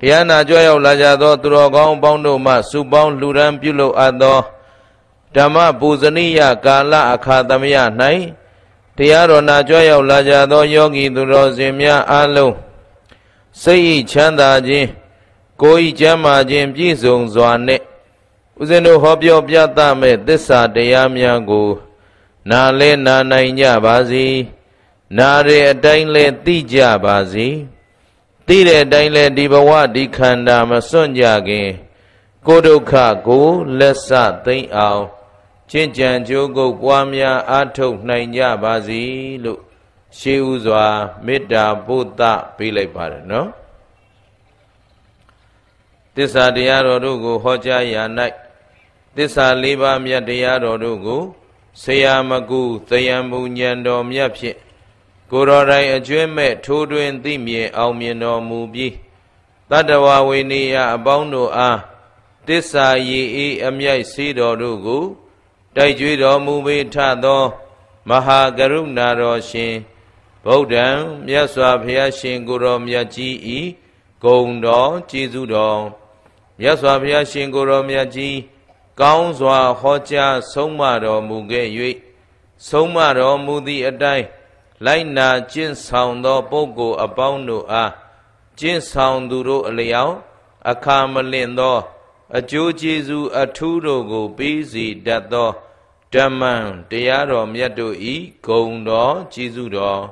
တရားနာကြွရောက်လာကြသော သူတော်ကောင်းပေါင်းတို့မှစုပေါင်းလူရန်ပြုလုပ်အပ်သောဓမ္မပူဇနိယကာလအခါသမယ၌တရားတော်နာကြွရောက်လာကြသောယောဂီသူတော်စင်များအားလုံးစိတ်ဤချမ်းသာခြင်းကိုယ်ဤကျမ်းမာခြင်းပြည့်စုံစွာနှင့်ဦးဇင်းတို့ဟောပြောပြသမဲ့သစ္စာတရားများကို နာလဲနာနိုင်ကြပါစေနာရတဲ့အတိုင်းလဲသိကြပါစေ သိတဲ့အတိုင်းလဲဒီဘဝဒီခန္ဓာမစွန့်ကြခင် ကိုဒုက္ခကိုလက်ဆသိမ့်အောင်ကျင့်ကြံကြိုးကုပ်ပွားများအားထုတ်နိုင်ကြပါစေလို့ရှေးဥစွာမေတ္တာပို့သပေးလိုက်ပါတယ်နော်သစ္စာတရားတော်တို့ကိုဟောကြားရာ၌သစ္စာလေးပါးမြတ်တရားတော်တို့ကိုဆရာမကူသယံမူညံတော်မြတ်ဖြင့် ကိုတော်တိုင်အကျွမ်းမဲ့ထိုးတွင်သိမြင်အောင်မြင်တော်မူပြီးတတ္တဝဝိနည်းအပေါင်းတို့အားတစ္ဆာရည်အေးအမြိုက်စေတော်တို့ကိုတိုက်ကြွေတော်မူပေထသော မဟာကရုဏာတော်ရှင်ဗုဒ္ဓံမြတ်စွာဘုရားရှင်ကိုတော်မြတ်ကြီးဤဂုံတော်ကျေးဇူးတော်မြတ်စွာဘုရားရှင်ကိုတော်မြတ်ကြီးကောင်းစွာဟောကြားဆုံးမတော်မူခဲ့၍ဆုံးမတော်မူသည့်အတိုင်း လိုက်နာကျင့်ဆောင်သောပုဂ္ဂိုလ်အပေါင်းတို့အားကျင့်ဆောင်သူတို့အလျောက်အခါမလင့်သော အကျိုးကျေးဇူးအထူးတို့ကိုပေးစီတတ်သောဓမ္မံတရားတော်မြတ်တို့ဤဂုံတော်ကျေးဇူးတော်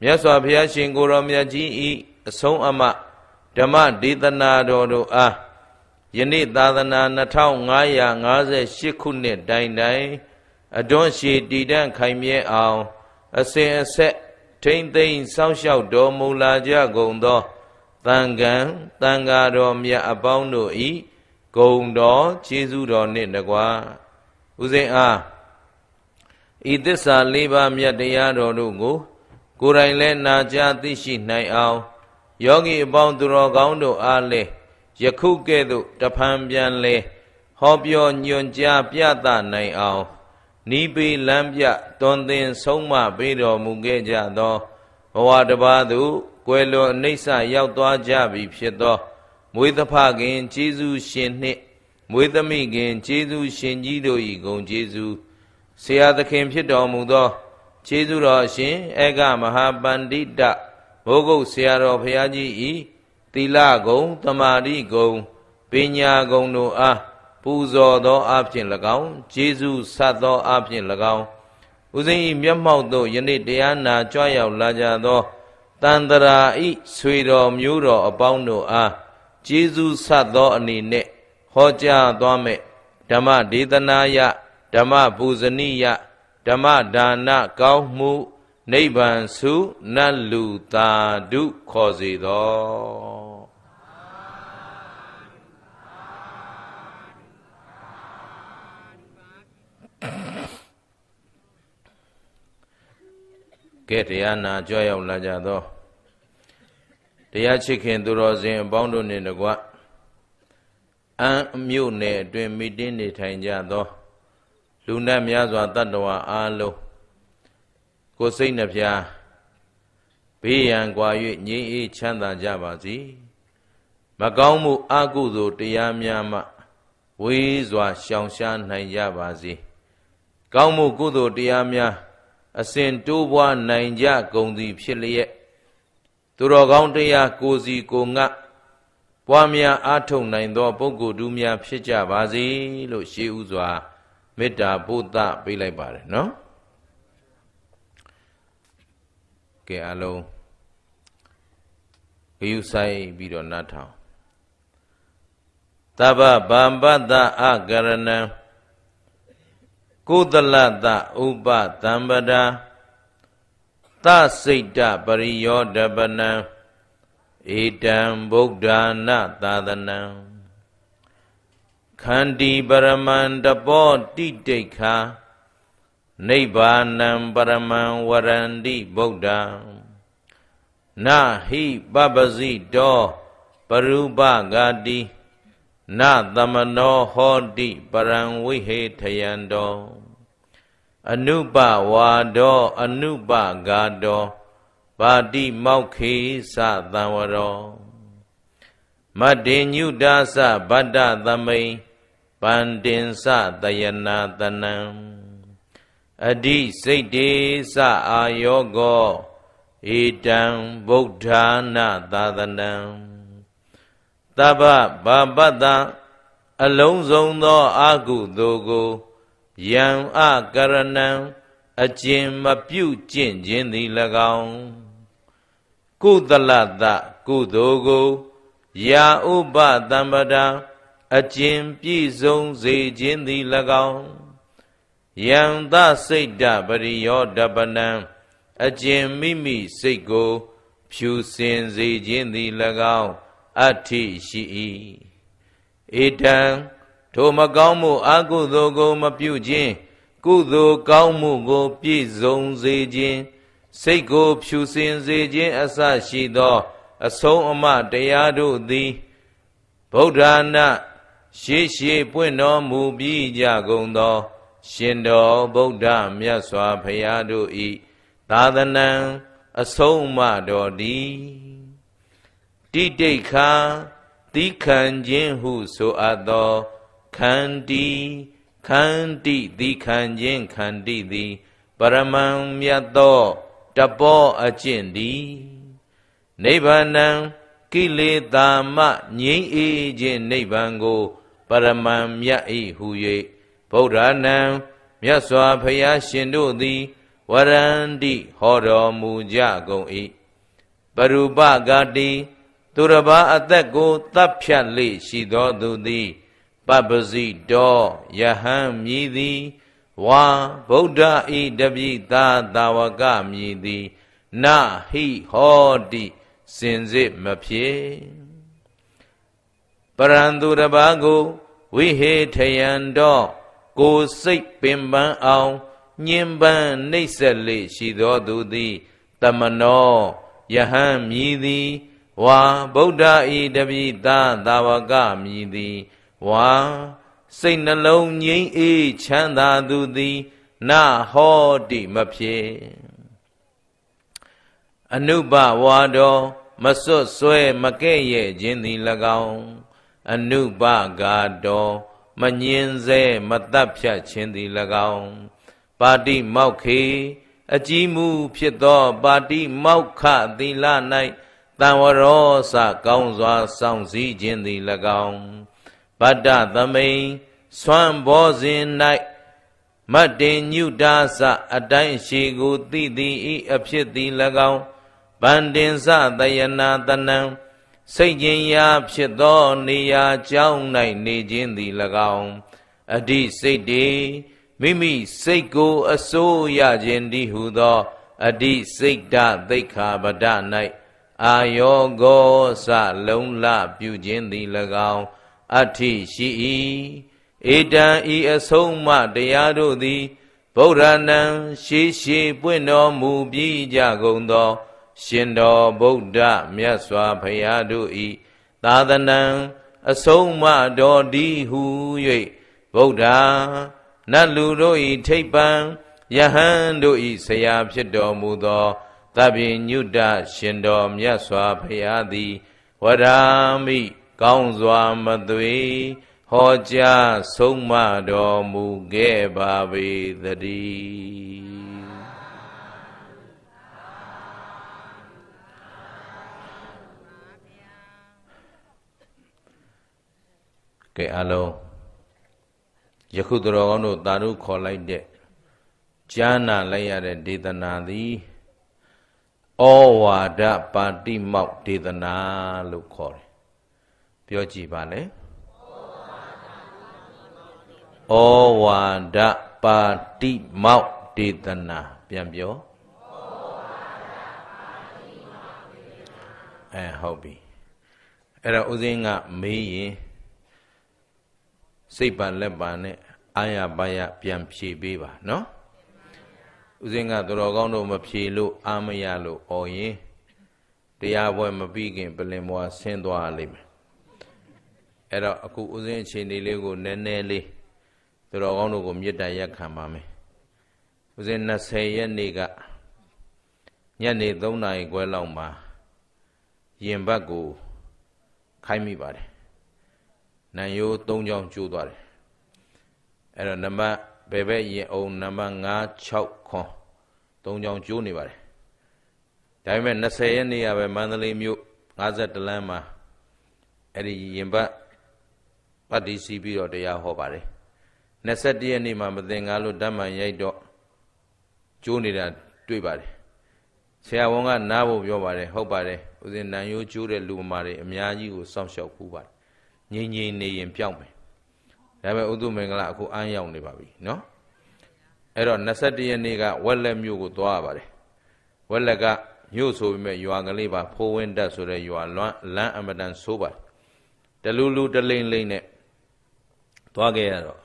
မြတ်စွာဘုရားရှင်ကိုရောမြတ်ကြီးဤအဆုံးအမဓမ္မဒေသနာတော်တို့အားယနေ့သာသနာ2558ခုနှစ်တိုင်တိုင်အတွန်းရှည်တည်တံ့ခိုင်မြဲအောင် အစဉ်အဆက်ထိမ့်သိမ့်စောင့်ရှောက်တော်မူလာကြကုန်သောတန်ကံတန်ဃာတော်မြတ်အပေါင်းတို့ဤဂုံတော်ကျေးဇူးတော်နှင့်တကွာဥစဉ်အားဤသစ္စာလေးပါးမြတ်တရားတော်တို့ကို ကိုယ်တိုင်လည်းနာကြားသိရှိနိုင်အောင်ယောဂီအပေါင်းသူတော်ကောင်းတို့အားလည်းယခုကဲ့သို့တဖန်ပြန်လဲဟောပြောညွန်ကြားပြသနိုင်အောင် နီးပေလမ်းပြတွန်သင်ဆုံးမပေးတော်မူခဲ့ကြသောဘဝတစ်ပါးသို့ကွယ်လွန်အနိစ္စရောက်သွားကြပြီဖြစ်သော မွေးသဖခင်ကျေးဇူးရှင်နှင့် မွေးသမိခင်ကျေးဇူးရှင်ကြီးတို့၏ဂုဏ်ကျေးဇူးဆရာသခင်ဖြစ်တော်မူသောကျေးဇူးတော်အရှင်အေကမဟာပန္တိတဘိုးကုတ်ဆရာတော်ဘုရားကြီး၏သီလဂုံတမာတိဂုံပညာဂုံတို့အား ပူဇော်သောအဖြစ်၎င်းကျေးဇူးဆက်သောအဖြစ်၎င်းဥစဉ်ဤမျက်မှောက်သို့ယနေ့တရားနာကြွရောက်လာကြသောတန်တရာဤဆွေတော်မျိုးတော်အပေါင်းတို့အားကျေးဇူးဆက်သောအနေနဲ့ဟောကြားသွားမဲ့ဓမ္မဒေသနာယဓမ္မပူဇနိယဓမ္မဒါနကောင်းမှုနိဗ္ဗာန်စုနတ်လူသာဓုခေါ်စေသော ကဲတရားနာကြွရောက်လာကြသောတရားချစ်ခင်သူတော်စင်အပေါင်းတို့နှင့်တကွအံအမြို့နယ်အတွင်မိတင်းနေထိုင်ကြသော လူနတ်များစွာတတ္တဝါအားလုံးကိုစိတ်နှဖျားဘေးရန်ကွာ၍ငြိမ်းအေးချမ်းသာကြပါစေမကောင်းမှုအကုသိုလ်တရားများမှဝေးစွာရှောင်ရှားနိုင်ကြပါစေကောင်းမှုကုသိုလ်တရားများ အစဉ်တိုးပွားနိုင်ကြကုန်သည်ဖြစ်လျက်သူတော်ကောင်းတရားကိုစီကိုငတ်ပွားများအားထုတ်နိုင်သော ပုဂ္ဂိုလ်တူများဖြစ်ကြပါစေလို့ရှေးဥစွာမေတ္တာပို့သပေးလိုက်ပါတယ်နော်ကဲအလုံးဂယုဆိုင်ပြီးတော့နားထောင်တဗ္ဗဗံပတ္တအကရဏံ ကုသလတဥပသံပဒာသစိတ်တပရိယောဒပနံဧတံဗုဒ္ဓနာသာသနံခန္တီပရမန္တပောတိတိခာနိဗ္ဗာနံပရမံဝရန္တိဗုဒ္ဓံနဟိပပစီတောပရုပဂာတိ နသမနောဟောတိပရံဝိဟေထယံတောအနုပဝါဒောအနုပဂါဒောပါတိမောက်ခေသသံဝရောမတ္တေညုတာစဗတ္တသမိန်ပန္တင်စတယနာတနံအဓိစိတ်တေစအာယောကောဧတံဗုဒ္ဓါနာသာသနံ တပ္ပဘာပတ္တအလုံးစုံသောအာဟုသို့ကိုယံအကရဏံအကျင်မပြုတ်ကျင့်ခြင်းသည်၎င်းကုသလတကုသိုလ်ကိုယာဥပတံပဒံအကျင်ပြည့်စုံစေခြင်းသည်၎င်းယံသစိတ်တပရိယောဓပနံအကျင်မိမိစိတ်ကို ဖြူစင်စေခြင်းသည်၎င်း အဋ္ဌိရှိ၏ဧတံထိုမကောင်းမှုအကုသိုလ်ကိုမပြုခြင်းကုသိုလ်ကောင်းမှုကိုပြည့်စုံစေခြင်းစိတ်ကိုဖြူစင်စေခြင်းအစရှိသော အဆုံးအမတရားတို့သည်ဗုဒ္ဓနာရှေးရှေးပွင့်တော်မူပြီးကြကုန်သော ရှင်တော်ဗုဒ္ဓမြတ်စွာဘုရားတို့ဤသာသနံအဆုံးအမတော်သည် တိတိခာသီခံခြင်းဟုဆိုအပ်သောခန္တီခန္တိသီခံခြင်းခန္တိသည်ပရမံမြတ်သောတပောအကျင့်သည်နိဗ္ဗာနံကိလေသာမငြိမ်းအေးခြင်းနိဗ္ဗာန်ကို ပရမံမြတ်ဤဟု၍ဗုဒ္ဓနံမြတ်စွာဘုရားရှင်တို့သည်ဝရန္တိဟောတော်မူကြကုန်၏ပရူပဂာတိ သူတစ်ပါးအသက်ကိုတပ်ဖြတ်လေရှိသောသူသည်ပပ္ပစီတော်ယဟန်မြည်သည်ဝါဗုဒ္ဓဤတပိသာတာဝကမြည်သည်နဟိဟောတိစင်စစ်မဖြစ်ပရံသူတစ်ပါးကိုဝိဟေထယံတော်ကိုစိတ်ပင်ပန်းအောင်ညင်ပန်းနှိမ့်ဆက်လေရှိသောသူသည်တမနောယဟန်မြည်သည် ဝါဗုဒ္ဓဤတပိသာသာဝကမြည်သည်ဝါစိတ်နှလုံးငြိမ်းအေးချမ်းသာသူသည်နဟောတိမဖြစ်အနုပဝါတော်မစွတ်ဆွဲမကဲ့ရဲ့ခြင်းသည်၎င်းအနုပဂါတော်မငင်းစေမတတ်ဖြတ်ခြင်းသည်၎င်းပါတိမောက်ခေ အကြီးမှုဖြစ်သော ပါတိမောက်ခသီလ၌ တံဝရောစကောင်းစွာစောင့်စည်းခြင်းသည်၎င်းဗတ္တသမိန်ဆွမ်းဘောစဉ်၌မတ်တင်ညုတာစအတိုင်းရှိကိုသိသည်ဤအဖြစ်သည်၎င်းဗန္တင်စတယနာတနံစိတ်ကျင်ရာဖြစ်သောနေရာကြောင်း၌နေခြင်းသည်၎င်းအဓိစိတ်တေမိမိစိတ်ကိုအစိုးရခြင်းတည်းဟုသောအဓိစိတ်တသိခာပဒ၌ အာယောဂောစလုံလပြုခြင်းသည်၎င်းအဋ္ဌိရှိ၏ဧတံဤအဆုံးမတရားတို့သည်ဗုဒ္ဓနံရှေးရှေးပွင့်တော်မူပြီးကြကုန်သော ရှင်တော်ဗုဒ္ဓမြတ်စွာဘုရားတို့ဤသာသနံအဆုံးမတော်ဒီဟု၍ဗုဒ္ဓနတ်လူတို့ဤထိပ်ပံယဟန်တို့ဤဆရာဖြစ်တော်မူသော သဗ္ဗညုတရှင်တော်မြတ်စွာဘုရားသည်ဝရာမိကောင်းစွာမသွေဟောကြားဆုံးမတော်မူခဲ့ပါပေသတည်းကဲအလုံးယခုတော်ကောင်းတို့သာဓုခေါ်လိုက်တဲ့ကြားနာလိုက်ရတဲ့ဒေသနာသည် ဩဝါဒပါတိမောက်ဒေသနာလို့ခေါ်တယ်ပြောကြည့်ပါလေဩဝါဒပါတိမောက်ဒေသနာပြန်ပြောအဲဟုတ်ပြီအဲ့တော့ဦးဇင်းကမေးရင်စိတ်ပါလက်ပါနဲ့အာရပါရပြန်ဖြေပေးပါနော် ဦးဇင်းကတော်ကောင်းတို့မဖြေလို့အာမရလို့អော်ရင်တရားပွဲမပြီးခင်ပလင်ဘွားဆင်းသွားလိမ့်မယ်အဲ့တော့အခုဦးဇင်းအခြေအနေလေးကိုနည်းနည်းလေးတော်ကောင်းတို့ကိုမေတ္တာရက်ခံပါမယ်ဦးဇင်း20ရက်နေ့ကညနေ3နာရီခွဲလောက်မှာရင်ဘတ်ကိုခိုင်းမိပါတယ်နံရိုး၃ချောင်းကျိုးသွားတယ်အဲ့တော့နံပါတ် ဘယ်ဘက်ရင်အောင်နံပါတ်5 6ခွန်၃ချောင်းကျိုးနေပါတယ်ဒါပေမဲ့20ရက်နေ့ကပဲမန္တလေးမြို့52လမ်းမှာအဲ့ဒီရင်ပတ်ပတ်တီးစီးပြီးတော့တရားဟောပါတယ်21ရက်နေ့မှာမသင်္ကာလို့ဓမ္မရိုက်တော့ကျိုးနေတာတွေ့ပါတယ်ဆရာဝန်ကနားဖို့ပြောပါတယ်ဟုတ်ပါတယ်ဦးဇင်းနံရိုးကျိုးတဲ့လူမာတွေအများကြီးကိုစောင့်ရှောက်ဖူးပါတယ်ငြိမ်ငြိမ်နေရင်ပြောင်းမယ် ဒါပေမဲ့ဥဒုမင်္ဂလာအခုအန်းရောက်နေပါပြီနော်အဲ့တော့21ရက်နေ့ကဝက်လက်မြို့ကိုသွားရပါတယ်ဝက်လက်ကမြို့ဆိုပေမဲ့ရွာကလေးပါဖိုးဝင်းတက်ဆိုတဲ့ရွာလွမ်းလမ်းအမတန်ဆိုးပါတယ်တလူလူတလိမ့်လိမ့်နဲ့သွားခဲ့ရတော့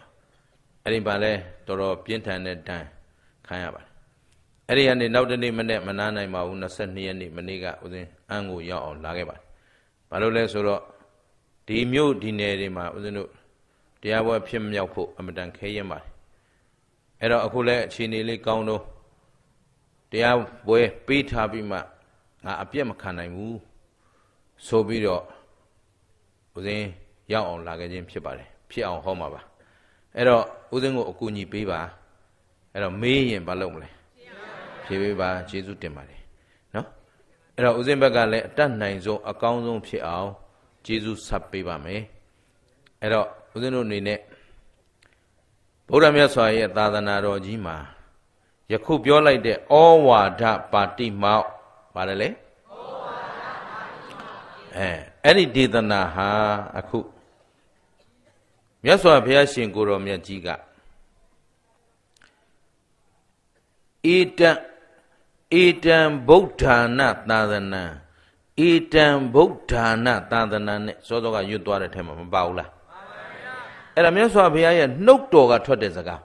အဲ့ဒီပါလဲတော်တော်ပြင်းထန်တဲ့တန်းခံရပါတယ်အဲ့ဒီကနေနောက်တနေ့မနေ့မနာနိုင်ပါဘူး22ရက်နေ့မနေ့ကဦးဇင်းအန်းကိုရောက်အောင်လာခဲ့ပါတယ်ဘာလို့လဲဆိုတော့ဒီမြို့ဒီနယ်တွေမှာဦးဇင်းတို့ တရားပွဲဖြစ်မြောက်ဖို့အမတန်ခဲရင်ပါတယ်အဲ့တော့အခုလဲအခြေအနေလေးကောင်းတော့တရားပွဲပေးထားပြီးမှငါအပြတ်မခံနိုင်ဘူးဆိုပြီးတော့ဦးဇင်းရောက်အောင်လာခဲ့ခြင်းဖြစ်ပါတယ်ဖြစ်အောင်ဟောမှာပါအဲ့တော့ဦးဇင်းကိုအကူအညီပေးပါအဲ့တော့မေးရင်ဘာလုပ်မလဲဖြေပေးပါကျေးဇူးတင်ပါတယ်နော်အဲ့တော့ဦးဇင်းဘက်ကလည်းအတတ်နိုင်ဆုံးအကောင်းဆုံးဖြစ်အောင်ကျေးဇူးဆက်ပေးပါမယ်အဲ့တော့ ဦးဇင်းတို့အနေနဲ့ဗုဒ္ဓမြတ်စွာရဲ့သာသနာတော်ကြီးမှာယခုပြောလိုက်တဲ့ဩဝါဒပါတိမောက်ပါတယ်လေအဲအဲ့ဒီဒေသနာဟာအခုမြတ်စွာဘုရားရှင်ကိုတော်မြတ်ကြီးကဧတံဧတံဗုဒ္ဓနာသာသနာဧတံဗုဒ္ဓနာသာသနာနဲ့စောစောကရွတ်သွားတဲ့ထဲမှာမပါဘူးလား အဲ့ဒါမြတ်စွာဘုရားရဲ့နှုတ်တော်ကထွက်တဲ့စကား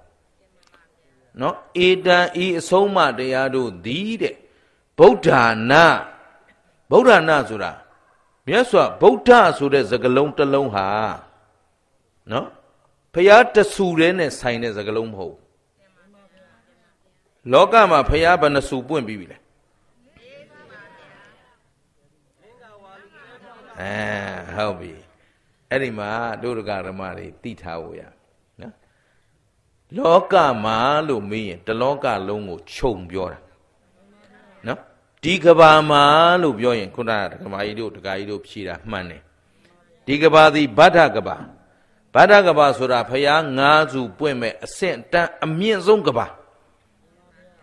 နော်ဧတံဤအဆုံးမတရားတို့သည်တဲ့ဗုဒ္ဓနာဗုဒ္ဓနာဆိုတာမြတ်စွာဗုဒ္ဓဆိုတဲ့စကားလုံးတစ်လုံးဟာနော်ဖះတဆူတဲ့နဲ့ဆိုင်တဲ့စကားလုံးမဟုတ်လောကမှာဖះဘယ်နှဆူပွင့်ပြီးပြီလဲအဲဟုတ်ပြီ အဲ့ဒီမှာဒုရကဓမ္မတွေတိထားဖို့ရနော်လောကမှာလို့မေးရင်တလောကလုံးကိုခြုံပြောတာနော်ဒီကဘာမှာလို့ပြောရင်ခုနကဓမ္မကြီးတို့ဒကာကြီးတို့ဖြေတာမှန်တယ်ဒီကဘာသည်ဗဒ္ဓကဘာဗဒ္ဓကဘာဆိုတာဖျားငါးစုပွင့်မဲ့အဆင့်တန်းအမြင့်ဆုံးကဘာ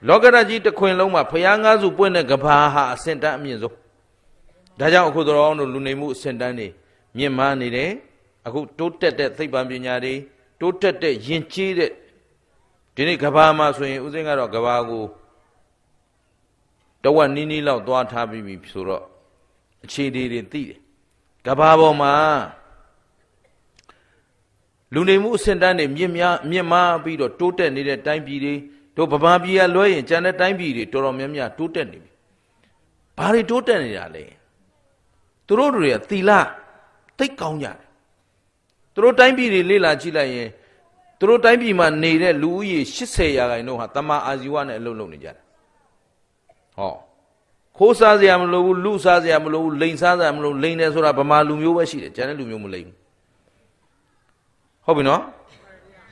လောကရကြီးတစ်ခွင်လုံးမှာဖျားငါးစုပွင့်တဲ့ကဘာဟာအဆင့်တန်းအမြင့်ဆုံးဒါကြောင့်အခုတော်အောင်တို့လူနေမှုအဆင့်တန်းတွေ မြင့်မားနေတယ်အခုတိုးတက်တဲ့သိပ္ပံပညာတွေတိုးတက်တဲ့ယဉ်ကျေးတဲ့ဒီနေ့ကဘာမှာဆိုရင်ဥစဉ်ကတော့ကဘာကိုတဝက်နီးနီးလောက်သွားထားပြီးပြီဆိုတော့အခြေဒီတွေသိတယ်ကဘာပေါ်မှာလူနေမှုအဆင့်တန်းတွေမြင့်များမြင့်မားပြီးတော့တိုးတက်နေတဲ့တိုင်းပြည်တွေတို့ဗမာပြည်ကလွှဲရင်ကျန်တဲ့တိုင်းပြည်တွေတော်တော်များများတိုးတက်နေပြီဘာတွေတိုးတက်နေတာလဲသူတို့တွေကသီလ သိကောင်းကြတယ်သူတို့တိုင်းပြည်တွေလေ့လာကြည့်လိုက်ရင်သူတို့တိုင်းပြည်မှာနေတဲ့လူဦးရေ80ရာခိုင်နှုန်းဟာတမအာဇီဝနဲ့အလုပ်လုပ်နေကြတယ်ဟောခိုးစားစရာမလိုဘူးလူစားစရာမလိုဘူးလိန်စားစရာမလိုလိန်တယ်ဆိုတာဗမာလူမျိုးပဲရှိတယ်ကျန်တဲ့လူမျိုးမလိန်ဘူးဟုတ်ပြီနော်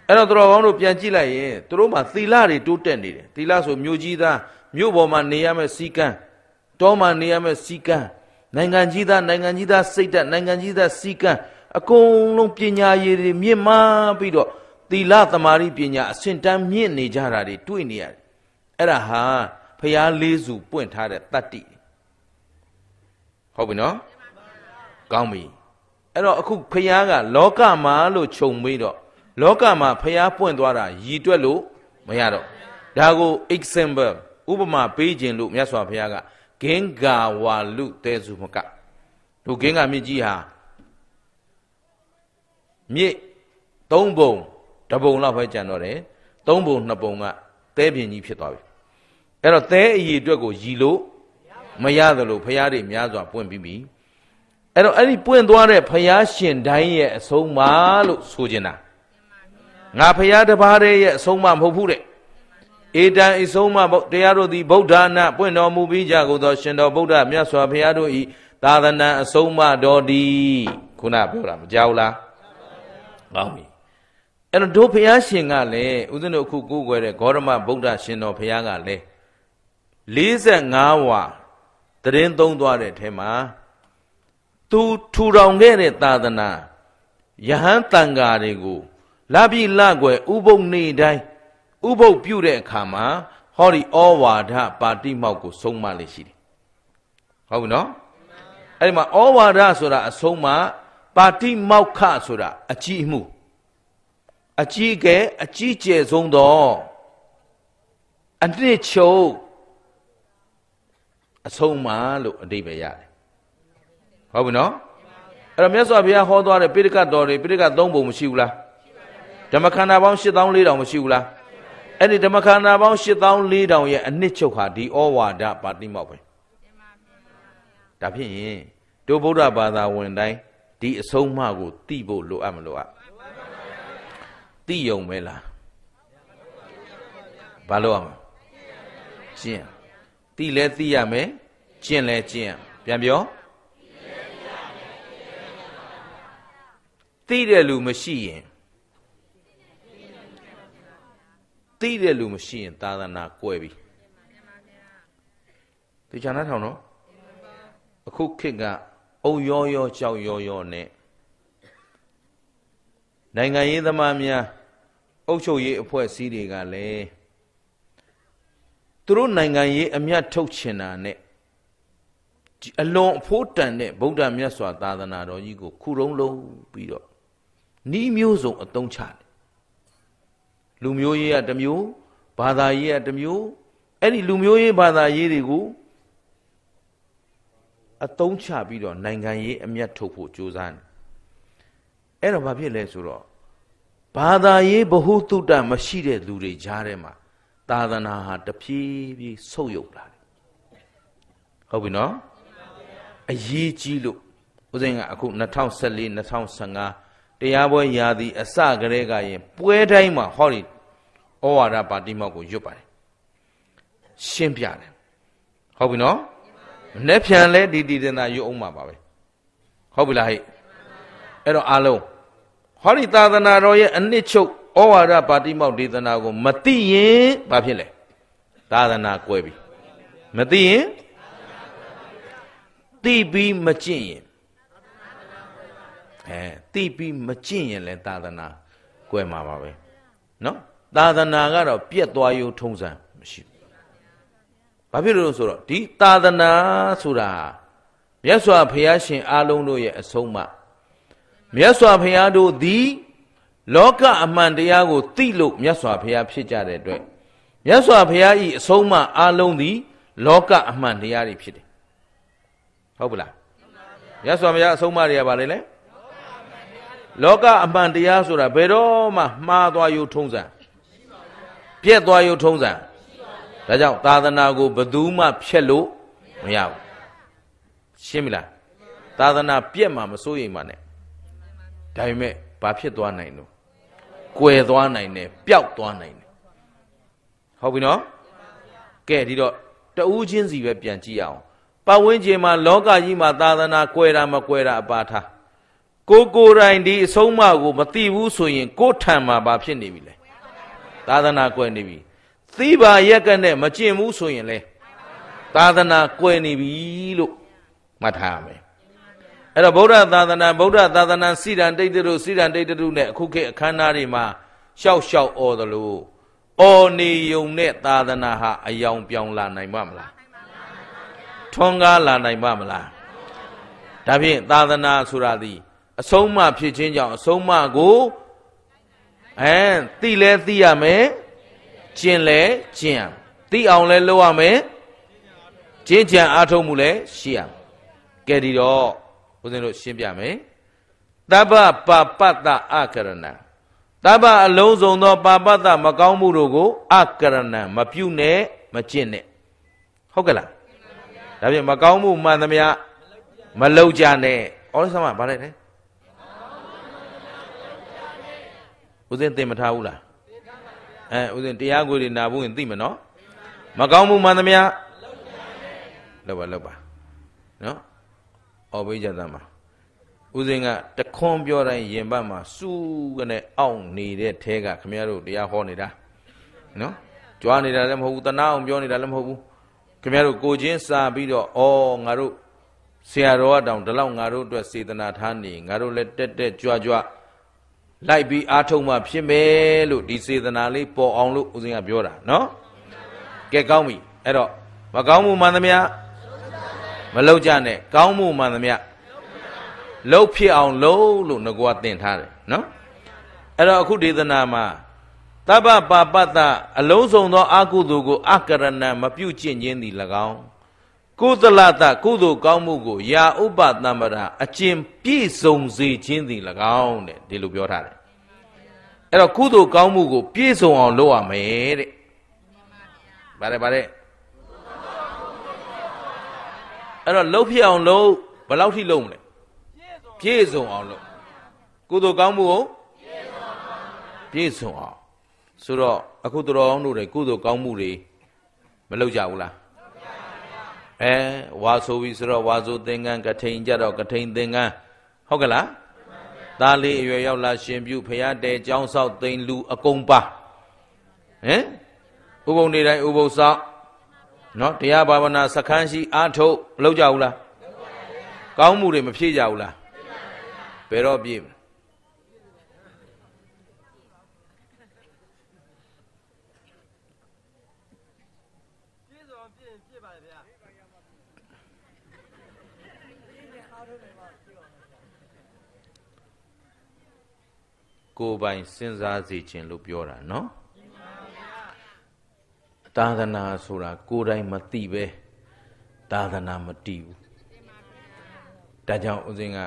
အဲ့တော့တော်ကောင်းတို့ပြန်ကြည့်လိုက်ရင်သူတို့မှာသီလတွေတိုးတက်နေတယ်သီလဆိုမြို့ကြီးသားမြို့ပေါ်မှာနေရမယ့်စီကံတောမှာနေရမယ့်စီကံ နိုင်ငံကြီးသားနိုင်ငံကြီးသားစိတ်ဓာတ်နိုင်ငံကြီးသားစီကံအကုန်လုံးပညာရည်တွေမြင့်မားပြီးတော့သီလသမာဓိပညာအဆင့်တန်းမြင့်နေကြတာတွေတွေ့နေရတယ်အဲ့ဒါဟာဖျားလေးစုပွင့်ထားတဲ့တတ္တိဟုတ်ပြီနော်ကောင်းပြီအဲ့တော့အခုဖျားကလောကမှာလို့ခြုံပြီးတော့လောကမှာဖျားပွင့်သွားတာရည်တွက်လို့မရတော့ဒါကို example ဥပမာပေးခြင်းလို့မြတ်စွာဘုရားက ဂင်္ဂါဝါလူတဲစုမကတို့ဂင်္ဂါမြစ်ကြီးဟာမြစ်၃ဘုံတဘုံလောက်ပဲကျန်တော့တယ်၃ဘုံနှစ်ဘုံကတဲပြင်ကြီးဖြစ်သွားပြီအဲ့တော့တဲအည်အတွက်ကိုရည်လို့မရသလိုဖျားတွေများစွာပွင့်ပြီးပြီအဲ့တော့အဲ့ဒီပွင့်သွားတဲ့ဖျားရှင်တိုင်းရဲ့အဆုံးမလို့ဆိုချင်တာငါဖျားတပါးရဲ့အဆုံးမမဟုတ်ဘူးတဲ့ ဧတံဤဆုံးမတရားတို့သည်ဗုဒ္ဓနာပွင့်တော်မူပြီးကြကုန်သော ရှင်တော်ဗုဒ္ဓမြတ်စွာဘုရားတို့ဤသာသနာအဆုံးမတော်သည်ခုနပြောတာမကြောက်လားကောင်းပြီအဲ့တော့တို့ဘုရားရှင်ကလည်းဦးဇင်းတို့အခုကိုးကွယ်တဲ့ဂေါရမဗုဒ္ဓရှင်တော်ဘုရားကလည်း45ဝါတရင်သုံးသွားတဲ့အထဲမှာသူထူထောင်ခဲ့တဲ့သာသနာယဟန်တန်ဃာတွေကိုလာပြီလကွယ်ဥပုပ်နေတိုင်း ဥပုပ်ပြုတဲ့အခါမှာဟောဒီဩဝါဒပါတိမောက်ကိုဆုံးမလေးရှိတယ်ဟုတ်ပြီနော်အဲ့ဒီမှာဩဝါဒဆိုတာအဆုံးမပါတိမောက်ခဆိုတာအကြည့်မှုအကြီးကဲအကြီးကျယ်ဆုံးသောအနှစ်ချုပ်အဆုံးမလို့အတိပ္ပယ်ရတယ်ဟုတ်ပြီနော်အဲ့တော့မြတ်စွာဘုရားဟောသွားတဲ့ပိဋကတော်တွေပိဋကသုံးပုံမရှိဘူးလားဓမ္မခန္ဓာပေါင်း8400မရှိဘူးလား အဲ့ဒီဓမ္မခန္ဓာပေါင်း8400ရဲ့အနှစ်ချုပ်ဟာဒီဩဝါဒပါတိမောက်ပဲဒါဖြစ်ရင်တို့ဗုဒ္ဓဘာသာဝင်တိုင်းဒီအဆုံးအမကိုသိဖို့လိုအပ်မလိုအပ်သိယုံပဲလားဘာလို့အောင်ကျင့်သိလဲသိရမယ်ကျင့်လဲကျင့်ပြန်ပြောသိတဲ့လူမရှိရင် သိတဲ့လူမရှိရင်သာသနာကွဲပြီဒီချာနာထောင်နော်အခုခေတ်ကအုံရောရောကြောက်ရောရောနဲ့နိုင်ငံရေးသမားများအုပ်ချုပ်ရေးအဖွဲ့အစည်းတွေကလည်းသူတို့နိုင်ငံရေးအမျက်ထုတ်ချင်တာနဲ့အလွန်အဖို့တန်တဲ့ဗုဒ္ဓမြတ်စွာသာသနာတော်ကြီးကိုခုတုံးလုံးပြီးတော့ဤမျိုးစုံအသုံးချတယ် လူမျိုးရေးကတစ်မျိုးဘာသာရေးကတစ်မျိုးအဲ့ဒီလူမျိုးရေးဘာသာရေးတွေကိုအသုံးချပြီးတော့နိုင်ငံရေးအမျက်ထုတ်ဖို့ကြိုးစားတယ်အဲ့တော့ဘာဖြစ်လဲဆိုတော့ဘာသာရေးဘ ഹു တုတ္တမရှိတဲ့လူတွေကြားထဲမှာသာသနာဟာတဖြည်းဖြည်းဆုတ်ယုတ်လာတယ်ဟုတ်ပြီနော်အရေးကြီးလို့ဦးဇင်းကအခု2014 2015 တရားပွဲရာသီအစကတည်းကရင်ပွဲတိုင်းမှာဟောဒီဩဝါဒပါတိမောက်ကိုရွတ်ပါတယ်ရှင်းပြတယ်ဟုတ်ပြီနော်မနေ့ဖြန်လဲဒီတည်တင်တာရွတ်အောင်မှာပါပဲဟုတ်ပြီလားဟဲ့အဲ့တော့အားလုံးဟောဒီသာသနာတော်ရဲ့အနှစ်ချုပ်ဩဝါဒပါတိမောက်ဒေသနာကို မသိရင်ဘာဖြစ်လဲသာသနာကွဲပြီမသိရင်သိပြီးမကျင့်ရင် အဲသိပြီးမကျင့်ရင်လည်းသာသနာကွဲမှာပါပဲနော်သာသနာကတော့ပြက်သွားရုံထုံးစံမရှိဘူးဘာဖြစ်လို့ဆိုတော့ဒီသာသနာဆိုတာမြတ်စွာဘုရားရှင်အားလုံးတို့ရဲ့အဆုံးအမမြတ်စွာဘုရားတို့သည် လောကအမှန်တရားကိုသိလို့မြတ်စွာဘုရားဖြစ်ကြတဲ့အတွက်မြတ်စွာဘုရားဤအဆုံးအမအားလုံးသည် လောကအမှန်တရားတွေဖြစ်တယ်ဟုတ်ပလားမြတ်စွာဘုရားအဆုံးအမတွေကဘာလဲလဲ လောကအမှန်တရားဆိုတာဘယ်တော့မှမှားသွားရုံထုံးစံပြက်သွားရုံထုံးစံဒါကြောင့်သာသနာကိုဘယ်သူမှဖျက်လို့မရဘူးရှင်းပြီလားသာသနာပြက်မှာမစိုးရိမ်ပါနဲ့ဒါပေမဲ့ဘာဖြစ်သွားနိုင်လို့ကွယ်သွားနိုင်တယ်ပျောက်သွားနိုင်တယ်ဟုတ်ပြီနော်ကဲဒီတော့တဦးချင်းစီပဲပြန်ကြည့်အောင်ပတ်ဝန်းကျင်မှာလောကကြီးမှာသာသနာကွယ်တာမကွယ်တာအပါထား ကိုကိုယ်တိုင်ဒီအဆုံးအမကိုမသိဘူးဆိုရင် ကိုယ်ထံမှာဘာဖြစ်နေပြီလဲသာသနာကွယ်နေပြီသီးပါရက်ကနဲ့မကျင့်ဘူးဆိုရင်လေသာသနာကွယ်နေပြီလို့မှတ်ထားရမယ်အဲ့တော့ဗုဒ္ဓသာသနာဗုဒ္ဓသာသနာစိရန်တိတ်တုစိရန်တိတ်တုနဲ့အခုခေတ်အခမ်းအနားတွေမှာရှောက်ရှောက်អော်သလိုအော်နေယုံနဲ့သာသနာဟာအယောင်ပြောင်းလာနိုင်ပါမလားထွန်းကားလာနိုင်ပါမလားဒါဖြင့်သာသနာဆိုတာဒီ အဆုံးအမဖြစ်ခြင်းကြောင့်အဆုံးအမကိုအဲသိလဲသိရမယ်ကျင့်လဲကျင့်ရသိအောင်လဲလုပ်ရမယ်ကျင့်ကြံအားထုတ်မှုလဲရှိရကဲဒီတော့ဦးဇင်းတို့ရှင်းပြမယ်တပ္ပပါပတ္တအကရဏံတပ္ပအလုံးစုံသောပါပတ္တမကောင်းမှုတို့ကိုအကရဏံမပြုနဲ့မကျင့်နဲ့ဟုတ်ကဲ့လားဒါဖြင့်မကောင်းမှုမှန်သမျှမလုပ်ကြနဲ့ဩရသမဗါလိုက်လဲ ဦးဇင်းသိမထားဘူးလားအဲဦးဇင်းတရားကိုယ်တွေနာဘူးရင်သိမနော်မကောင်းမှုမှန်သမျှလောက်ပါလောက်ပါနော်အော်ပေးကြသမှာဦးစင်းကတခွန်းပြောတိုင်းရင်ဘတ်မှာစူးကနေအောင့်နေတဲ့ထဲကခမရတို့တရားဟောနေတာနော်ကြွားနေတာလည်းမဟုတ်ဘူးတနာအောင်ပြောနေတာလည်းမဟုတ်ဘူးခမရတို့ကိုချင်းစာပြီးတော့ဩငါတို့ဆရာတော်ကတောင်ဒီလောက်ငါတို့အတွက်စေတနာထားနေငါတို့လည်းတက်တက်ကြွကြွ လိုက်ပြီးအားထုတ်မှဖြစ်မယ်လို့ဒီစေတနာလေးပေါ်အောင်လို့ဦးစင်းကပြောတာနော်ကဲကောင်းပြီအဲ့တော့မကောင်းမှုမှန်သမျှမလောက်ကြနဲ့ကောင်းမှုမှန်သမျှလှုပ်ဖြစ်အောင်လှုပ်လို့ငကောသင်ထားတယ်နော်အဲ့တော့အခုဒေသနာမှာတပ္ပပါပတ္တအလုံးစုံသောအကုသိုလ်ကိုအကရဏမပြုတ်ကျင့်ခြင်းသည်၎င်း ကုသလတကုသိုလ်ကောင်းမှုကိုယာဥပတမ္ပရာအကျင့်ပြည့်စုံစေခြင်းသည်၎င်းတဲ့ဒီလိုပြောထားတယ်အဲ့တော့ကုသိုလ်ကောင်းမှုကိုပြည့်စုံအောင်လုပ်ရမယ်တဲ့ဗါတယ်ဗါတယ်အဲ့တော့လှုပ်ဖြစ်အောင်လုပ်ဘယ်လောက်ထိလုပ်မလဲပြည့်စုံအောင်လုပ်ကုသိုလ်ကောင်းမှုကိုပြည့်စုံအောင်ဆိုတော့အခုတော်အောင်တို့တွေကုသိုလ်ကောင်းမှုတွေမလုပ်ကြဘူးလား အဲဝါဆိုပြီဆိုတော့ဝါဆိုသင်္ကန်းကထိန်ကြတော့ကထိန်သင်္ကန်းဟုတ်ကလားသားလေးအရွယ်ရောက်လာရှင်ပြုဖရာတဲကျောင်းဆောက်သိမ်လူအကုန်ပါဟမ်ဥပုံနေတိုင်းဥပုသ်ဆောက်နော်တရားဘာဝနာစခန်းရှိအားထုတ်မလုပ်ကြဘူးလားကောင်းမှုတွေမဖြည့်ကြဘူးလားဘယ်တော့ပြည့် ကိုယ်ပိုင်စဉ်းစားစေခြင်းလို့ပြောတာနော်သာသနာဆိုတာကိုယ်တိုင်မသိပဲသာသနာမတည်ဘူးဒါကြောင့်ဦးဇင်းက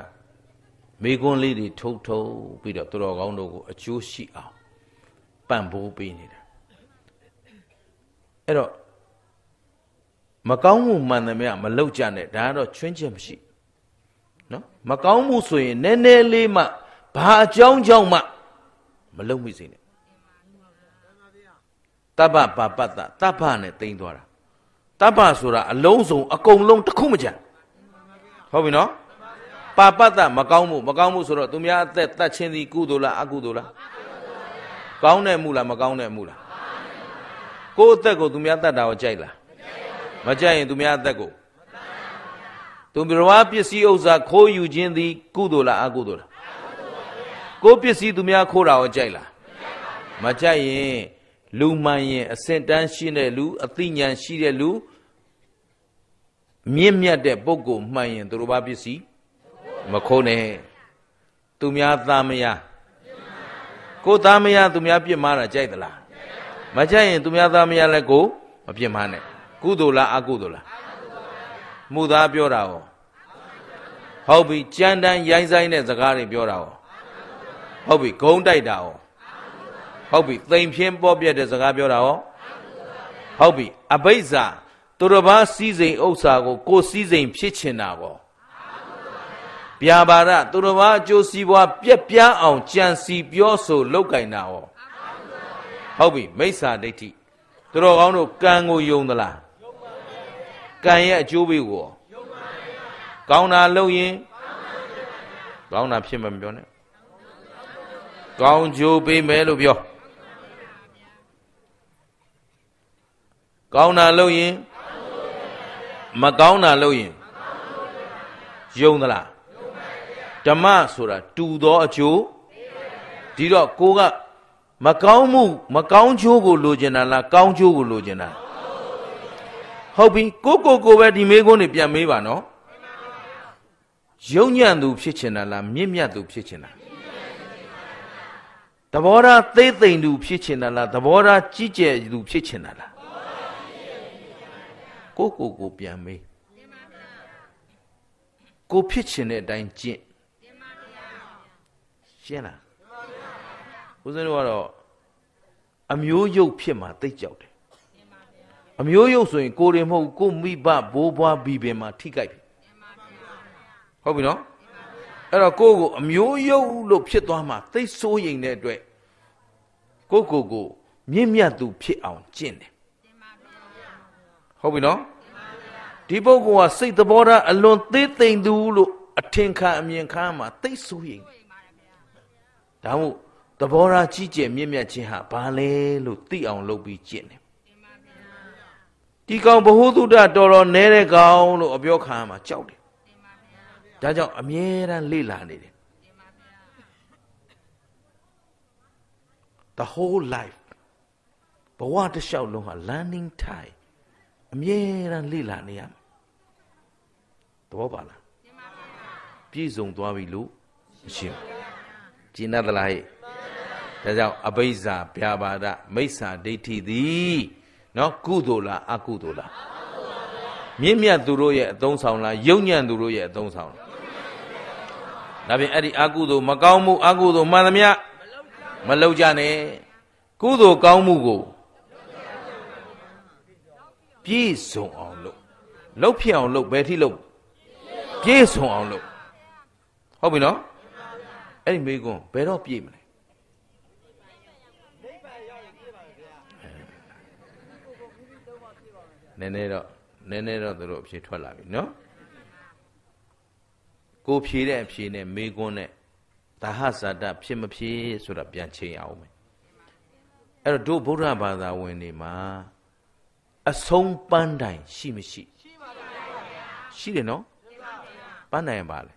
မိကွန်းလေးတွေထုတ်ထုတ်ပြီးတော့သူတော်ကောင်းတို့ကိုအကျိုးရှိအောင်ပံ့ပိုးပေးနေတာအဲ့တော့မကောင်းမှုမှန်သမျှမလောက်ကြနဲ့ဒါကတော့ချွင်းချက်မရှိနော်မကောင်းမှုဆိုရင်နည်းနည်းလေးမှဘာအကြောင်းကြောင့်မှ မလုံမိစေနဲ့တပ္ပပါပတ္တတပ္ပနဲ့တိမ့်သွားတာတပ္ပဆိုတာအလုံးစုံအကုန်လုံးတစ်ခုမကြဟုတ်ပြီနော်ပါပတ္တမကောင်းမှုမကောင်းမှုဆိုတော့သူများအသက်တတ်ခြင်းသည်ကုသိုလ်လားအကုသိုလ်လားကောင်းတဲ့မှုလားမကောင်းတဲ့မှုလားကိုယ့်အသက်ကိုသူများတတ်တာကိုကြိုက်လားမကြိုက်ရင်သူများအသက်ကိုသူဘဝပစ္စည်းဥစ္စာခိုးယူခြင်းသည်ကုသိုလ်လားအကုသိုလ်လား ကိုပစ္စည်းသူများခိုးတာကိုကြိုက်လားမကြိုက်ရင်လူမှန်ရင်အစင်တန်းရှိတဲ့လူအသိဉာဏ်ရှိတဲ့လူမြင့်မြတ်တဲ့ပုဂ္ဂိုလ်မှန်ရင်သူတို့ဘာပစ္စည်းမခိုးနဲ့သူများသားမယားကိုသားမယားသူများပြစ်မှားတာကြိုက်သလားမကြိုက်ရင်သူများသားမယားလည်းကိုမပြစ်မှားနဲ့ကုသိုလ်လားအကုသိုလ်လားမှုသားပြောတာဟောဟုတ်ပြီကြမ်းတမ်းရိုင်းဆိုင်တဲ့စကားတွေပြောတာဟော ဟုတ်ပြီဂုံးတိုက်တာဟောဟုတ်ပြီသိမ်ဖြင်းပေါ်ပြက်တဲ့စကားပြောတာဟောဟုတ်ပြီအဘိဇ္ဇာသူတစ်ပါးစည်းစိမ်ဥစ္စာကိုကိုစည်းစိမ်ဖြစ်ချင်တာဟောဗျာပါဒသူတစ်ပါးအကျိုးစီးပွားပြက်ပြားအောင်ကြံစီပြောဆိုလောက်ကင်တာဟောဟုတ်ပြီမိစ္ဆာဒိဋ္ဌိသူတော်ကောင်းတို့ကံကိုယုံသလားကံရဲ့အကျိုးပေးကိုကောင်းတာလုပ်ရင်ကောင်းတာဖြစ်မှာမပြောနဲ့ ကောင်းကျိုးပေးမယ်လို့ပြောကောင်းတာလုပ်ရင်မကောင်းတာလုပ်ရင်ယုံသလားဓမ္မဆိုတာတူသောအကျိုးဒီတော့ကိုကမကောင်းမှုမကောင်းကျိုးကိုလိုချင်တာလားကောင်းကျိုးကိုလိုချင်တာဟုတ်ပြီကိုကိုကိုပဲဒီမေးခွန်းတွေပြန်မေးပါနော်ယုံညံ့သူဖြစ်ချင်တာလားမြင့်မြတ်သူဖြစ်ချင်တာ သဘောထားသေးသိမ်သူဖြစ်ချင်တာလားသဘောထားကြီးကျယ်သူဖြစ်ချင်တာလားကိုကိုကိုပြန်မေးကိုဖြစ်ချင်တဲ့အတိုင်းကျင့်ရှင်းလားဦးဇင်းတို့ကတော့အမျိုးရုပ်ဖြစ်မှာသိကြောက်တယ်အမျိုးရုပ်ဆိုရင်ကိုယ်ရင်မဟုတ်ကိုမိဘဘိုးဘွားဘီပင်မှာထိကြိုက်ပြီဟုတ်ပြီနော် အဲ့တော့ကိုယ့်ကိုအမျိုးရုပ်လို့ဖြစ်သွားမှသိဆိုးရင်တဲ့အတွက်ကိုယ့်ကိုယ်ကိုမြင့်မြတ်သူဖြစ်အောင်ကျင့်တယ်ဟုတ်ပြီနော်ဒီပုဂ္ဂိုလ်ကစိတ်သဘောထားအလွန်သေးသိမ်သူလို့အထင်ခံအမြင်ခံမှာသိဆိုးရင်ဒါမို့သဘောထားကြီးကျယ်မြင့်မြတ်ခြင်းဟာဘာလဲလို့သိအောင်လုပ်ပြီးကျင့်တယ်ဒီကောင်ဘ ഹു တုဒ္ဒတော်တော်နဲတဲ့ကောင်လို့အပြောခံမှာကြောက်တယ် ဒါကြောင့်အမြဲတမ်းလေ့လာနေတယ် the whole life ဘဝတစ်လျှောက်လုံးဟာ learning time အမြဲတမ်းလေ့လာနေရမယ်သဘောပါလားပြည့်စုံသွားပြီလို့မရှိဘူးကျင့်တတ်သလားဟဲ့ဒါကြောင့်အဘိဇ္ဇာဗျာပါဒမိစ္ဆာဒိဋ္ဌိသည်နော်ကုသိုလ်လားအကုသိုလ်လားမြင့်မြတ်သူတို့ရဲ့အသုံးဆောင်လားယုံညံ့သူတို့ရဲ့အသုံးဆောင်လား ဒါဖြင့်အဲ့ဒီအကုသိုလ်မကောင်းမှုအကုသိုလ်မှန်သမျှမလောက်ကြနဲ့ကုသိုလ်ကောင်းမှုကိုပြည့်စုံအောင်လုပ်လှုပ်ဖြစ်အောင်လုပ်ဘယ်ထိလုပ်ပြည့်စုံအောင်လုပ်ဟုတ်ပြီနော်အဲ့ဒီမိကွန်းဘယ်တော့ပြည့်မလဲနည်းနည်းတော့နည်းနည်းတော့သူတို့အဖြေထွက်လာပြီနော် ကိုဖြေတဲ့အဖြေနဲ့မိကွန်းနဲ့ဒါဟဇာတဖြစ်မဖြစ်ဆိုတာပြန်ချိန်အောင်မယ်အဲ့တော့တို့ဗုဒ္ဓဘာသာဝင်တွေမှာအဆုံးပန်းတိုင်ရှိမရှိရှိပါပါရှိတယ်နော်ပန်းတိုင်ပါလေ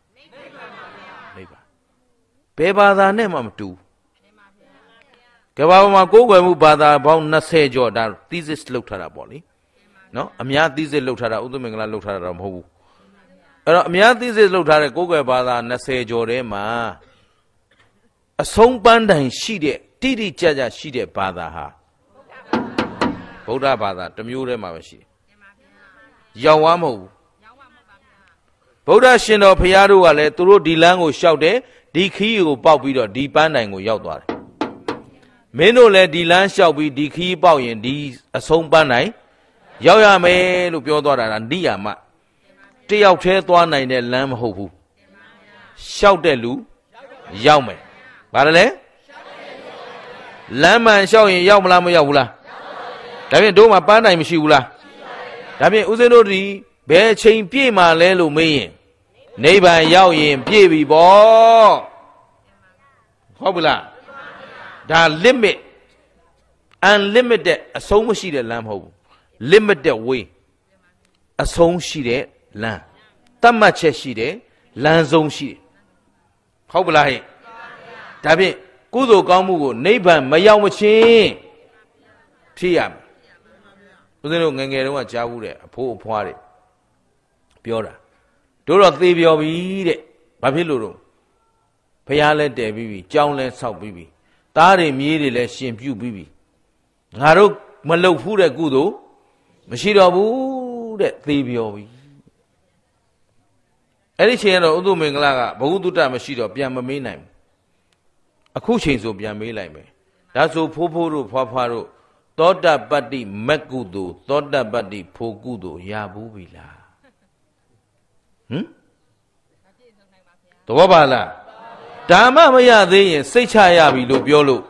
နိဗ္ဗာန်ဘယ်ဘာသာနဲ့မှမတူကဘာပေါ်မှာကိုးကွယ်မှုဘာသာပေါင်း20ကျော်ဒါ thesis လုပ်ထားတာပေါ့လေနော်အများ thesis လုပ်ထားတာဥဒ္ဓမင်္ဂလာလုပ်ထားတာတော့မဟုတ်ဘူး အဲ့တော့အများ thesis လုပ်ထားတဲ့ကိုးကွယ်ဘာသာ20ကျော်ထဲမှာအဆုံးပန်းတိုင်ရှိတဲ့တိတိကျကျရှိတဲ့ဘာသာဟာဗုဒ္ဓဘာသာတစ်မျိုးတည်းမှာပဲရှိတယ်။ရောင်ဝါမဟုတ်ဘူး။ဗုဒ္ဓရှင်တော်ဖရာတို့ကလည်းသူတို့ဒီလမ်းကိုရှောက်တယ်ဒီခီးကိုပေါက်ပြီးတော့ဒီပန်းတိုင်ကိုရောက်သွားတယ်။မင်းတို့လည်းဒီလမ်းလျှောက်ပြီးဒီခီးပေါက်ရင်ဒီအဆုံးပန်းတိုင်ရောက်ရမယ်လို့ပြောသွားတာကနိယာမ တယောက်တည်းသွားနိုင်တဲ့လမ်းမဟုတ်ဘူး။ရှောက်တဲ့လူရောက်မယ်။ဘာလဲလမ်းမှန်လျှောက်ရင်ရောက်မလားမရောက်ဘူးလားဒါဖြင့်တို့မှာပန်းတိုင်မရှိဘူးလားဒါဖြင့်ဦးဇင်းတို့ဒီဘယ်ချိန်ပြည့်မှလဲလို့မေးရင်နိဗ္ဗာန်ရောက်ရင်ပြည့်ပြီပေါ့ဟုတ်ဘူးလားဒါ limit unlimited အဆုံးမရှိတဲ့လမ်းမဟုတ်ဘူး limited way အဆုံးရှိတဲ့ လမ်းတတ်မှတ်ချက်ရှိတဲ့လမ်းဆုံးရှိတယ်ဟုတ်ပလားဟဲ့ဒါဖြင့်ကုသိုလ်ကောင်းမှုကိုနိဗ္ဗာန်မရောက်မချင်းဖြစ်ရမယ်ဦးဇင်းတို့ငငယ်တုန်းကကြားဘူးတဲ့အဖိုးအဖွားတွေပြောတာတို့တော့သေပြောပြီတဲ့ဘာဖြစ်လို့တော့ဖះလဲတည်ပြီးပြီကြောင်းလဲဆောက်ပြီးပြီသားတွေမြေးတွေလဲရှင်ပြုတ်ပြီးပြီငါတို့မလုတ်ဖူးတဲ့ကုသိုလ်မရှိတော့ဘူးတဲ့သေပြောပြီ အဲ့ဒီချိန်ကတော့ဥဒ္ဓမင်္ဂလာကဘဝတုတ္တမရှိတော့ပြန်မမေးနိုင်ဘူးအခုချိန်ဆိုပြန်မေးလိုက်မယ်ဒါဆိုဖိုးဖိုးတို့ဖွားဖွားတို့သောတပတ္တိမက်ကုသိုလ်သောတပတ္တိဖိုကုသိုလ်ရဘူးပြီလားဟမ်တဘောပါလားဒါမှမရသေးရင်စိတ်ချရပြီလို့ပြောလို့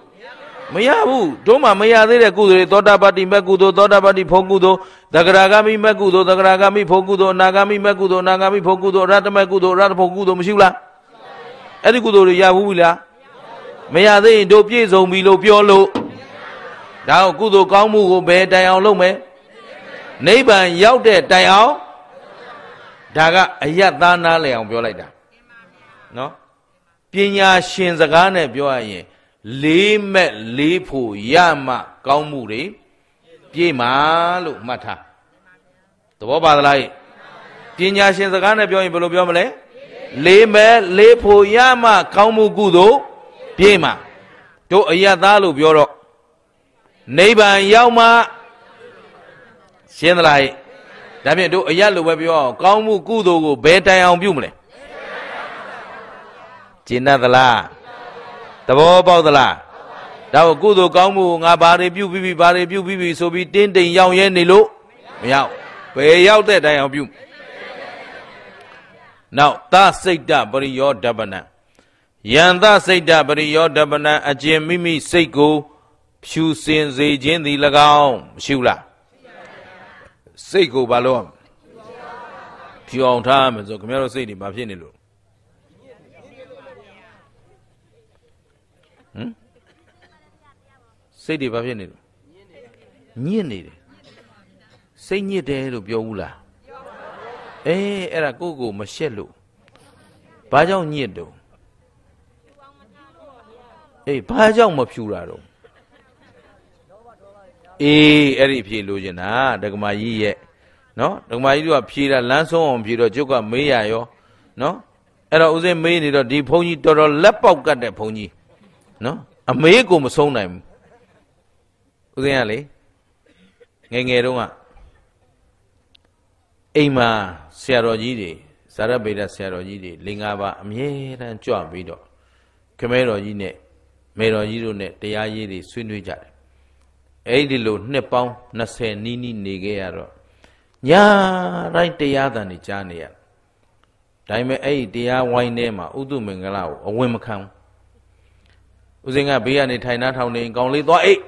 မရဘူးတို့မှမရသေးတဲ့ကုသိုလ်တွေသောတာပတ္တိမက်ကုသိုလ်သောတာပတ္တိဖိုကုသိုလ်သဂရာဂမိမက်ကုသိုလ်သဂရာဂမိဖိုကုသိုလ်အနာဂမိမက်ကုသိုလ်အနာဂမိဖိုကုသိုလ်အရဟတမက်ကုသိုလ်အရဟတဖိုကုသိုလ်မရှိဘူးလားအဲ့ဒီကုသိုလ်တွေရဘူးပြီလားမရသေးရင်တို့ပြည့်စုံပြီလို့ပြောလို့ဒါကုသိုလ်ကောင်းမှုကိုဘယ်တိုင်အောင်လုပ်မယ်နိဗ္ဗာန်ရောက်တဲ့တိုင်အောင်ဒါကအယတ်သားနားလည်အောင်ပြောလိုက်တာနော်ပညာရှင်စကားနဲ့ပြောရရင် လေးမဲ့လေးဖို့ရမှကောင်းမှုတွေပြည့်မှာလို့မှတ်ထားသဘောပါသလားပညာရှင်စကားနဲ့ပြောရင်ဘယ်လိုပြောမလဲလေးမဲ့လေးဖို့ရမှကောင်းမှုကုသိုလ်ပြည့်မှာတို့အယတ်သားလို့ပြောတော့နိဗ္ဗာန်ရောက်မှရှင်းသလားဒါဖြင့်တို့အယတ်လို့ပဲပြောအောင်ကောင်းမှုကုသိုလ်ကိုဘယ်တိုင်အောင်ပြုမလဲကျင့်တတ်သလား သဘောပေါက်သလားဒါကိုကုသိုလ်ကောင်းမှုငါဘာတွေပြုပြီးပြီဘာတွေပြုပြီးပြီဆိုပြီးတင်းတိမ်ရောက်ရဲနေလို့မရောက်ဘယ်ရောက်တဲ့တိုင်အောင်ပြုနောက်သစိတ်တပရိယောဓပနံယန္တစိတ်တပရိယောဓပနံအကျင့်မိမိစိတ်ကို ဖြူစင်စေခြင်းသည်၎င်းမရှိဘူးလားစိတ်ကိုဘာလို့ဖြူအောင်ထားမယ်ဆိုခင်ဗျားတို့စိတ်တွေဘာဖြစ်နေလို့ ဟမ်စိတ်တွေဘာဖြစ်နေလို့ညစ်နေတယ်စိတ်ညစ်တယ်လို့ပြောဘူးလားအေးအဲ့ဒါကိုယ့်ကိုမရှက်လို့ဘာကြောင့်ညစ်တော့အေးဘာကြောင့်မဖြူတာတော့အေးအဲ့ဒီဖြေလို့ကျင်တာဒကမာကြီးရဲ့နော်ဒကမာကြီးတို့ကဖြေတာလမ်းဆုံးအောင်ဖြေတော့ကျုပ်ကမေးရရောနော်အဲ့တော့ဦးစင်းမေးနေတော့ဒီဘုန်းကြီးတော်တော်လက်ပေါက်ကတ်တဲ့ဘုန်းကြီး နော်အမေးကိုမဆုံးနိုင်ဘူးဦးစင်းကလေငယ်ငယ်တုန်းကအိမ်မှာဆရာတော်ကြီးတွေဇာရဗေဒဆရာတော်ကြီးတွေလင်္ကာပါအမြဲတမ်းကြွပြီးတော့ခမဲတော်ကြီးနဲ့မေတော်ကြီးတို့နဲ့တရားရေးတွေဆွေးနွေးကြတယ်အဲ့ဒီလိုနှစ်ပေါင်း20နီးနီးနေခဲ့ရတော့ညာတိုင်းတရားတန်တွေကြားနေရဒါပေမဲ့အဲ့ဒီတရားဝိုင်းထဲမှာဥဒုမင်္ဂလာကိုအဝင်မခံဘူး ဦးစင်ကဘေးကနေထိုင်နှားထောင်နေကောင်းလေးသွားအိတ်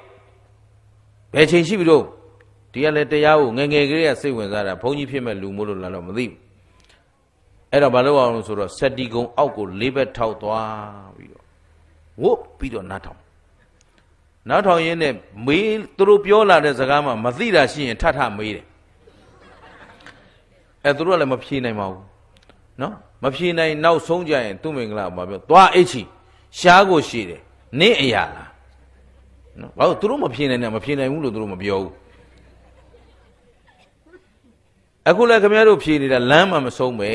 ဘယ်ချိန်ရှိပြီတော့ဒီကလည်းတရားကိုငငယ်ကလေးကစိတ်ဝင်စားတာဘုန်းကြီးဖြစ်မဲ့လူမို့လို့လာတော့မသိဘူးအဲ့တော့ဘာလို့အောင်လို့ဆိုတော့စက်တီကုံအောက်ကိုလေးဘက်ထောက်သွားပြီးတော့ဝုတ်ပြီးတော့နားထောင်နားထောင်ရင်းနဲ့မေးသူတို့ပြောလာတဲ့စကားမှမသိတာရှိရင်ထထမေးတယ်အဲသူတို့ကလည်းမဖြေနိုင်ပါဘူးနော်မဖြေနိုင်နောက်ဆုံးကြရင်သူ့မင်္ဂလာမှာပြောသွားအိတ်ချီရှားကိုရှိတယ် နင့်အရာလားနော်ဘာလို့သူတို့မဖြေနိုင်တယ်မဖြေနိုင်ဘူးလို့သူတို့မပြောဘူးအခုလည်းခင်ဗျားတို့ဖြေနေတာလမ်းမှမဆုံးပဲ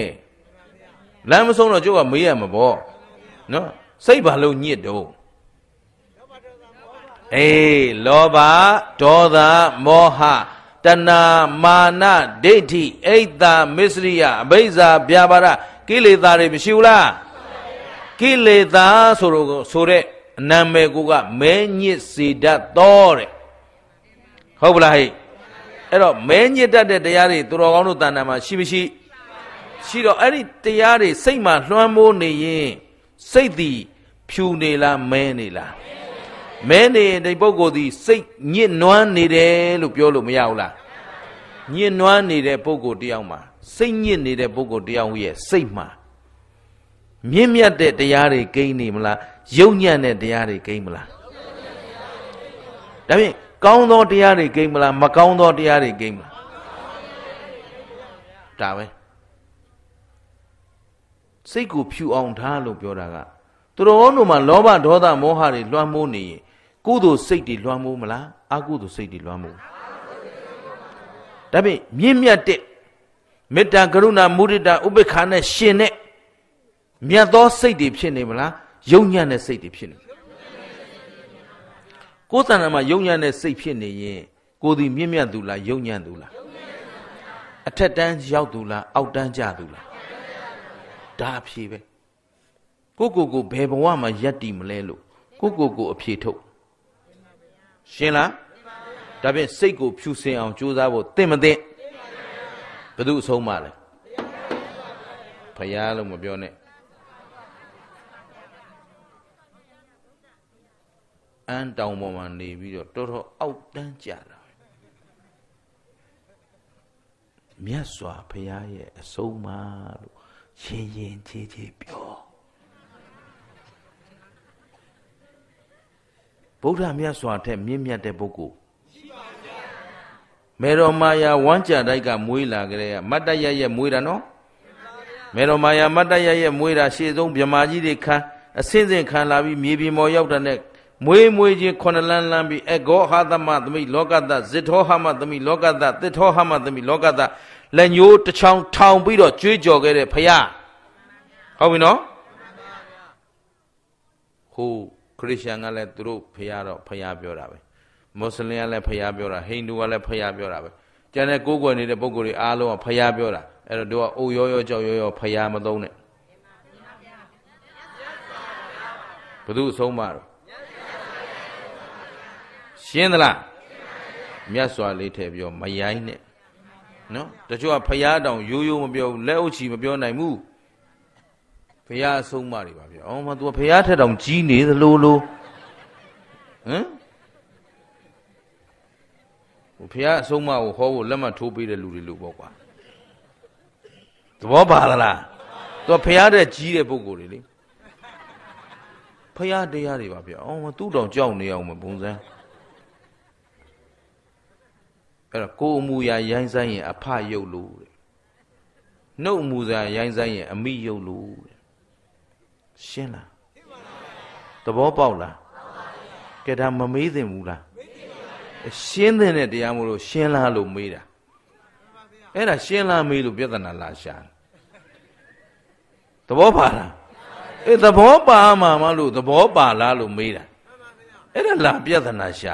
လမ်းမဆုံးတော့ကျုပ်ကမေးရမှာပေါ့နော်စိတ်ဘာလို့ညစ်တော့အေးလောဘဒေါသမောဟတဏမာနဒိဋ္ဌိအိတ်တာမစ္စရိယအဘိဇာဗျာပါဒကိလေသာတွေမရှိဘူးလားကိလေသာဆိုတော့ဆိုတဲ့ အနာမည်ကိုကမဲညစ်စေတတ်တော်တဲ့ဟုတ်ပလားဟဲ့အဲ့တော့မဲညစ်တတ်တဲ့တရားတွေသူတော်ကောင်းတို့တဏ္ဍာမှာရှိမရှိရှိတော့အဲ့ဒီတရားတွေစိတ်မှာလွှမ်းမိုးနေရင်စိတ်သည်ဖြူနေလားမဲနေလားမဲနေရင်ဒီပုဂ္ဂိုလ်သည်စိတ်ညစ်နွမ်းနေတယ်လို့ပြောလို့မရဘူးလားညစ်နွမ်းနေတဲ့ပုဂ္ဂိုလ်တယောက်မှာစိတ်ညစ်နေတဲ့ပုဂ္ဂိုလ်တယောက်ရဲ့စိတ်မှာ မြင့်မြတ်တဲ့တရားတွေကိန်းနေမလားယုံညံ့တဲ့တရားတွေကိန်းမလားဒါဖြင့်ကောင်းသောတရားတွေကိန်းမလားမကောင်းသောတရားတွေကိန်းမလားဒါပဲစိတ်ကိုဖြူအောင်ထားလို့ပြောတာကသူတော်ကောင်းတို့မှာလောဘဒေါသမောဟတွေလွှမ်းမိုးနေရင်ကုသိုလ်စိတ်တွေလွှမ်းမိုးမလားအကုသိုလ်စိတ်တွေလွှမ်းမိုးဒါဖြင့်မြင့်မြတ်တဲ့မေတ္တာကရုဏာမုဒိတာဥပေက္ခနဲ့ရှင်တဲ့ မြတ်သောစိတ်တွေဖြစ်နေမလားယုံညံ့တဲ့စိတ်တွေဖြစ်နေကိုယ်တဏ္ဍာမှာယုံညံ့တဲ့စိတ်ဖြစ်နေရင်ကိုယ်ဒီမြင့်မြတ်သူလားယုံညံ့သူလားအထက်တန်းရောက်သူလားအောက်တန်းကျသူလားဒါအဖြေပဲကိုကိုကိုဘယ်ဘဝမှာယက်တည်မလဲလို့ကိုကိုကိုအဖြေထုတ်ရှင်းလားဒါဖြင့်စိတ်ကိုဖြူစင်အောင်ကြိုးစားဖို့သင့်မသင့်ဘယ်သူအဆုံးမလဲဖယားလို့မပြောနဲ့ အန်းတောင်ပေါ်မှာနေပြီးတော့တော်တော်အောက်တန်းကြတာမြတ်စွာဘုရားရဲ့အဆုံးအမလို့ရင်ရင်ကြည်ကြည်ပြောဗုဒ္ဓမြတ်စွာထက်မြင့်မြတ်တဲ့ပုဂ္ဂိုလ်ရှိပါဗျာမေတော်မာယာဝမ်းကြတိုက်ကမွေးလာကြတဲ့မတ္တရရဲ့မွေးတာနော်မေတော်မာယာမတ္တရရဲ့မွေးတာရှေ့ဆုံးမြမာကြီးတွေခံအစင်းစင်ခံလာပြီးမြေပြင်ပေါ်ရောက်တဲ့နဲ့ မွေးမွေးချင်းခုနလန်းလန်းပြီးအဂောဟာသမသမိလောကတဇစ်ထောဟမသမိလောကတသစ်ထောဟမသမိလောကတလက်ညိုးတစ်ချောင်းထောင်ပြီးတော့ကြွေးကြော်ခဲ့တဲ့ဖယားဟုတ်ပြီနော်ဟိုခရစ်ယာန်ကလည်းသူတို့ဖယားတော့ဖယားပြောတာပဲမွတ်စလင်ကလည်းဖယားပြောတာဟိန္ဒူကလည်းဖယားပြောတာပဲကျန်တဲ့ကိုးကွယ်နေတဲ့ပုဂ္ဂိုလ်တွေအားလုံးကဖယားပြောတာအဲ့တော့တို့ကအိုရောရောကြောက်ရောရောဖယားမသုံးနဲ့ဘသူအဆုံးမတော့ ရှင်းသလားမြတ်စွာလေးထည့်ပြောမရိုင်းနဲ့နော်တချို့ကဖျားတောင်ရိုးရိုးမပြောဘူးလက်အုပ်ချီမပြောနိုင်ဘူးဖျားအဆုံးမတွေပါပြောအော်မ तू ဖျားထက်တောင်ကြီးနေသလိုလိုဟမ်ဟိုဖျားအဆုံးမကိုဟောဖို့လက်မှတ်ထိုးပေးတဲ့လူတွေလို့ပေါ့ကွာသဘောပါသလား तू ဖျားတဲ့ကြီးတဲ့ပုဂ္ဂိုလ်တွေလေဖရာတရားတွေပါဗျအော်မသူ့တောင်ကြောက်နေအောင်မပုံစံ အဲ့တော့ကိုအမူအရာရိုင်းဆိုင်ရင်အဖယုတ်လို့တဲ့နှုတ်အမူအရာရိုင်းဆိုင်ရင်အမိယုတ်လို့တဲ့ရှင်းလားသဘောပေါက်လားကဲဒါမမေးသင့်ဘူးလားရှင်းတဲ့တရားမို့လို့ရှင်းလားလို့မေးတာအဲ့ဒါရှင်းလားမေးလို့ပြဿနာလာရှာသဘောပါလားအေးသဘောပါမှာမလို့သဘောပါလားလို့မေးတာအဲ့ဒါလာပြဿနာရှာ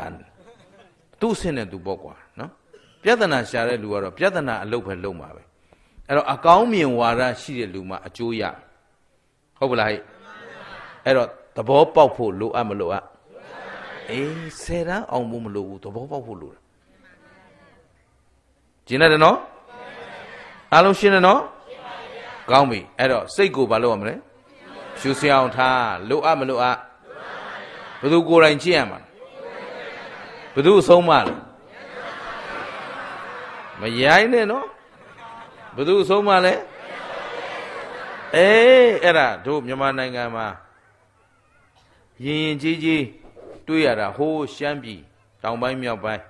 သူ့ဆင်းတဲ့သူပေါ့ကွာနော် ပြဿနာရှာတဲ့လူကတော့ပြဿနာအလုပ်ပဲလုပ်မှာပဲအဲ့တော့အကောင်းမြင်ဝါဒရှိတဲ့လူမှအကျိုးရဟုတ်ပလားဟဲ့အဲ့တော့သဘောပေါက်ဖို့လိုအပ်မလိုအပ်အေးဆယ်တန်းအောင်ဖို့မလိုဘူးသဘောပေါက်ဖို့လိုတာကျင်းတယ်နော်အားလုံးရှင်းတယ်နော်ကောင်းပြီအဲ့တော့စိတ်ကိုဘာလုပ်ရမလဲရှုစရအောင်ထားလိုအပ်မလိုအပ်ဘယ်သူကိုယ်တိုင်ကြည့်ရမှာဘယ်သူအဆုံးမလဲ မရိုင်းနဲ့နော်ဘယ်သူအဆုံးမလဲအေးအဲ့ဒါတို့မြန်မာနိုင်ငံမှာရင်ရင်ကြီးကြီးတွေ့ရတာဟိုးရှမ်းပြည်တောင်ပိုင်းမြောက်ပိုင်း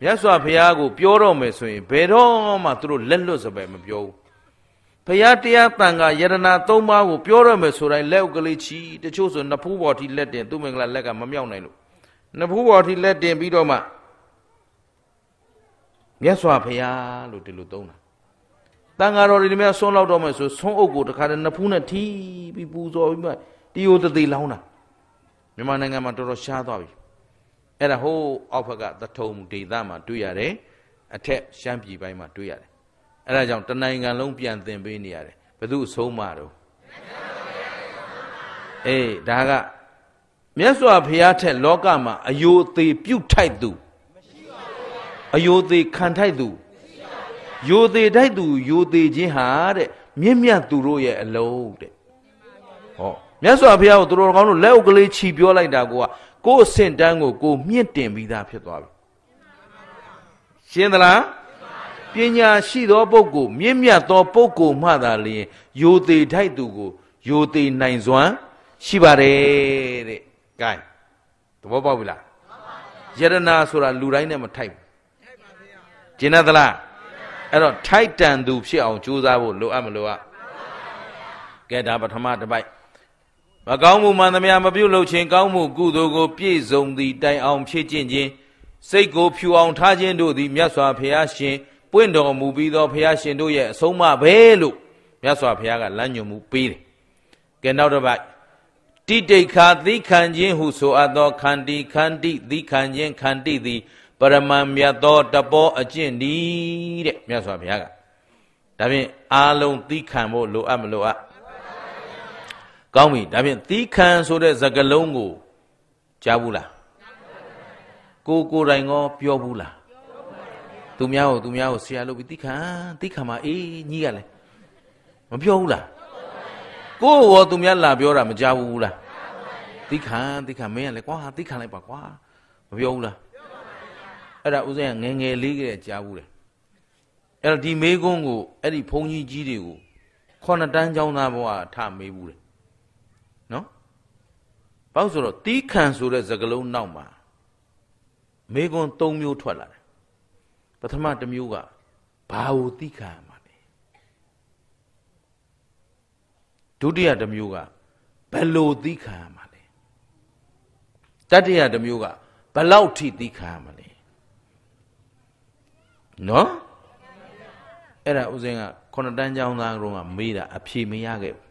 မြတ်စွာဘုရားကိုပြောတော့မယ်ဆိုရင်ဘယ်တော့မှသူတို့လက်လွတ်စပယ်မပြောဘူးဘုရားတရားတန်ခါယရနာသုံးပါးကိုပြောရမယ်ဆိုတိုင်းလက်ဥကလေးချီတချို့ဆိုနဖူးပေါ်ထိလက်တင်သူမင်္ဂလာလက်ကမမြောက်နိုင်လို့နဖူးပေါ်ထိလက်တင်ပြီးတော့မှ မြတ်စွာဘုရားလို့ဒီလိုသုံးတာတန်ဃာတော်တွေများဆွန်းလောက်တော့မယ်ဆိုဆွန်းအုပ်ကိုတခါတည်းနဖူးနဲ့ထီးပြီးပူဇော်ပြီးမှတီယိုတသေးလောင်းတာမြန်မာနိုင်ငံမှာတော်တော်ရှားသွားပြီအဲ့ဒါဟိုးအောက်ဘက်ကသထုံဒေသမှာတွေ့ရတယ်အထက်ရှမ်းပြည်ပိုင်းမှာတွေ့ရတယ်အဲ့ဒါကြောင့်တနိုင်ငံလုံးပြန်သင်ပေးနေရတယ်ဘယ်သူအဆုံးမတော့အေးဒါကမြတ်စွာဘုရားထက်လောကမှာအယိုသေးပြုတ်ထိုက်သူ အယိုသေးခံထိုက်သူယိုသေးထိုက်သူယိုသေးခြင်းဟာတဲ့မြင့်မြတ်သူတို့ရဲ့အလုံးတဲ့ဟောမြတ်စွာဘုရားကိုသူတော်ကောင်းတို့လက်အုပ်ကလေးခြီပြောလိုက်တာကိုကကိုယ်အဆင့်တန်းကိုကိုမြင့်တင်ပြီးသားဖြစ်သွားပြီရှင်းသလားပညာရှိသောပုဂ္ဂိုလ်မြင့်မြတ်သောပုဂ္ဂိုလ်မှသာလျှင်ယိုသေးထိုက်သူကိုယိုသေးနိုင်စွမ်းရှိပါတယ်တဲ့။ gain သဘောပေါက်ပြီလား။ယရနာဆိုတာလူတိုင်းနဲ့မထိုက်ဘူး။ ကျင်သလား။အဲ့တော့ထိုက်တန်သူဖြစ်အောင်ကြိုးစားဖို့လိုအပ်မလိုအပ်။ကဲဒါပထမတစ်ပိုက်မကောင်းမှုမှန်သမျှမပြုတ်လို့ခြင်းကောင်းမှုကုသိုလ်ကိုပြည့်စုံသည့်တိုင်အောင်ဖြည့်ကျင့်ခြင်းစိတ်ကိုဖြူအောင်ထားခြင်းတို့သည်မြတ်စွာဘုရားရှင်ပွင့်တော်မူပြီးသောဘုရားရှင်တို့ရဲ့အဆုံးအမပဲလို့မြတ်စွာဘုရားကလမ်းညွှန်မှုပေးတယ်။ကဲနောက်တစ်ပိုက်တိတိခာသီခံခြင်းဟုဆိုအပ်သောခန္တီခန္တီသီခံခြင်းခန္တီသည်ပ ရမန်မြတ်သောတပောအကျင့်ဒီတဲ့မြတ်စွာဘုရားကဒါဖြင့်အာလုံးသီခံဖို့လိုအပ်မလိုအပ်ကောင်းပြီဒါဖြင့်သီခံဆိုတဲ့စကားလုံးကိုကြားဘူးလားကိုကိုယ်တိုင်ရောပြောဘူးလားသူများကိုသူများကိုဆရာလုပ်ပြီးသီခံသီခံမှာအေးညီးကလည်းမပြောဘူးလားကိုယ်ရောသူများလာပြောတာမကြားဘူးလားသီခံသီခံမင်းကလည်းကွာသီခံလိုက်ပါကွာမပြောဘူးလား အဲ့ဒါဥစဉ်ငယ်ငယ်လေးကလေးကြားဘူးတယ်အဲ့တော့ဒီမေးခွန်းကိုအဲ့ဒီဘုန်းကြီးကြီးတွေကိုခေါဏတန်းကျောင်းသားဘဝထမေးဘူးတယ်နော်ဘာလို့ဆိုတော့တီးခံဆိုတဲ့စကားလုံးနောက်မှာမေကွန်၃မျိုးထွက်လာတယ်ပထမတစ်မျိုးကဘာကိုတီးခံရမှာလဲဒုတိယတစ်မျိုးကဘယ်လိုတီးခံရမှာလဲတတိယတစ်မျိုးကဘယ်လောက်ထိတီးခံရမှာလဲ နော်အဲ့ဒါဥစဉ်ကခုနှစ်တန်းကျောင်းသားတို့ကမေးတာအဖြေမရခဲ့ဘူး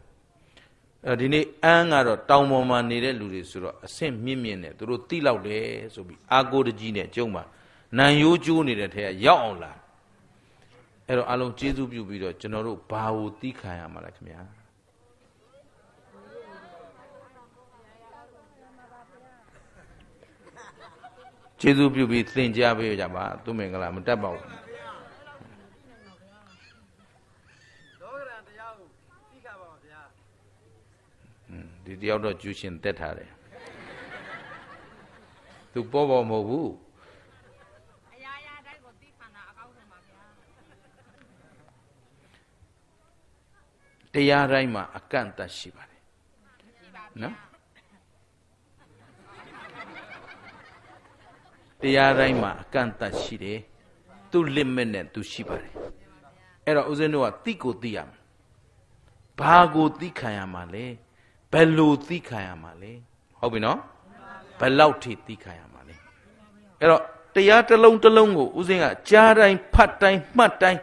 အဲဒီနေ့အန်းကတော့တောင်ပေါ်မှာနေတဲ့လူတွေဆိုတော့အဆင့်မြင့်မြင့်နဲ့သူတို့တိလောက်တယ်ဆိုပြီးအာကိုတကြီးနဲ့ကျုံမှာနန်ရိုးကျိုးနေတဲ့ထဲကရောက်အောင်လာအဲ့တော့အလုံးကျေးဇူးပြုပြီးတော့ကျွန်တော်တို့ဘာကိုတိခံရမှာလဲခင်ဗျာ ကျေးဇူးပြုပြီးသင်ကြားပေးကြပါသူမင်္ဂလာမတက်ပါဘူးဒီတယောက်တော့ကျူရှင်တက်ထားတယ်သူပေါ်ပေါ်မဟုတ်ဘူးအရာရာတိုင်းကိုသိခံတာအကောင်းဆုံးပါဗျာတရားတိုင်းမှာအကန့်အသတ်ရှိပါတယ်ရှိပါဗျာနော် တရားတိုင်းမှာအကန့်အသတ်ရှိတယ်သူ့ limit နဲ့သူရှိပါတယ်အဲ့တော့ဦးဇင်းတို့ကတိကိုသိရမယ်ဘာကိုသိခံရမှာလဲဘယ်လိုသိခံရမှာလဲဟုတ်ပြီနော်ဘယ်လောက်ထိသိခံရမှာလဲအဲ့တော့တရားတစ်လုံးတစ်လုံးကိုဦးဇင်းကကြားတိုင်းဖတ်တိုင်းမှတ်တိုင်း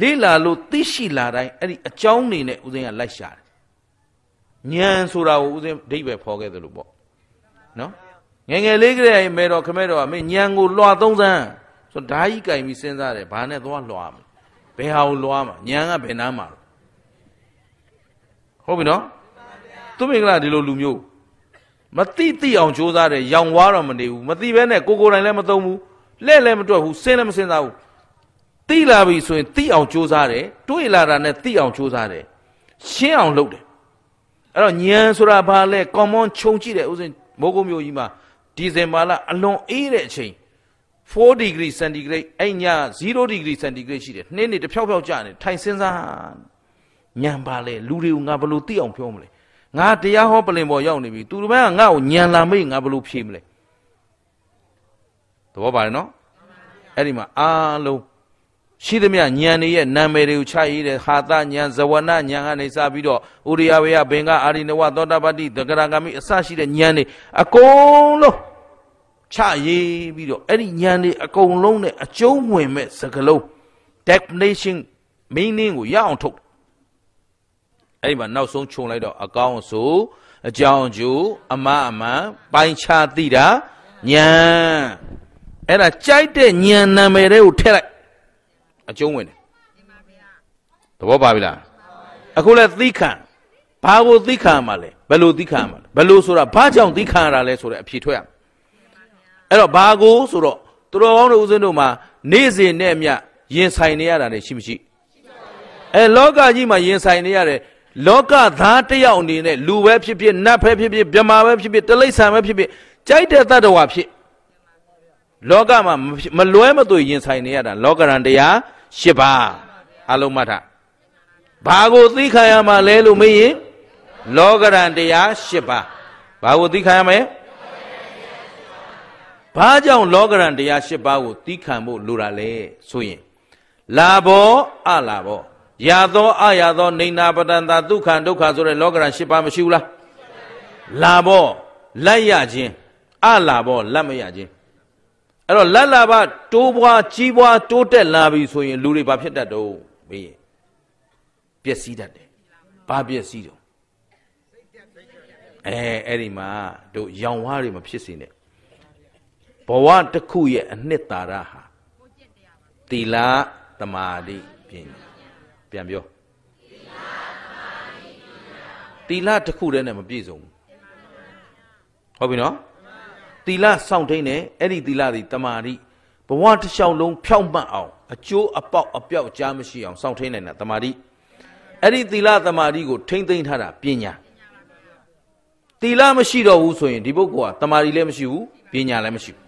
လေးလာလို့သိရှိလာတိုင်းအဲ့ဒီအကြောင်းနေနဲ့ဦးဇင်းကလိုက်ရှာတယ်ဉာဏ်ဆိုတာကိုဦးဇင်းဒိဗ္ဗေဖော်ခဲ့တယ်လို့ပေါ့နော် ငယ်ငယ်လေးကလေးမဲတော်ခမဲတော်ကမင်းဉာဏ်ကိုလွှာသုံးစမ်းဆိုဓာကြီးကြိုင်ပြီးစဉ်းစားတယ်ဘာနဲ့သွားလွှာမလဲဘယ်ဟာကိုလွှာမှာဉာဏ်ကဘယ်နားမှာဟုတ်ပြီနော်သူမင်္ဂလာဒီလိုလူမျိုးမတိတိအောင်ကြိုးစားတယ်ရောင်ဝါတော့မနေဘူးမတိဘဲနဲ့ကိုကိုယ်တိုင်လည်းမသုံးဘူးလက်လည်းမတွက်ဘူးစင်းလည်းမစင်းစားဘူးတိလာပြီဆိုရင်တိအောင်ကြိုးစားတယ်တွေးလာတာနဲ့တိအောင်ကြိုးစားတယ်ရှင်းအောင်လုပ်တယ်အဲ့တော့ဉာဏ်ဆိုတာဘာလဲ common ခြုံကြည့်တယ်ဥစဉ်မိုးကုံမျိုးကြီးမှာ ဒီဇင်ဘာလအလွန်အေးတဲ့အချိန်4 degree centigrade အဲ့ည0 degree centigrade ရှိတယ်နှင်းနေတဖြောက်ဖြောက်ကျနေထိုင်စင်းစားညံပါလေလူတွေကိုငါဘယ်လိုသိအောင်ပြောမလဲငါတရားဟောပလင်ပေါ်ရောက်နေပြီသူတို့ဘက်ကငါ့ကိုညံလာမေးငါဘယ်လိုဖြေမလဲသဘောပါတယ်နော်အဲ့ဒီမှာအားလုံး ရှိသမျှညံနေရဲ့နာမည်တွေကိုချရေးတယ်ဟာသညံဇဝနညံကနေစပြီးတော့ဥရိယဝေယဘင်္ဂအာရိနဝသောတာပတ္တိသဂရဂမိအစရှိတဲ့ညံနေအကုန်လုံးချရေးပြီးတော့အဲ့ဒီညံနေအကုန်လုံးနဲ့အကျုံးဝင်မဲ့စကလုံး definition meaning ကိုရအောင်ထုတ်အဲ့ဒီမှာနောက်ဆုံးခြုံလိုက်တော့အကောင်းဆိုအကြောင်းအကျိုးအမအမှန်ပိုင်းခြားသိတာညံအဲ့ဒါကြိုက်တဲ့ညံနာမည်တွေကိုထည့်လိုက် အကျုံးဝင်တယ်သဘောပါပြီလားအခုလဲသီးခံဘာကိုသီးခံမှာလဲဘယ်လိုသီးခံမှာလဲဘယ်လိုဆိုတာဘာကြောင့်သီးခံရတာလဲဆိုတဲ့အဖြေထွက်ရမယ်အဲ့တော့ဘာကိုဆိုတော့သူတော်ကောင်းတို့ဦးဇင်းတို့မှာနေ့စဉ်နဲ့အမျှရင်ဆိုင်နေရတာလည်းရှိမရှိအဲလောကကြီးမှာရင်ဆိုင်နေရတယ်လောကသားတယောက်အနေနဲ့လူပဲဖြစ်ဖြစ်နတ်ပဲဖြစ်ဖြစ်မြမာပဲဖြစ်ဖြစ်တိလိษံပဲဖြစ်ဖြစ်ကြိုက်တဲ့တတ္တဝါဖြစ်လောကမှာမလွဲမသွေရင်ဆိုင်နေရတာလောကရန်တရား ၈ပါးအလုံးမှတ်ထားဘာကိုသိခံရမှာလဲလို့မေးရင်လောကရန်တရား၈ပါးဘာကိုသိခံရမလဲဘာကြောင့်လောကရန်တရား၈ပါးကိုသိခံဖို့လိုတာလဲဆိုရင်လာဘောအလာဘောရသောအရသောနေနာပတန္တာဒုက္ခဒုက္ခဆိုတဲ့လောကရန်၈ပါးမရှိဘူးလားလာဘောလက်ရခြင်းအလာဘောလက်မရခြင်း အဲ့တော့လက်လာဘတိုးပွားကြီးပွားတိုးတက်လာပြီဆိုရင်လူတွေဘာဖြစ်တတ်တော့မေးပျက်စီးတတ်တယ်ဘာပျက်စီးတော့အဲအဲ့ဒီမှာတို့ရောင်ဝါးတွေမဖြစ်စေနဲ့ဘဝတစ်ခုရဲ့အနှစ်သာရဟာသီလသမာဓိပညာပြန်ပြောသီလတစ်ခုတည်းနဲ့မပြည့်စုံဘူးဟုတ်ပြီနော် သီလစောင့်ထိန်တယ်အဲ့ဒီသီလသည်တမာတိဘဝတစ်လျှောက်လုံးဖြောင့်မတ်အောင်အကျိုးအပေါက်အပြောက်ကြားမရှိအောင်စောင့်ထိန်နိုင်တာတမာတိအဲ့ဒီသီလတမာတိကိုထိမ့်သိမ့်ထားတာပညာသီလမရှိတော့ဘူးဆိုရင်ဒီပုဂ္ဂိုလ်ကတမာတိလည်းမရှိဘူးပညာလည်းမရှိဘူး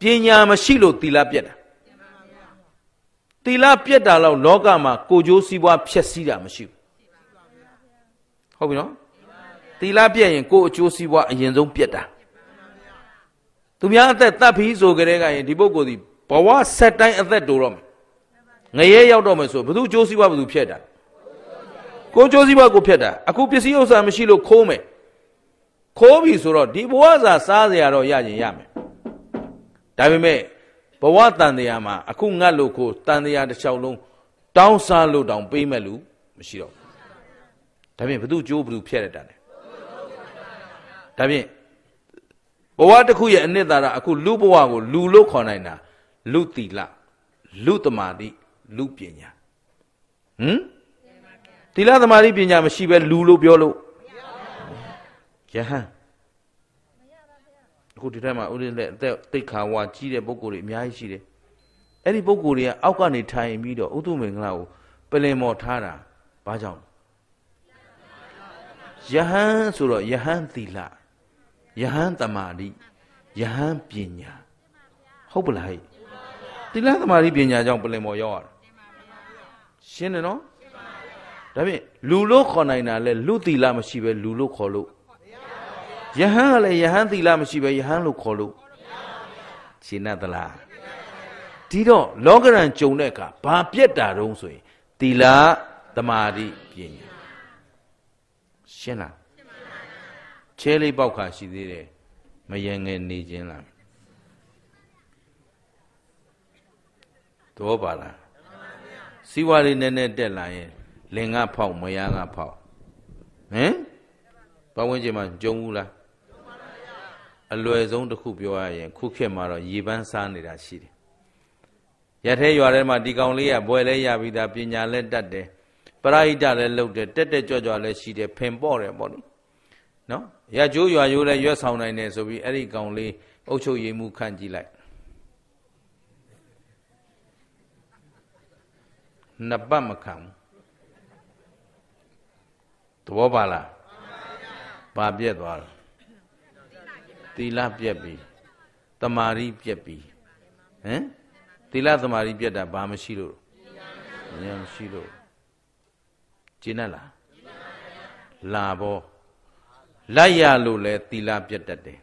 ပညာမရှိလို့သီလပြတ်တာသီလပြတ်တာတော့လောကမှာကိုကြိုးစည်းပွားဖျက်ဆီးတာမရှိဘူးဟုတ်ပြီနော်သီလပြတ်ရင်ကိုအကျိုးစည်းပွားအရင်ဆုံးပြတ်တာ သူများအသက်တတ်ပြီးဆိုကြတဲ့ကရင်ဒီပုဂ္ဂိုလ်ဒီဘဝဆက်တိုင်းအသက်တိုးတော့မယ်ငရဲရောက်တော့မယ်ဆိုဘယ်သူကြိုးစည်းပွားဘယ်သူဖြတ်တာကိုကြိုးစည်းပွားကိုဖြတ်တာအခုပစ္စည်းဥစ္စာမရှိလို့ခိုးမယ်ခိုးပြီဆိုတော့ဒီဘဝစာစားစရာတော့ရရင်ရမယ်ဒါပေမဲ့ဘဝတန်တရားမှာအခုငတ်လို့ကိုတန်တရားတစ်ချောင်းလုံးတောင်းစားလို့တောင်ပေးမဲ့လူမရှိတော့ဒါဖြင့်ဘသူကြိုးဘသူဖြတ်ရတာလဲဒါဖြင့် ဘဝတစ်ခုရဲ့အနှစ်သာရအခုလူဘဝကိုလူလို့ခေါ်နိုင်တာလူတိလလူတမာတိလူပညာဟမ်တိလတမာတိပညာမရှိဘဲလူလို့ပြောလို့ယဟန်အခုဒီထဲမှာဥဒိလက်အသက်တိတ်ခါဝါကြီးတဲ့ပုံကိုယ်တွေအများကြီးရှိတယ်အဲ့ဒီပုံကိုယ်တွေကအောက်ကနေထိုင်ပြီးတော့ဥတုမင်္ဂလာကိုပလင်မော်ထားတာဘာကြောင့်ယဟန်ဆိုတော့ယဟန်သီလ ယဟန်တမာတိယဟန်ပညာဟုတ်ပလားဟဲ့သီလတမာတိပညာကြောင့်ပလင်မော်ရောက်ရတာရှင်းတယ်နော်ဒါဖြင့်လူလို့ခေါ်နိုင်တာလဲလူသီလမရှိပဲလူလို့ခေါ်လို့ယဟန်ကလည်းယဟန်သီလမရှိပဲယဟန်လို့ခေါ်လို့ရှင်းတ်သလားဒီတော့လောကရန်ကြုံတဲ့အခါဘာပြက်တာတုံးဆိုရင်သီလသမာဓိပညာရှင်းလား ချဲလေးပေါက်ခါရှိသေးတယ်မယံငယ်နေခြင်းလားတော့ပါလားစီဝါလေးနည်းနည်းတက်လာရင်လင်ကဖောက်မယားကဖောက်ဟမ်ပတ်ဝန်းကျင်မှာကြုံဘူးလားအလွယ်ဆုံးတစ်ခုပြောရရင် ခုခေတ်မှာတော့ရေပန်းစားနေတာရှိတယ်ရထဲရွာထဲမှာဒီကောင်လေးကဘွယ်လဲရပြီးသားပညာလဲတတ်တယ်ပရိဟိတလည်းလုပ်တယ်တက်တက်ကြွကြွလည်းရှိတယ်ဖင်ပေါ့တယ်ပေါ့လေနော် ရကျိုးရွာရိုးလည်းရွက်ဆောင်နိုင်တယ်ဆိုပြီးအဲ့ဒီကောင်လေးအုတ်ချုပ်ရည်မှုခန့်ကြည့်လိုက်နှစ်ပတ်မခံဘူးသဘောပါလားပါပြက်သွားတော့သီလပြက်ပြီတမာရီပြက်ပြီဟမ်သီလတမာရီပြက်တာဘာမရှိလို့ဉာဏ်မရှိလို့ကျင်းတ်လားလာဘော လက်ရလို့လဲသီလပြက်တတ်တယ်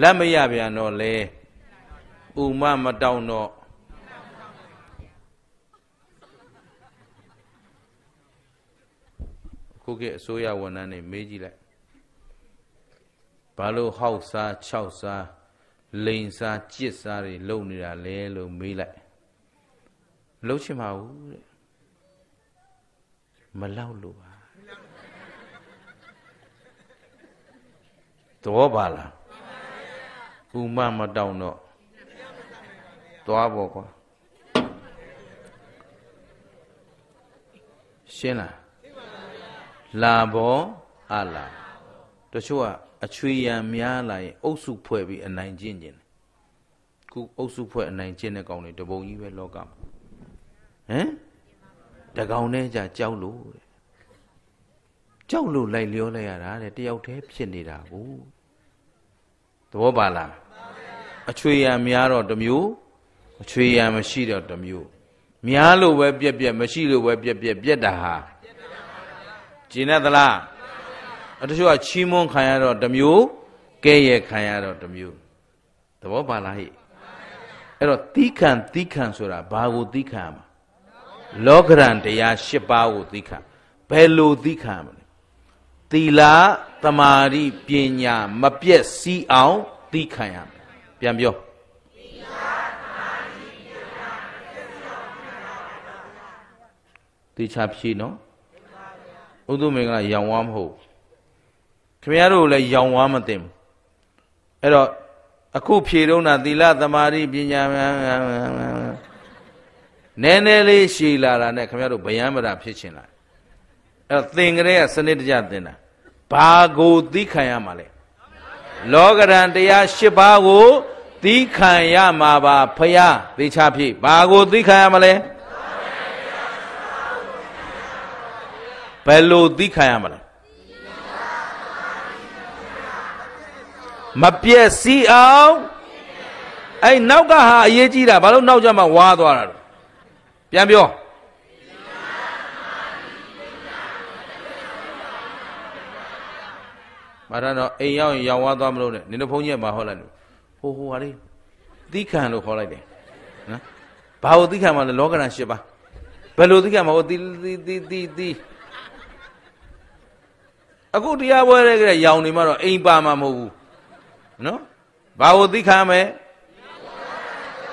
လက်မရပြန်တော့လဲဥမမတောင်းတော့ခုခေတ်အစိုးရဝန်ထမ်းတွေမေးကြည့်လိုက်ဘာလို့ဟောက်စားခြောက်စားလိန်စားကြစ်စားတွေလုံနေတာလဲလို့မေးလိုက်လှုပ်ချင်ပါဘူးတဲ့မလောက်လို့ပါသ ဘောပါလားဥမမတောင်းတော့သွားပေါ့ကွာရှင်းလားလာဘောအလားတချို့ကအချွေရံများလာရင် အုပ်စုဖွဲ့ပြီးအနိုင်ကျင့်ကျင်တယ်ခုအုပ်စုဖွဲ့အနိုင်ကျင့်တဲ့ကောင်တွေတပုံကြီးပဲလောကမှာဟမ်တကောင်နဲ့じゃကြောက်လို့တဲ့ကြောက်လို့လိုက်လျောလိုက်ရတာတဲ့တယောက်တည်းဖြစ်နေတာကို သဘောပါလားအချွေရံများတော့တစ်မျိုးအချွေရံမရှိတော့တစ်မျိုးများလို့ပဲပြက်ပြက်မရှိလို့ပဲပြက်ပြက်ပြက်တာဟာကျင်တဲ့သလားအတချို့ကချီးမွမ်းခံရတော့တစ်မျိုးကဲရဲ့ခံရတော့တစ်မျိုးသဘောပါလားဟိအဲ့တော့သီးခံသီးခံဆိုတာဘာကိုသီးခံရမှာလောကရန်တရား၈ပါးကိုသီးခံဘယ်လိုသီးခံရမလဲ သီလသမာဓိပညာမပြည့်စည်အောင်သီးခံရမယ်ပြန်ပြောသီချာဖြေနော်ဥဒုမင်္ဂလာရောင်ဝါမဟုတ်ခင်ဗျားတို့လည်းရောင်ဝါမသိဘူးအဲ့တော့အခုဖြေတော့တာသီလသမာဓိပညာနည်းနည်းလေးရှည်လာတာနဲ့ခင်ဗျားတို့ဗျံမတာဖြစ်ချင်လာ အဲ့တော့သင်္ကရေကစနစ်တကျသင်တာဘာကိုသိခံရမှာလဲလောကရန်တရား၈ပါးကိုသိခံရမှာပါဖယားသေချာဖြည့်ဘာကိုသိခံရမှာလဲဘယ်လိုသိခံရမှာလဲမပြည့်စည်အောင်အဲ့နောက်ကဟာအရေးကြီးတာဘာလို့နောက်ကျမှဝါသွားတာလဲပြန်ပြော မာရတော့အိမ်ရောက်ရင်ရောင်ဝါသွားမလို့နဲ့နင်တို့ဘုန်းကြီးကမဟောလိုက်လို့ဟိုဟိုဟာလေးသီးခံလို့ခေါ်လိုက်တယ်နော်ဘာလို့သီးခံမှလဲလောကရန်၈ပါးဘယ်လိုသီးခံမှာဟိုသီးသီးသီးသီးသီးအခုတရားပွဲတဲ့ကရောင်နေမှတော့အိမ်ပါမှာမဟုတ်ဘူးနော်ဘာကိုသိခံမယ်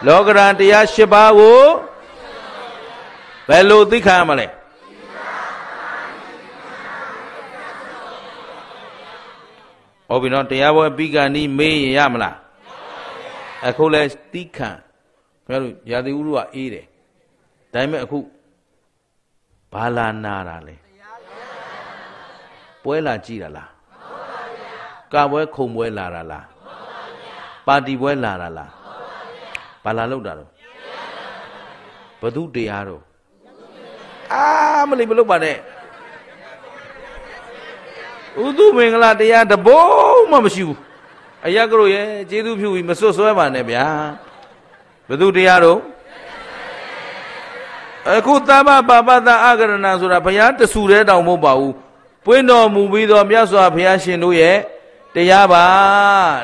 လောကရန်တရား၈ပါးကိုဘယ်လိုသိခံရမလဲ ဟုတ်ပြီနော်တရားပွဲပြီးကနီးမေးရင်ရမလားအခုလဲသိခံခင်ဗျားတို့ရာသီဥတုကအေးတယ်ဒါပေမဲ့အခုဘာလာနာတာလဲပွဲလာကြည့်တာလားကာပွဲခုံပွဲလာတာလားပါတီပွဲလာတာလားဘာလာလောက်တာတော့ဘသူတရားတော့အာမလိမလုပ်ပါနဲ့ ဥဒုမင်္ဂလာတရားတဘုံမှမရှိဘူးအယက်ကတို့ရဲ့ကျေးဇူးပြုပြီးမစွတ်စွဲပါနဲ့ဗျာဘသူတရားတော့အခုသမ္မပါပတအကရဏဆိုတာဘုရားတဆူတဲ့တောင်မဟုတ်ပါဘူးပွင့်တော်မူပြီးတော့မြတ်စွာဘုရားရှင်တို့ရဲ့တရားပါ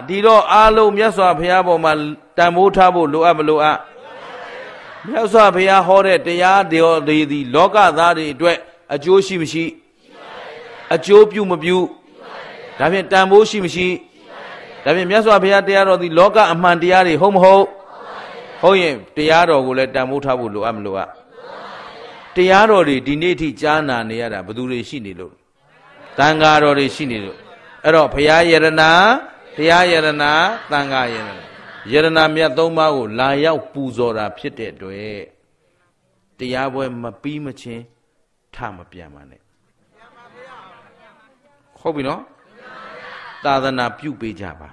ဒီတော့အားလုံးမြတ်စွာဘုရားပေါ်မှာတန်ဖိုးထားဖို့လိုအပ်မလိုအပ်မြတ်စွာဘုရားဟောတဲ့တရားတော်တွေဒီလောကသားတွေအတွက်အကျိုးရှိမရှိ အကျိုးပြုမပြုဒါဖြင့်တန်ဖိုးရှိမရှိဒါဖြင့်မြတ်စွာဘုရားတရားတော်ဒီလောကအမှန်တရားတွေဟုတ်မဟုတ်ဟုတ်ရင်တရားတော်ကိုလည်းတန်ဖိုးထားဖို့လိုအပ်မလိုအပ်တရားတော်တွေဒီနေ့ထိကြားနာနေရတာဘယ်သူတွေရှိနေလို့တန်ဃာတော်တွေရှိနေလို့အဲ့တော့ဘုရားယရနာတရားယရနာတန်ဃာယရနာယရနာမြတ်သုံးပါးကိုလာရောက်ပူဇော်တာဖြစ်တဲ့အတွက်တရားပွဲမပြီးမချင်းထမပြန်ပါနဲ့ ဟုတ်ပြီနော်သာသနာပြုပေးကြပါ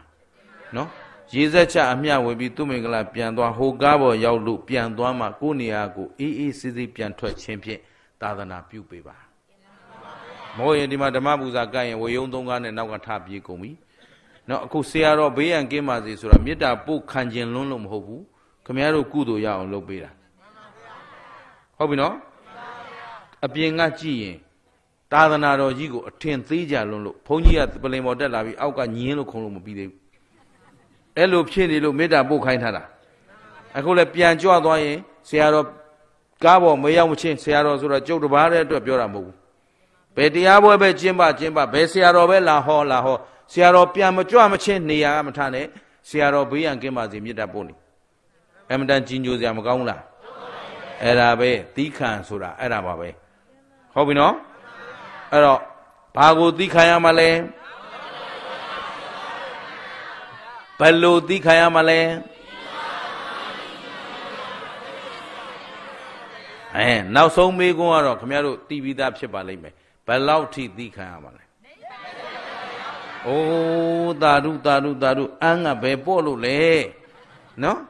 နော်ရေစက်ချအမျှဝေပြီးသူမင်္ဂလာပြန်သွားဟိုကားပေါ်ရောက်လို့ပြန်သွားမှကိုယ်နေရာကိုအေးအေးဆေးဆေးပြန်ထွက်ခြင်းဖြင့်သာသနာပြုပေးပါမဟုတ်ရင်ဒီမှာဓမ္မပူဇာကပ်ရင်ဝေယုံသုံးကားနဲ့နောက်ကထပြေးကုန်ပြီနော်အခုဆရာတော်ဘေးရန်ကင်းပါစေဆိုတာမေတ္တာပို့ခံခြင်းလွန်းလို့မဟုတ်ဘူးခမည်းတော်ကုသိုလ်ရအောင်လုပ်ပေးတာဟုတ်ပြီနော်အပြင်ကကြည့်ရင် သာသနာတော်ကြီးကိုအထင်သေးကြလွန်းလို့ဘုန်းကြီးကပလင်ပေါ်တက်လာပြီးအောက်ကညင်းလို့ခုံလို့မပြီးသေးဘူးအဲ့လိုဖြစ်နေလို့မေတ္တာပို့ခိုင်းထားတာအခုလည်းပြန်ကြွသွားရင်ဆရာတော်ကားပေါ်မရောက်မချင်းဆရာတော်ဆိုတော့ကျုပ်တပားတဲ့အတွက်ပြောတာမဟုတ်ဘူးဘယ်တရားပွဲပဲကျင်းပကျင်းပဘယ်ဆရာတော်ပဲလာဟောလာဟောဆရာတော်ပြန်မကြွမချင်းနေရာကမထားနဲ့ဆရာတော်ဘေးရန်ကင်းပါစေမေတ္တာပို့နေအမှန်တန်ကြီးညိုစရာမကောင်းဘူးလားအဲ့ဒါပဲသီးခံဆိုတာအဲ့ဒါပါပဲဟုတ်ပြီနော် အဲ့တော့ဘာကိုသီးခံရမှာလဲဘယ်လိုသီးခံရမှာလဲအဲနောက်ဆုံးမေးခွန်းကတော့ခင်ဗျားတို့တီးပြီးသားဖြစ်ပါလိမ့်မယ်ဘယ်လောက်ထိသီးခံရမှာလဲအိုးတာရုတာရုတာရုအန်းကဘယ်ပို့လို့လဲနော်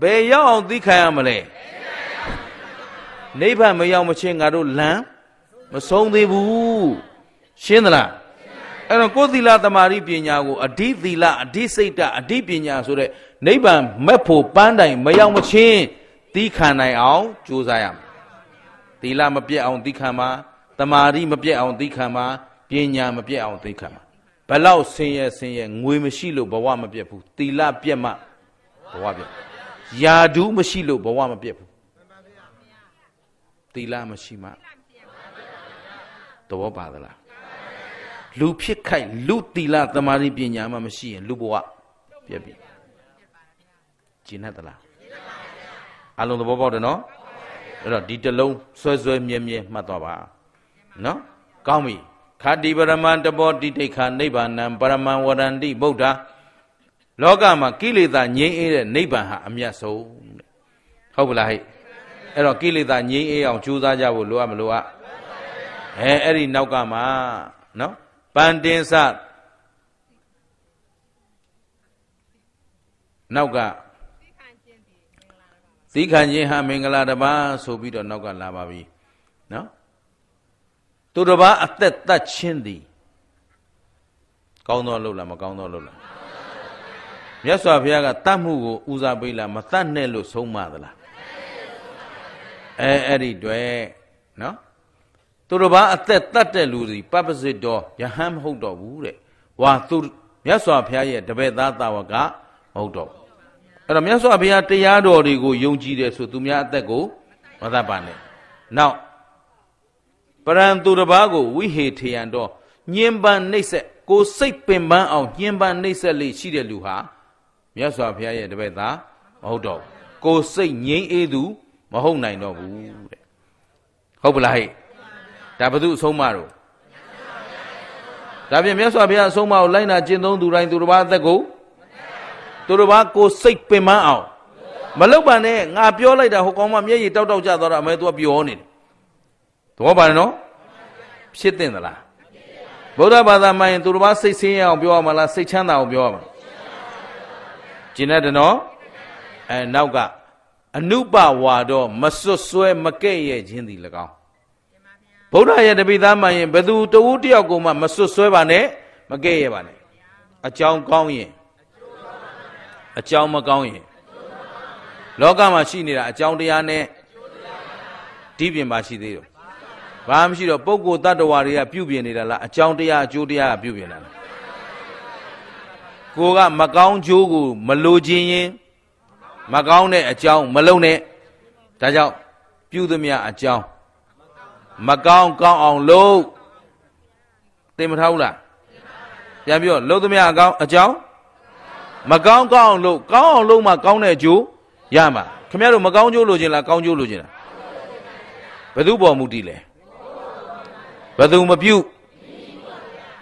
ဘယ်ရောက်အောင်သီးခံရမလဲနိဗ္ဗာန်မရောက်မချင်းငါတို့လမ်း မဆုံးသေးဘူးရှင်းသလားအဲ့တော့ကိုယ်သီလတမာရိပညာကိုအဓိသီလအဓိစိတ်တအဓိပညာဆိုတဲ့နိဗ္ဗာန်မက်ဖို့ပန်းတိုင်မရောက်မချင်းသီးခံနိုင်အောင်ကြိုးစားရမယ်သီလမပြတ်အောင်သီးခံပါတမာရိမပြတ်အောင်သီးခံပါပညာမပြတ်အောင်သီးခံပါဘလောက်ဆင်းရဲဆင်းရဲငွေမရှိလို့ဘဝမပြတ်ဘူးသီလပြတ်မှဘဝပြတ်ယာဒူးမရှိလို့ဘဝမပြတ်ဘူးသီလမရှိမှ သဘောပါသလားလူဖြစ်ခိုက်လူတီလာတမာရီပညာမှမရှိရင်လူဘဝပြက်ပြီကျင်တ်သလားအလုံးသဘောပေါက်တယ်နော်အဲ့တော့ဒီတလုံးဆွဲဆွဲမြဲမြဲမှတ်သွားပါနော်ကောင်းပြီခတိပရမန်တဘောတိဋ္ဌိခနိဗ္ဗာန်ပရမန်ဝရန္တိဗုဒ္ဓလောကမှာကိလေသာငြိမ်းအေးတဲ့နိဗ္ဗာန်ဟာအမြတ်ဆုံးတဲ့ဟုတ်ပလားဟဲ့အဲ့တော့ကိလေသာငြိမ်းအေးအောင်ကြိုးစားကြဖို့လိုအပ်မလိုအပ် အဲအဲ့ဒီနောက်ကမှနော်ပန္တင်စနောက်ကသီခံခြင်းဟာမင်္ဂလာတစ်ပါးဆိုပြီးတော့နောက်ကလာပါပြီနော်သူတစ်ပါးအသက်တတ်ခြင်းသည်ကောင်းသောလို့လားမကောင်းသောလို့လားမြတ်စွာဘုရားကတတ်မှုကိုဦးစားပေးလားမတတ်နဲ့လို့ဆုံးမသလားအဲအဲ့ဒီတွေ့နော် သူတို့ဘာအသက်တတ်တဲ့လူစီပပစစ်တော်ယဟန်မဟုတ်တော့ဘူးတဲ့။ဝါသူမြတ်စွာဘုရားရဲ့တပည့်သားတာဝကမဟုတ်တော့ဘူး။အဲ့တော့မြတ်စွာဘုရားတရားတော်တွေကိုယုံကြည်တယ်ဆိုသူများအသက်ကိုမသတ်ပါနဲ့။နောက်ပရံသူတစ်ပါးကိုဝိဟေထေယံတော်ညင်ပန်နှိပ်ဆက်ကိုစိတ်ပင်ပန်းအောင်ညင်ပန်နှိပ်ဆက်လေးရှိတဲ့လူဟာမြတ်စွာဘုရားရဲ့တပည့်သားမဟုတ်တော့ဘူး။ကိုစိတ်ငြိမ်းအေးသူမဟုတ်နိုင်တော့ဘူးတဲ့။ဟုတ်ပလားဟဲ့။ ဒါဘု து အဆုံးမတော့ဒါပြင်မြတ်စွာဘုရားအဆုံးမကိုလိုက်နာကျင့်သုံးသူတိုင်းသူတစ်ပါးအသက်ကိုသူတစ်ပါးကိုစိတ်ပင်ပန်းအောင်မလောက်ပါနဲ့ငါပြောလိုက်တာဟိုကောင်မမျက်ရည်တောက်တောက်ကျသွားတာအမဲသူကပြောနေတယ်သဘောပါတယ်နော်ဖြစ်တင်သလားဗုဒ္ဓဘာသာမှရင်သူတစ်ပါးစိတ်ဆင်းရဲအောင်ပြောရမလားစိတ်ချမ်းသာအောင်ပြောရမလားကျင်တဲ့တနော်အဲနောက်ကအနုပဝါတော့မစွတ်စွဲမကဲ့ရဲ့ခြင်းသည်၎င်း ဗုဒ္ဓရဲ့တပိသားမှရင်ဘယ်သူတဦးတယောက်ကိုမှမစွတ်ဆွဲပါနဲ့မကဲ့ရပါနဲ့အကြောင်းကောင်းရင်အကြောင်းမကောင်းရင်လောကမှာရှိနေတာအကြောင်းတရားနဲ့ဒီပြင်ပါရှိသေးတယ်ဘာမှရှိတော့ပုဂ္ဂိုလ်တ attva တွေကပြုပြင်နေတာလားအကြောင်းတရားအကျိုးတရားကပြုပြင်တာလားကိုကမကောင်းကျိုးကိုမလိုချင်ရင်မကောင်းတဲ့အကြောင်းမလုံနဲ့ဒါကြောင့်ပြုသမျှအကြောင်း မကောင်းကောင်းအောင်လုပ်သင်မထားဘူးလားပြန်ပြောလုပ်သမျှအကောင်းအကြောင်းမကောင်းကောင်းအောင်လုပ်ကောင်းအောင်လုပ်မှကောင်းတဲ့အကျိုးရမှာခင်ဗျားတို့မကောင်းကျိုးလိုချင်လားကောင်းကျိုးလိုချင်လားဘယ်သူပေါ်မူတည်လဲဘယ်သူမပြုတ်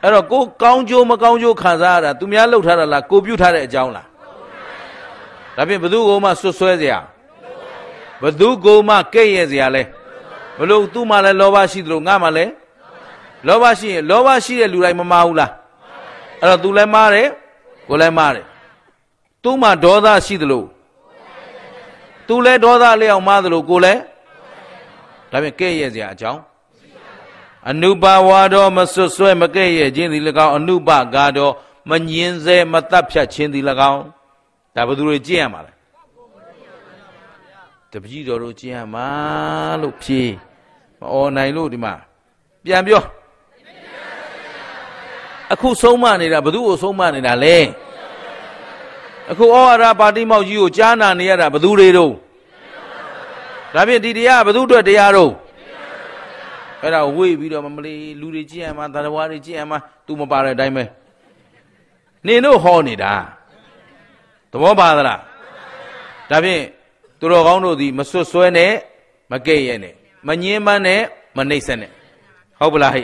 အဲ့တော့ကိုကောင်းကျိုးမကောင်းကျိုးခံစားရတာသူများလှုပ်ထားတာလားကိုပြုတ်ထားတဲ့အကြောင်းလားဒါဖြင့်ဘသူကိုမှဆွဆွဲเสียဘသူကိုမှကဲ့ရဲ့เสียလဲ ဘလို့သူ့မှာလည်းလောဘရှိသလိုငါ့မှာလည်းလောဘရှိရင်လောဘရှိတဲ့လူတိုင်းမမာဘူးလားအဲ့တော့ तू လည်းမားတယ်ကိုလည်းမားတယ်သူ့မှာဒေါသရှိသလို तू လည်းဒေါသလျောက်မားသလိုကိုလည်းဒါပြင်ကဲ့ရဲ့စရာအကြောင်းအနုပါဝါတော့မဆွဆွဲမကဲ့ရဲ့ခြင်းသည်၎င်းအနုပကာတော့မငြင်းစေမတတ်ဖြတ်ခြင်းသည်၎င်းဒါဘယ်သူတွေကြည့်ရမှာလဲ တပည့်တော်တို့ကြည့်ရမှာလို့ဖြေမအော်နိုင်လို့ဒီမှာပြန်ပြောအခုဆုံးမနေတာဘယ်သူကိုဆုံးမနေတာလဲအခုဩဝါဒပါတိမောက်ကြီးကိုကြားနာနေရတာဘယ်သူတွေတော့ဒါဖြင့်ဒီတရားဘယ်သူအတွက်တရားတော့အဲ့ဒါဝေ့ပြီးတော့မလီလူတွေကြည့်ရမှာသတ္တဝါတွေကြည့်ရမှာ तू မပါတဲ့အတိုင်းပဲနေတို့ဟောနေတာသဘောပါသလားဒါဖြင့် သူတော်ကောင်းတို့သည်မဆွတ်ဆွဲနဲ့မကဲ့ရဲ့နဲ့မငင်းမနဲ့မနှိမ့်ဆက်နဲ့ဟုတ်ပလားဟိ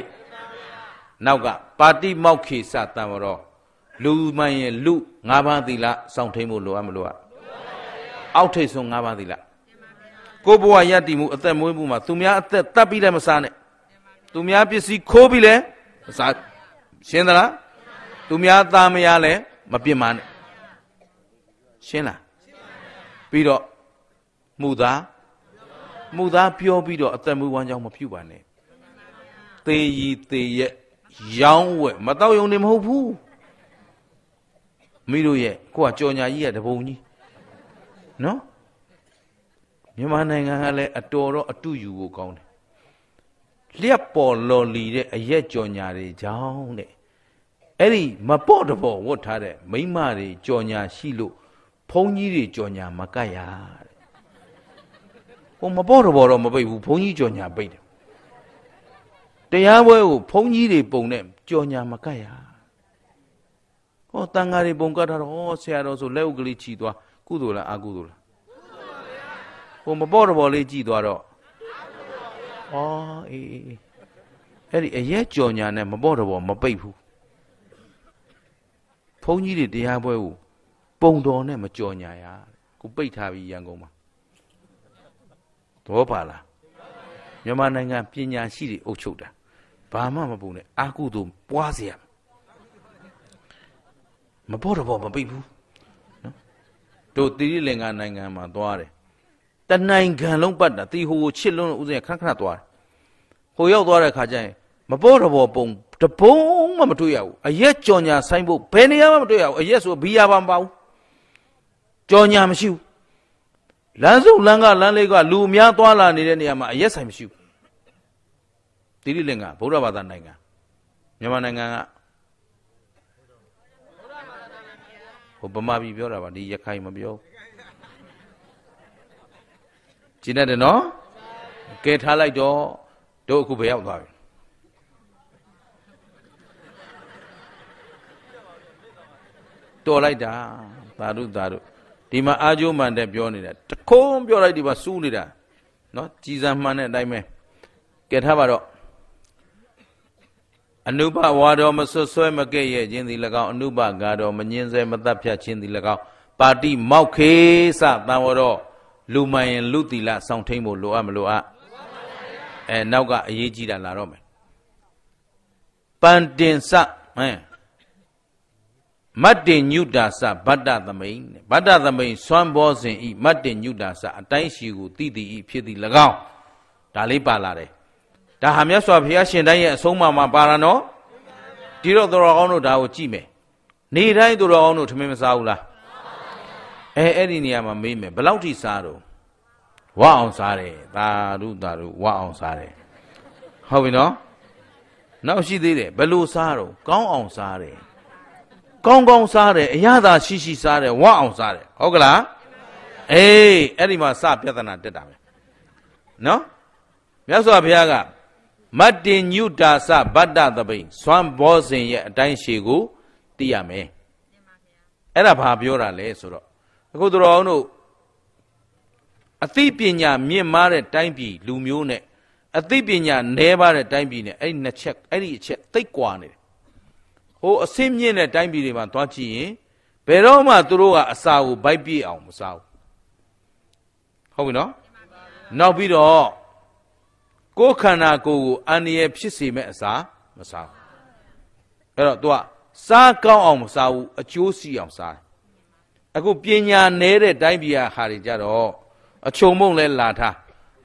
နောက်ကပါတိမောက်ခေစတံဝရောလူမှန်ရင်လူ၅ပါးသီလစောင့်ထိန်ဖို့လိုအပ်မလိုအပ်အောက်ထိပ်ဆုံး၅ပါးသီလကိုဘဝယတ္တိမှုအသက်မွေးမှုမှာသူများအသက်တတ်ပြီးလည်းမစားနဲ့သူများပစ္စည်းခိုးပြီးလဲမစားရှင်းသလားသူများသားမရလဲမပြစ်မနဲ့ရှင်းလားပြီးတော့ မှုသားမှုသားပြောပြီးတော့အသက်မွေးဝမ်းကြောင်းမပြုပါနဲ့သေရီသေရက်ရောင်းဝဲမတော့ယုံနေမဟုတ်ဘူးမိတို့ရဲ့ကိုကကြော်ညာကြီးကတပုံကြီးနော်မြန်မာနိုင်ငံကလည်းအတော်တော့အတူယူဖို့ကောင်းတယ်လျက်ပေါ်လော်လီတဲ့အရက်ကြော်ညာတွေကြောင်းတဲ့အဲ့ဒီမပေါ့တပေါ်ဝတ်ထားတဲ့မိမတွေကြော်ညာရှိလို့ဘုန်းကြီးတွေကြော်ညာမကတ်ရတဲ့ ဟိုမပေါ့တပေါ်တော့မပိတ်ဘူးဘုန်းကြီးကြော်ညာပိတ်တယ်တရားပွဲကိုဘုန်းကြီးတွေပုံနဲ့ကြော်ညာမကတ်ရဟောတန်ဃာတွေပုံကတ်ထားတော့ဟောဆရာတော်ဆိုလက်ဥကလေးချီသွားကုသိုလ်လားအကုသိုလ်လားဟိုမပေါ့တပေါ်လေးကြည်သွားတော့ဩအေးအေးအဲ့ဒီအရက်ကြော်ညာနဲ့မပေါ့တပေါ်မပိတ်ဘူးဘုန်းကြီးတွေတရားပွဲကိုပုံတော်နဲ့မကြော်ညာရကိုပိတ်ထားပြီးရန်ကုန်မှာ သဘောပါလားမြန်မာနိုင်ငံပညာရှိတွေအုပ်ချုပ်တာဘာမှမပူနဲ့အာကုသို့ပွားเสียမပေါ့တပေါ်မပိတ်ဘူးနော်တို့တိရိလင်္ကာနိုင်ငံမှာသွားတယ်တနိုင်ငံလုံးပတ်တာတီဟိုကိုချစ်လွန်းလို့ဥစဉ်ခဏခဏသွားတယ်ဟိုရောက်သွားတဲ့ခါကျရင်မပေါ်တဘောပုံတပုံမှမတွေ့ရဘူးအရက်ကြော်ညာဆိုင်ဖို့ဘယ်နေရာမှမတွေ့ရဘူးအရက်ဆိုဘီယာပါမပါဘူးကြော်ညာမရှိဘူး လမ်းစုံလမ်းကလမ်းလေးကလူအများသွားလာနေတဲ့နေရာမှာအရက်ဆိုင်မရှိဘူးတိရိလင်္ကာဗုဒ္ဓဘာသာနိုင်ငံမြန်မာနိုင်ငံကဟိုဗမာပြည်ပြောတာပါဒီရခိုင်မပြောကျင်းတယ်နော်ကဲထားလိုက်တော့တို့အခုဘယ်ရောက်သွားပြီတော်လိုက်တာသာဓုသာဓု ဒီမှာအာကျိုးမှန်တဲ့ပြောနေတာတခုံးပြောလိုက်ဒီမှာစူးနေတာနော်ကြည်စံမှန်တဲ့အတိုင်းပဲကဲထားပါတော့အနုပဝါတော်မဆွဆွဲမကဲ့ရဲ့ခြင်းသည်၎င်းအနုပကာတော်မငင်းစေမတတ်ဖြတ်ခြင်းသည်၎င်းပါတိမောက်ခေစတံဝတော်လူမှန်ရင်လူတီလစောင့်ထိန်ဖို့လိုအပ်မလိုအပ်အဲနောက်ကအရေးကြီးတာလာတော့မယ်ပန်တင်စဟမ် မတ်တင်ညုတာစဗတ္တသမိန်ဗတ္တသမိန်စွမ်းဘောစဉ်ဤမတ်တင်ညုတာစအတိုင်းရှိကိုတည်တည်ဤဖြစ်သည်၎င်းဒါလေးပါလာတယ်ဒါဟာမြတ်စွာဘုရားရှင်တိုင်းရဲ့အဆုံးအမမှာပါရနော်ဒီတော့တော်တော်ကောင်းတို့ဒါကိုကြည့်မယ်နေတိုင်းတော်တော်ကောင်းတို့ထမင်းမစားဘူးလားအဲအဲ့ဒီနေရာမှာမေးမယ်ဘယ်လောက်ထိစားတော့ဝအောင်စားတယ်သာဓုသာဓုဝအောင်စားတယ်ဟုတ်ပြီနော်နောက်ရှိသေးတယ်ဘယ်လိုစားတော့ကောင်းအောင်စားတယ် ကောင်းကောင်းစားတယ်အရသာရှိရှိစားတယ်ဝအောင်စားတယ်ဟုတ်ကလားအေးအဲ့ဒီမှာစပြဿနာတက်တာပဲနော်မြတ်စွာဘုရားကမတ္တင်ညုတာစဗတ္တသပိန်စွမ်းဘောဇင်ရဲ့အတိုင်းရှည်ကိုသိရမယ်အဲ့ဒါဘာပြောတာလဲဆိုတော့အခုသူတော်အောင်တို့အသိပညာမြင့်မားတဲ့တိုင်းပြည်လူမျိုးနဲ့အသိပညာနည်းပါးတဲ့တိုင်းပြည်နဲ့အဲ့ဒီနှစ်ချက်အဲ့ဒီအချက်သိပ်ကွာနေတယ် ဟိုအစင်းမြင့်တဲ့တိုင်းပြည်တွေမှာသွားကြည့်ရင်ဘယ်တော့မှသူတို့ကအစာကိုဗိုက်ပြည့်အောင်မစားဘူးဟုတ်ပြီနော်နောက်ပြီးတော့ကိုယ်ခန္ဓာကိုယ်ကိုအန္တရာယ်ဖြစ်စေမဲ့အစာမစားဘူးအဲ့တော့ तू ကစားကောင်းအောင်မစားဘူးအကျိုးစီအောင်စားတယ်အခုပညာနည်းတဲ့တိုင်းပြည်ဟာတွေကြတော့အချုံမုံလဲလာထား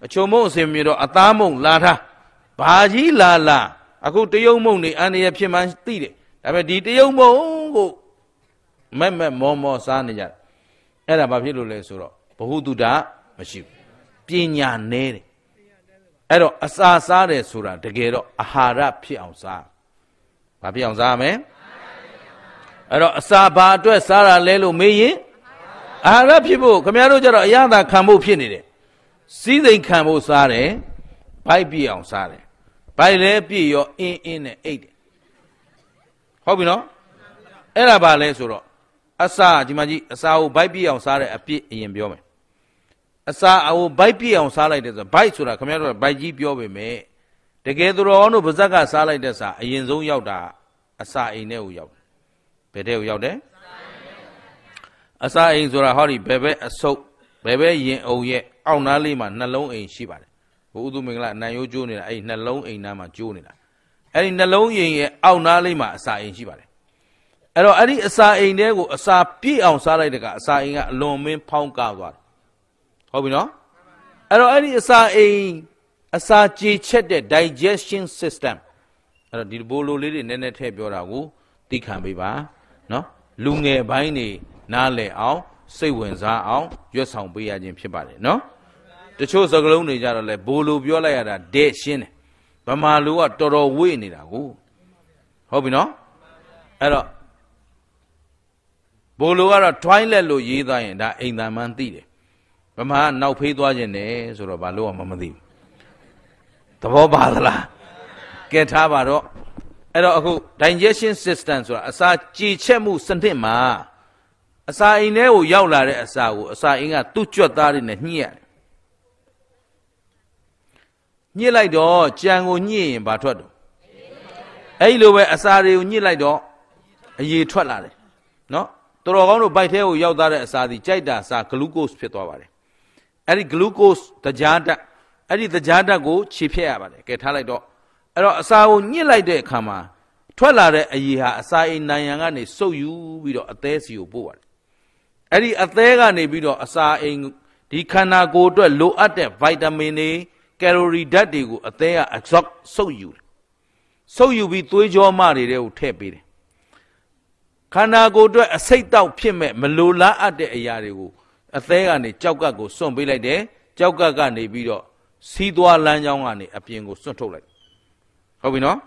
အချုံမုံအစင်မြေတော့အသားမုံလာထားဘာကြီးလာလာအခုတယုံမုံနေအန္တရာယ်ဖြစ်မှန်းသိတယ် ဒါပေမဲ့ဒီတယုံမုံကိုမက်မက်မောမောစားနေကြတယ်အဲ့ဒါဘာဖြစ်လို့လဲဆိုတော့ဘ ഹു တုဒမရှိဘူးပညာနည်းတယ်အဲ့တော့အစာစားတယ်ဆိုတာတကယ်တော့အာဟာရဖြစ်အောင်စားဘာဖြစ်အောင်စားမလဲအဲ့တော့အစာဘာအတွက်စားတာလဲလို့မေးရင်အာဟာရဖြစ်ဖို့ခမရတို့ကျတော့အရသာခံဖို့ဖြစ်နေတယ်စီးစိမ်ခံဖို့စားတယ်ဘိုက်ပြည့်အောင်စားတယ်ဘိုက်လည်းပြည့်ရောအင်းအင်းနဲ့အိတ်တယ် ဟုတ်ပြီနော်အဲ့ဒါဘာလဲဆိုတော့အစာဒီမှာကြည့်အစာကိုဘိုက်ပြည့်အောင်စားတဲ့အပြစ်အရင်ပြောမယ်အစာအဝဘိုက်ပြည့်အောင်စားလိုက်တယ်ဆိုဘိုက်ဆိုတာခင်ဗျားတို့ဘိုက်ကြီးပြောပေမဲ့တကယ်သူတော်တို့ဗဇက်ကစားလိုက်တဲ့စာအရင်ဆုံးရောက်တာအစာအိမ်ထဲကိုရောက်ဘယ်တဲ့ကိုရောက်တယ်အစာအိမ်ဆိုတာဟောဒီဘယ်ဘက်အဆုပ်ဘယ်ဘက်ရင်အုံရဲ့အောက်နားလေးမှာနှလုံးအိမ်ရှိပါတယ်ဘုဥဒုမင်္ဂလာအနံရိုးကျိုးနေတာအဲ့ဒီနှလုံးအိမ်နားမှာကျိုးနေတာ အဲ့ဒီနှလုံးအိမ်ရဲ့အောက်နားလေးမှာအစာအိမ်ရှိပါတယ်အဲ့တော့အဲ့ဒီအစာအိမ်တဲကိုအစာပြည့်အောင်စားလိုက်တဲ့ကအစာအိမ်ကအလွန်မင်းဖောင်းကားသွားတယ်ဟုတ်ပြီနော်အဲ့တော့အဲ့ဒီအစာအိမ်အစာကြေချက်တဲ့ digestion system အဲ့တော့ဒီဘိုးလိုလေးတွေနည်းနည်းထည့်ပြောတာကိုသိခံပေးပါနော်လူငယ်ပိုင်းနေနားလည်အောင်စိတ်ဝင်စားအောင်ရွတ်ဆောင်ပေးရခြင်းဖြစ်ပါတယ်နော်တချို့စကားလုံးတွေကြတော့လေဘိုးလိုပြောလိုက်ရတာတဲ့ရှင်းတယ် ဗမာလူကတော်တော်ဝေ့နေတာကိုဟုတ်ပြီနော်အဲ့တော့ဘိုးလိုကတော့ toilet လို့ရေးသားရင်ဒါအိမ်သာမှန်းသိတယ်ဗမာကနောက်ဖေးသွားခြင်းနဲ့ဆိုတော့ဘာလို့မှမသိဘူးသဘောပါသလားကဲထားပါတော့အဲ့တော့အခု digestion system ဆိုတာအစာကြည်ချက်မှုစနစ်မှာအစာအိမ်ထဲကိုရောက်လာတဲ့အစာကိုအစာအိမ်ကသူ့ကြွက်သားတွေနဲ့ညှိရတယ် ညှစ်လိုက်တော့ကြံကိုညှစ်ရင်ဘာထွက်တော့အဲ့လိုပဲအစာတွေကိုညှစ်လိုက်တော့အရေထွက်လာတယ်နော်တော်တော်ကောင်းတို့ဗိုက်ထဲကိုရောက်သားတဲ့အစာဒီကြိုက်တာအစာဂလူးကို့စ်ဖြစ်သွားပါတယ်အဲ့ဒီဂလူးကို့စ်တကြားဓာတ်အဲ့ဒီတကြားဓာတ်ကိုခြေဖြတ်ရပါတယ်ကဲထားလိုက်တော့အဲ့တော့အစာကိုညှစ်လိုက်တဲ့အခါမှာထွက်လာတဲ့အရေဟာအစာအိမ်နိုင်ရန်ကနေစုပ်ယူပြီးတော့အသေးစီကိုပို့ပါတယ်အဲ့ဒီအသေးကနေပြီးတော့အစာအိမ်ဒီခန္ဓာကိုယ်အတွက်လိုအပ်တဲ့ဗိုက်တာမင်တွေ ကယ်လိုရီဓာတ်တွေကိုအသေးက absorb စုပ်ယူတယ်စုပ်ယူပြီးသွေးကြောမတွေကိုထည့်ပေးတယ်ခန္ဓာကိုယ်အတွက်အစိတ်တောက်ဖြစ်မဲ့မလိုလားအပ်တဲ့အရာတွေကိုအသေးကနေကြောက်ကတ်ကိုစွန့်ပေးလိုက်တယ်ကြောက်ကတ်ကနေပြီးတော့စီးသွားလမ်းကြောင်းကနေအပြင်ကိုစွန့်ထုတ်လိုက်ဟုတ်ပြီနော်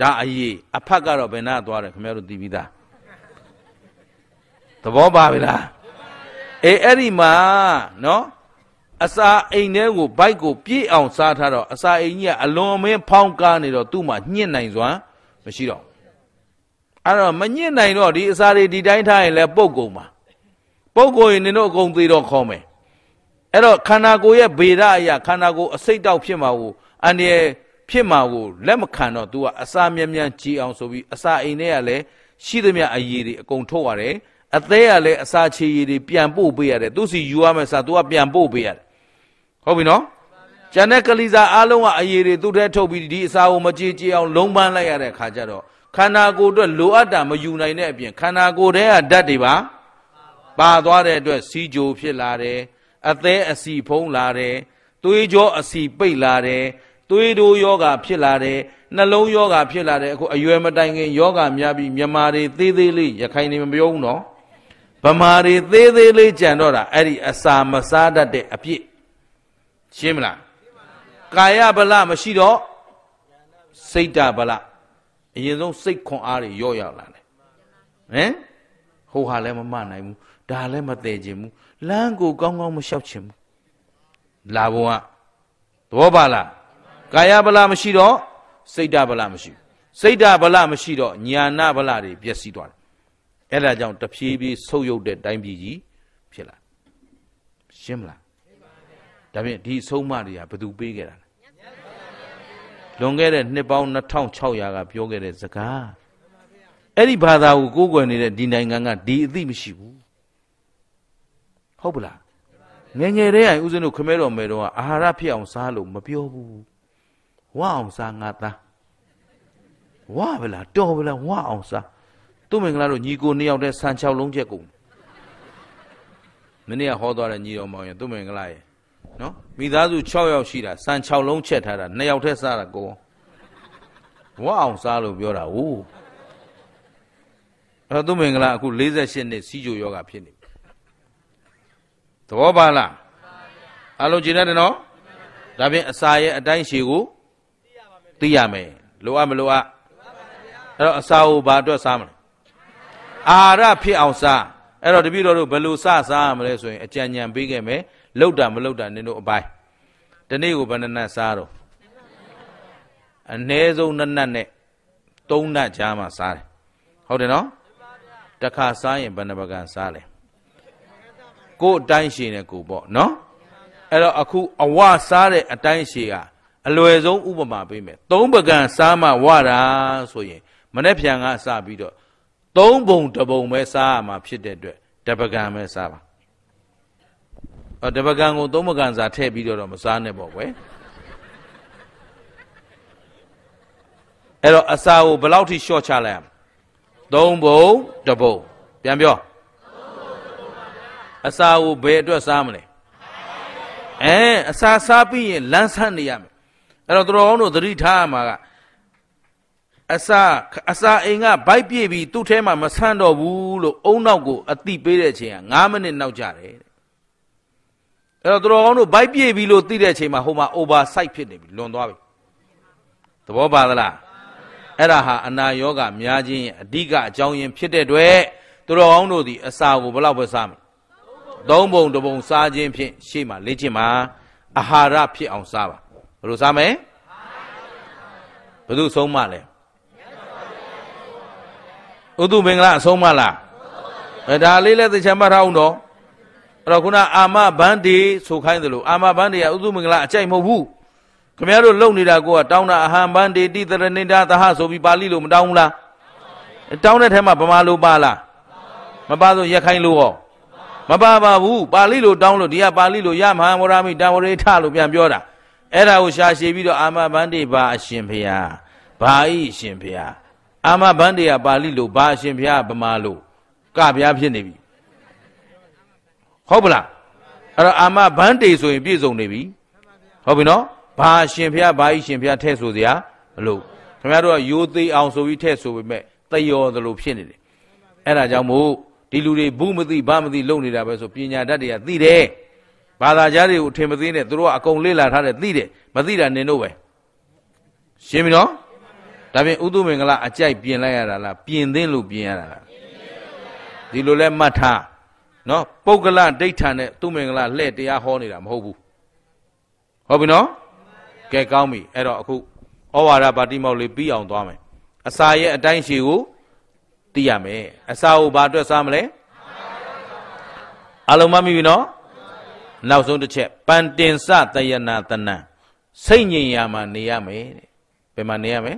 ဒါအရေးအဖက်ကတော့ဘယ်နာသွားတယ်ခင်ဗျားတို့သိပြီးသားသဘောပါပြီလားအေးအဲ့ဒီမှာနော် အစာအိမ်ထဲကိုဘိုက်ကိုပြည့်အောင်စားထားတော့အစာအိမ်ကြီးကအလွန်မင်းဖောင်းကားနေတော့သူ့မှာညှစ်နိုင်စွာမရှိတော့အဲ့တော့မညှစ်နိုင်တော့ဒီအစာတွေဒီတိုင်းထားရင်လည်းပုတ်ကုန်ပါပုတ်ကုန်ရင်နင်တို့အကုန်သေးတော့ခေါ်မယ်အဲ့တော့ခန္ဓာကိုယ်ရဲ့ဗေဒအရာခန္ဓာကိုယ်အစိတ်တောက်ဖြစ်မှာကိုအန္တရာယ်ဖြစ်မှာကိုလက်မခံတော့ तू ကအစာမြန်မြန်ကြည်အောင်ဆိုပြီးအစာအိမ်ထဲကလည်းရှိသမျှအရည်တွေအကုန်ထုတ်ရတယ်အသေးကလည်းအစာချေရည်တွေပြန်ပို့ပေးရတယ်သူစီယူရမယ်စာ तू ကပြန်ပို့ပေးရတယ် ဟုတ်ပြီနော်ကျန်တဲ့ကလေးစားအားလုံးကအရည်တွေသူ့ထဲထုတ်ပြီးဒီအစာကိုမကြည်ကြည်အောင်လုံးပန်းလိုက်ရတဲ့ခါကျတော့ခန္ဓာကိုယ်အတွက်လိုအပ်တာမယူနိုင်တဲ့အပြင်ခန္ဓာကိုယ်ထဲကဓာတ်တွေပါပါသွားတဲ့အတွက်စီးကြိုဖြစ်လာတယ်အသေးအစီဖုံးလာတယ်သွေးကြောအစီပိတ်လာတယ်သွေးတိုးယောဂဖြစ်လာတယ်နှလုံးယောဂဖြစ်လာတယ်အခုအရွယ်မတိုင်ခင်ယောဂများပြီးမြန်မာတွေသေးသေးလေးရခိုင်နေမပြောဘူးနော်ဗမာတွေသေးသေးလေးကြံတော့တာအဲ့ဒီအစာမစားတတ်တဲ့အပြစ် ရှင်းမလားကာယဗလမရှိတော့စိတ်တဗလအရင်ဆုံးစိတ်ခွန်အားတွေရော့ရောက်လာတယ်ဟမ်ဟိုဟာလည်းမမနိုင်ဘူးဒါလည်းမသေးခြင်းဘူးလမ်းကိုကောင်းကောင်းမလျှောက်ခြင်းဘူးလာဘုံကသဘောပါလားကာယဗလာမရှိတော့စိတ်ဓာဗလာမရှိဘူးစိတ်ဓာဗလာမရှိတော့ညာနာဗလာတွေပျက်စီးသွားတယ်အဲ့ဒါကြောင့်တဖြည်းဖြည်းဆုပ်ယုပ်တဲ့တိုင်းပြည်ကြီးဖြစ်လာရှင်းမလား ဒါဖြင့်ဒီအဆုံးအမတွေကဘယ်သူပေးခဲ့တာလဲလွန်ခဲ့တဲ့နှစ်ပေါင်း2600ကပြောခဲ့တဲ့စကားအဲ့ဒီဘာသာကိုကိုးကွယ်နေတဲ့ဒီနိုင်ငံကဒီအသိမရှိဘူးဟုတ်ပလားငယ်ငယ်တည်းကဦးဇင်းတို့ခမဲတော်မယ်တော့အာဟာရဖြစ်အောင်စားလို့မပြောဘူးဝအောင်စားငါသားဝဗလားတော်ဗလားဝအောင်စားသူ့မင်္ဂလာတို့ညီကိုနှစ်ယောက်တည်းဆန်ချောက်လုံးချက်ကုန်မနေ့ကဟောသွားတဲ့ညီတော်မောင်ရသူ့မင်္ဂလာရဲ့ နော်မိသားစု6ယောက်ရှိတာစံ6လုံးချက်ထားတာ2ယောက်ထက်စားတာကိုဝအောင်စားလို့ပြောတာဟုတ်အဲ့တော့သူမင်္ဂလာအခု48နှစ်စီးကြိုယောဂဖြစ်နေပြီသဘောပါလားအလုံးကြည်ရတယ်နော်ဒါဖြင့်အစာရဲ့အတိုင်းရှည်ကိုသိရမယ်လိုအပ်မလိုအပ်အဲ့တော့အစာကိုဘာအတွက်စားမလဲအာဟာရဖြစ်အောင်စား အဲ့တော့တပည့်တော်တို့ဘယ်လိုစစားရမလဲဆိုရင်အကြံဉာဏ်ပေးခဲ့မယ်လောက်တာမလောက်တာနင်တို့အပိုင်းဒီနေ့ကိုဘယ်နှနတ်စားတော့အ ਨੇ ဆုံးနတ်နတ်နဲ့သုံးနတ်ချားမှစားတယ်ဟုတ်တယ်နော်တခါစားရင်ဘယ်နှပကံစားလဲကိုယ်အတိုင်းရှင်နဲ့ကိုပေါ့နော်အဲ့တော့အခုအဝစားတဲ့အတိုင်းရှင်ကအလွယ်ဆုံးဥပမာပေးမယ်သုံးပကံစားမှဝတာဆိုရင်မနေ့ဖြန်ကစပြီးတော့ သုံးပုံတစ်ပုံပဲစားရမှာဖြစ်တဲ့အတွက်တပကံပဲစားပါအော်တပကံကိုသုံးပကံစာထည့်ပြီးတော့မစားနဲ့ပေါ့ကွယ်အဲ့တော့အစာကိုဘယ်လောက်ထိရှော့ချလိုက်ရမလဲသုံးပုံတစ်ပုံပြန်ပြောအစာကိုဘယ်အတွက်စားမလဲအဲအစာစားပြီးရင်လမ်းဆန်းနေရမယ်အဲ့တော့တော်တော်တို့သတိထားရမှာက အစာအစာအိမ်ကဘိုက်ပြည့်ပြီးသူ့ထဲမှာမဆန်းတော့ဘူးလို့အုံနောက်ကိုအတိပေးတဲ့အချိန်က9မိနစ်နောက်ကြတယ်တဲ့အဲ့တော့တော်ကောင်းတို့ဘိုက်ပြည့်ပြီးလို့သိတဲ့အချိန်မှာဟိုမှာ over site ဖြစ်နေပြီလွန်သွားပြီသဘောပါသလားအဲ့ဒါဟာအနာယောဂများခြင်းရဲ့အဓိကအကြောင်းရင်းဖြစ်တဲ့အတွက်သူတော်ကောင်းတို့ဒီအစာကိုဘယ်လောက်ပဲစားမလဲသုံးပုံတစ်ပုံစားခြင်းဖြင့်ရှေ့မှာလေ့ကျင့်မှာအာဟာရဖြစ်အောင်စားပါဘယ်လိုစားမလဲဘယ်သူဆုံးမလဲ ဥတုမင်္ဂလာအဆုံးမလားအဲဒါလေးလည်းသိချင်မှတ်ထားအောင်တော့အဲ့တော့ခုနအာမဘန်းဒီဆိုခိုင်းတယ်လို့အာမဘန်းဒီကဥတုမင်္ဂလာအကြိုက်မဟုတ်ဘူးခမရတို့လုံနေတာကိုကတောင်းတာအဟံဘန်းဒီတိတရဏိတာသဟဆိုပြီးပါဠိလိုမတောင်းဘူးလားတောင်းတဲ့ထဲမှာဗမာလိုပါလားမပါဆိုရက်ခိုင်းလို့ဟောမပါပါဘူးပါဠိလိုတောင်းလို့ဒီကပါဠိလိုရမဟာမောရမိတံဝရေထလို့ပြန်ပြောတာအဲ့ဒါကိုရှာရှည်ပြီးတော့အာမဘန်းဒီဘာအရှင်ဖေယဘာဤရှင်ဖေယ အာမဘန်းတွေကပါဠိလိုဘာအရှင်ဘုရားဗမာလိုကဗျာဖြစ်နေပြီဟုတ်ပလားအဲ့တော့အာမဘန်းတေဆိုရင်ပြည့်စုံနေပြီဟုတ်ပြီနော်ဘာအရှင်ဘုရားဘာဤရှင်ဘုရားထဲ့ဆိုစရာမလိုခင်ဗျားတို့ကရိုးသေးအောင်ဆိုပြီးထဲ့ဆိုပေမဲ့တယောသလိုဖြစ်နေတယ်အဲ့ဒါကြောင့်မို့ဒီလူတွေဘူးမသိဘာမသိလုံနေတာပဲဆိုပညာတတ်တွေကသိတယ်ဘာသာကြားတွေကိုထင်မသိနဲ့သူတို့ကအကုန်လေ့လာထားတယ်သိတယ်မသိတာနင်တို့ပဲရှင်းပြီနော် ဒါပြင်ဥတုမင်္ဂလာအကြိုက်ပြင်လိုက်ရတာလားပြင်သင်းလို့ပြင်ရတာလားဒီလိုလဲမှတ်ထားနော်ပုဂ္ဂလဒိဋ္ဌာနဲ့သူမင်္ဂလာလှဲ့တရားဟောနေတာမဟုတ်ဘူးဟုတ်ပြီနော်ကဲကောင်းပြီအဲ့တော့အခုဩဝါဒပါတိမောက်လေးပြီးအောင်သွားမယ်အစာရဲ့အတိုင်းရှည်ကိုသိရမယ်အစာကိုဘာအတွက်စားမလဲအလုံးမမိပြီနော်နောက်ဆုံးတစ်ချက်ပန်တင်စတယနာတဏံစိတ်ငြိမ်ရာမှာနေရမယ်တဲ့ဘယ်မှာနေရမလဲ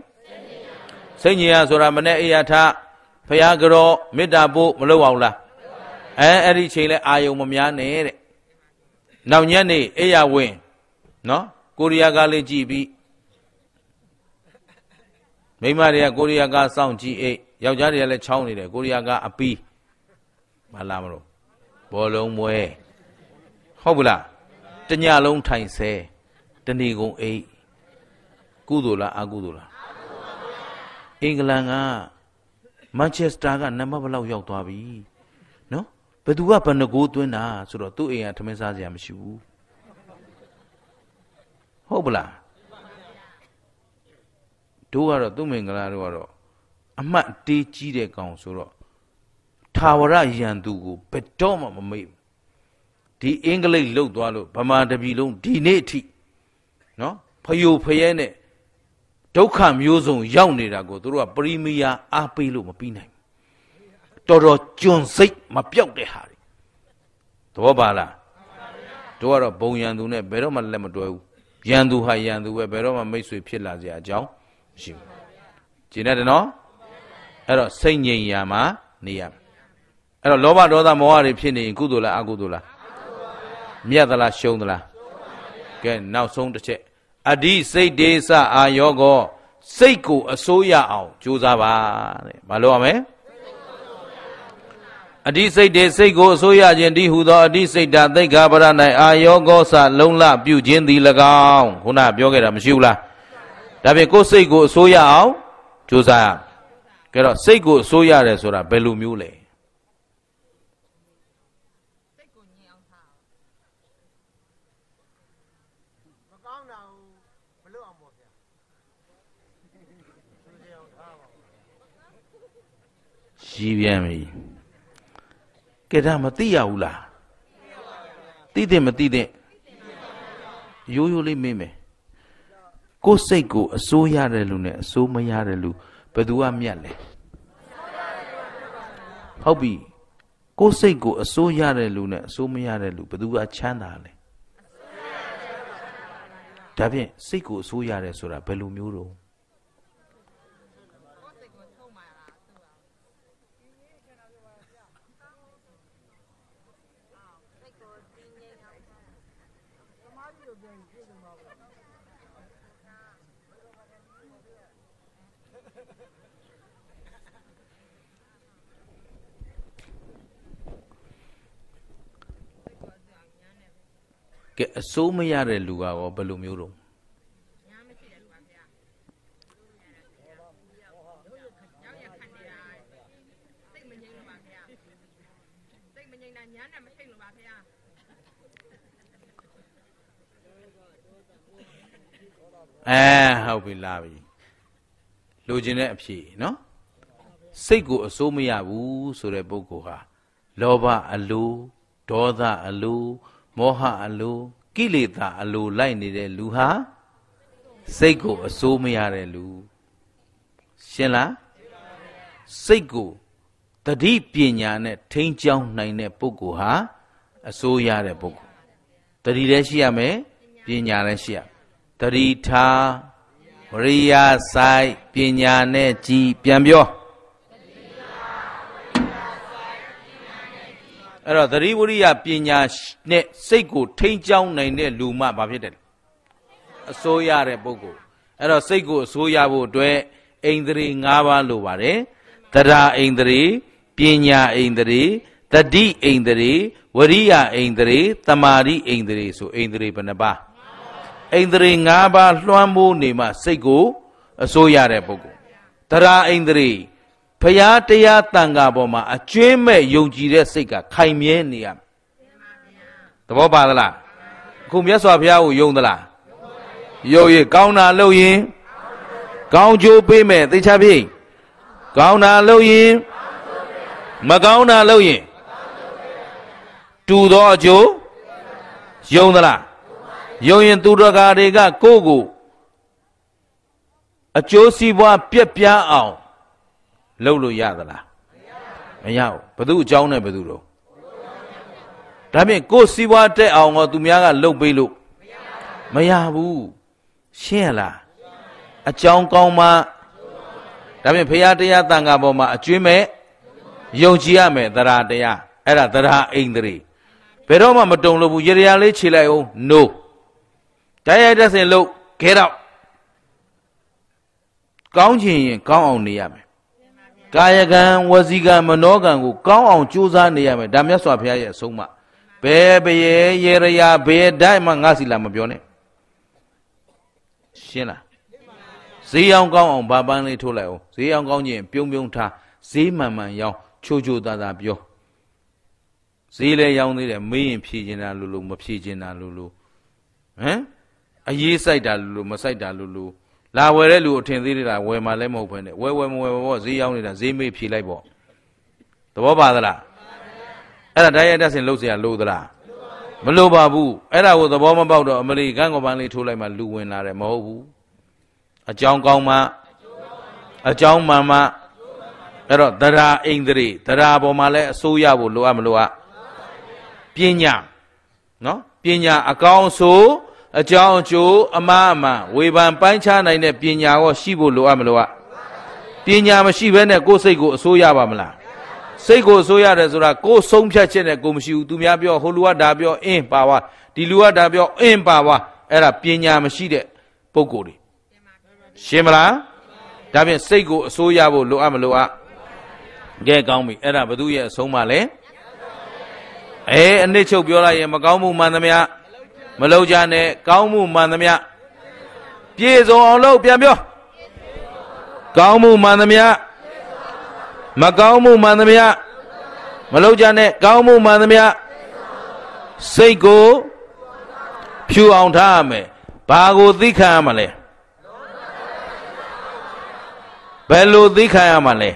စိတ်ညင်ရဆိုတာမနဲ့အေးရထဖရာကြောမေတ္တာပို့မလုပ်အောင်လားအဲအဲ့ဒီချိန်လဲအာယုံမများနဲ့တဲ့နောက်ညနေအေးရဝင်နော်ကိုရီးယားကလေးကြည့်ပြီးမိမတွေကကိုရီးယားကစောင့်ကြည့်အိတ်ယောက်ျားတွေကလည်းချောင်းနေတယ်ကိုရီးယားကအပီးမလာမလို့ဘောလုံးမွဲဟုတ်ဘူးလားတညလုံးထိုင်ဆဲတဏီကုံအိတ်ကုသိုလ်လားအကုသိုလ်လား အင်္ဂလန်ကမန်ချက်စတာကနံပါတ်ဘယ်လောက်ရောက်သွားပြီနော်ဘယ်သူကဘယ်နှကိုးသွင်းတာဆိုတော့သူ့အိမ်ကထမင်းစားစရာမရှိဘူးဟုတ်ပလားတို့ကတော့သူ့မင်္ဂလာတို့ကတော့အမှတ်တေးကြီးတဲ့ကောင်ဆိုတော့ထာဝရယံသူကိုဘယ်တော့မှမမေ့ဘူးဒီအင်္ဂလိပ်လုတ်သွားလို့ဗမာတပြည်လုံးဒီနေ့အထိနော်ဖယိုဖယဲနဲ့ ဒုက္ခမျိုးစုံရောက်နေတာကိုသူတို့ကပရိမီယာအားပေးလို့မပြီးနိုင်ဘူးတော်တော်ကျွန်းစိတ်မပြောက်တဲ့ဟာတွေသဘောပါလားတို့ကတော့ဘုံရန်သူနဲ့ဘယ်တော့မှလက်မတွဲဘူးရန်သူဟာရန်သူပဲဘယ်တော့မှမိတ်ဆွေဖြစ်လာစရာအကြောင်းမရှိဘူးကျင်တယ်နော်အဲ့တော့စိတ်ငြိမ်ရာမှာနေရမယ်အဲ့တော့လောဘဒေါသမောဟတွေဖြစ်နေရင်ကုသိုလ်လားအကုသိုလ်လားမြတ်သလားရှုံးသလားကဲနောက်ဆုံးတစ်ချက် အဓိစိတ်ဒေသအာယောကောစိတ်ကိုအစိုးရအောင်ကြိုးစားပါတဲ့မလို့ရမယ်အဓိစိတ်တေစိတ်ကိုအစိုးရခြင်းဒီဟုသောအဓိစိတ်တာသိက္ခာပရ၌အာယောကောစလုံလပြုခြင်းသည်၎င်းခုနပြောခဲ့တာမရှိဘူးလားဒါဖြင့်ကိုယ်စိတ်ကိုအစိုးရအောင်ကြိုးစားရကဲတော့စိတ်ကိုအစိုးရတယ်ဆိုတာဘယ်လိုမျိုးလဲ စိတ်ကိုညင်အောင်ထားအောင် မကောင်းတာကိုမလုပ်အောင်ပေါ့ဗျာသူစအောင်ထားပါဘူး ရှိပြန်ပြီကဲဒါမသိရဘူးလားသိတဲ့မသိတဲ့ရိုးရိုးလေးမေးမယ်ကိုယ်စိတ်ကိုအစိုးရတဲ့လူနဲ့အစိုးမရတဲ့လူဘယ်သူကမြတ်လဲဟုတ်ပြီကိုယ်စိတ်ကိုအစိုးရတဲ့လူနဲ့အစိုးမရတဲ့လူဘယ်သူကချမ်းသာလဲဒါဖြင့်စိတ်ကိုအစိုးရတယ်ဆိုတာဘယ်လိုမျိုးတော့ ကိုယ်စိတ်ကိုထုံးမာတာသူ့အောင်စိတ်ကိုတည်ငြိမ်အောင် သမားကြီးကိုပြန်ပြည့်စုံပါဘူး ကဲအစိုးမရတဲ့လူကရောဘယ်လိုမျိုးတော့ညာမရှိတယ်ကွာဗျာရောက်ရခန့်နေတာစိတ်မငြိမ်လို့ပါဗျာစိတ်မငြိမ်တာညာနဲ့မထိတ်လို့ပါဗျာအဲဟုတ်ပြီလာပြီလိုချင်တဲ့အဖြေနော်စိတ်ကိုအစိုးမရဘူးဆိုတဲ့ပုဂ္ဂိုလ်ဟာလောဘအလိုဒေါသအလို မောဟအလိုကိလေသာအလိုလိုက်နေတဲ့လူဟာစိတ်ကိုအစိုးမရတဲ့လူရှင်းလားစိတ်ကိုတတိပညာနဲ့ထိန်းကျောင်းနိုင်တဲ့ပုဂ္ဂိုလ်ဟာအစိုးရတဲ့ပုဂ္ဂိုလ်တတိလည်းရှိရမယ်ပညာလည်းရှိရမယ်တတိထားဝရိယဆိုင်ပညာနဲ့ကြည်ပြန်ပြော အဲ့တော့သတိဝရိယပညာနဲ့စိတ်ကိုထိန်းကျောင်းနိုင်တဲ့လူမှဘာဖြစ်တယ်လဲအစိုးရတဲ့ပုဂ္ဂိုလ်အဲ့တော့စိတ်ကိုအစိုးရဖို့အတွက်အိန္ဒြေ၅ပါးလိုပါတယ်တရားအိန္ဒြေပညာအိန္ဒြေတတိအိန္ဒြေဝရိယအိန္ဒြေတမာရိအိန္ဒြေဆိုအိန္ဒြေဘယ်နှပါးအိန္ဒြေ၅ပါးလွှမ်းမိုးနေမှစိတ်ကိုအစိုးရတဲ့ပုဂ္ဂိုလ်တရားအိန္ဒြေ ဖရာတရားတန်ခါပေါ်မှာအကျွင်းမဲ့ယုံကြည်တဲ့စိတ်ကခိုင်မြဲနေရမယ်သဘောပါသလားအခုမြတ်စွာဘုရားကိုယုံသလားယုံရင်ကောင်းတာလုပ်ရင်ကောင်းကျိုးပေးမယ်သိချပြီကောင်းတာလုပ်ရင်မကောင်းတာလုပ်ရင်တူသောအကျိုးယုံသလားယုံရင်သူတော်ကာတွေကကိုယ့်ကိုအကျိုးစီးပွားပြက်ပြားအောင် လုပ်လို့ရသလားမရဘူးဘသူအကြောင်းနဲ့ဘသူတော့ဒါဖြင့်ကိုယ်စီးပွားတက်အောင်တော့သူများကလှုပ်ပေးလို့မရဘူးရှင်းရလားအကြောင်းကောင်းမှဒါဖြင့်ဖရာတရားတန်ခါပေါ်မှာအကျွင်းမဲ့ယုံကြည်ရမယ်သရတရားအဲ့ဒါသရအိန္ဒြေဘယ်တော့မှမတုံလို့ဘူးရေရလေးခြေလိုက်အောင် no တရားရိုက်တဲ့စင်လို့ခဲတော့ကောင်းချင်ရင်ကောင်းအောင်နေရမယ် ကာယကံဝစီကံမနောကံကိုကောင်းအောင်ကြိုးစားနေရမယ်ဒါမြတ်စွာဘုရားရဲ့အဆုံးအမဘယ်ဘယေရေရယာဘယ်တိုင်းမှငါစီလာမပြောနဲ့ရှင်းလားဈေးအောင်ကောင်းအောင်ဘာပန်းလေးထိုးလိုက်အောင်ဈေးအောင်ကောင်းခြင်းပြုံးပြုံးထားဈေးမှန်မှန်ရောင်းချိုးချိုးသားသားပြောဈေးလဲရောင်းသေးတယ်မေးရင်ဖြည့်ခြင်းတာလို့လို့မဖြည့်ခြင်းတာလို့လို့ဟမ်အရေးစိုက်တာလို့လို့မစိုက်တာလို့လို့ လာဝယ်တဲ့လူအထင်သေးတယ်လားဝယ်မှလည်းမဟုတ်ဘဲနဲ့ဝယ်ဝယ်မဝယ်ဘောဈေးရောက်နေတာဈေးမေးဖြေလိုက်ပေါ့ သဘောပါသလားအဲ့ဒါတရားတက်စင်လှုပ်เสียလို့သလားမလို့ပါဘူးအဲ့ဒါကိုသဘောမပေါက်တော့အမလီကန်းကပန်းလေးထိုးလိုက်မှလူဝင်လာတယ်မဟုတ်ဘူးအကြောင်းကောင်းမှအကြောင်းမှန်မှအဲ့တော့တရားအိန္ဒြေတရားပေါ်မှာလည်းအစိုးရဖို့လိုအပ်မလိုအပ်ပညာနော်ပညာအကောင်းဆို အကြောင်းအကျိုးအမှားအမှန်ဝေဖန်ပိုင်းခြားနိုင်တဲ့ပညာရောရှိဖို့လိုအပ်မလိုအပ်ပညာမရှိဘဲနဲ့ကိုယ်စိတ်ကိုအစိုးရပါမလားစိတ်ကိုအစိုးရတယ်ဆိုတာကိုယ်ဆုံးဖြတ်ချက်နဲ့ကိုယ်မရှိဘူးသူများပြောဟိုလူကဒါပြောအင်းပါဝါဒီလူကဒါပြောအင်းပါဝါအဲ့ဒါပညာမရှိတဲ့ပုံကိုယ်တွေရှင်းမလားဒါဖြင့်စိတ်ကိုအစိုးရဖို့လိုအပ်မလိုအပ်ကဲကောင်းပြီအဲ့ဒါဘသူရဲ့အဆုံးမလဲအေးအနစ်ချုပ်ပြောလိုက်ရင်မကောင်းမှုမှန်သမျှ မလောက်ကြနဲ့ကောင်းမှုမှန်သမျှပြည့်စုံအောင်လုပ်ပြန်ပြောကောင်းမှုမှန်သမျှမကောင်းမှုမှန်သမျှမလောက်ကြနဲ့ကောင်းမှုမှန်သမျှစိတ်ကိုဖြူအောင်ထားရမယ်ဘာကိုသိခံရမလဲဘယ်လိုသိခံရမှာလဲ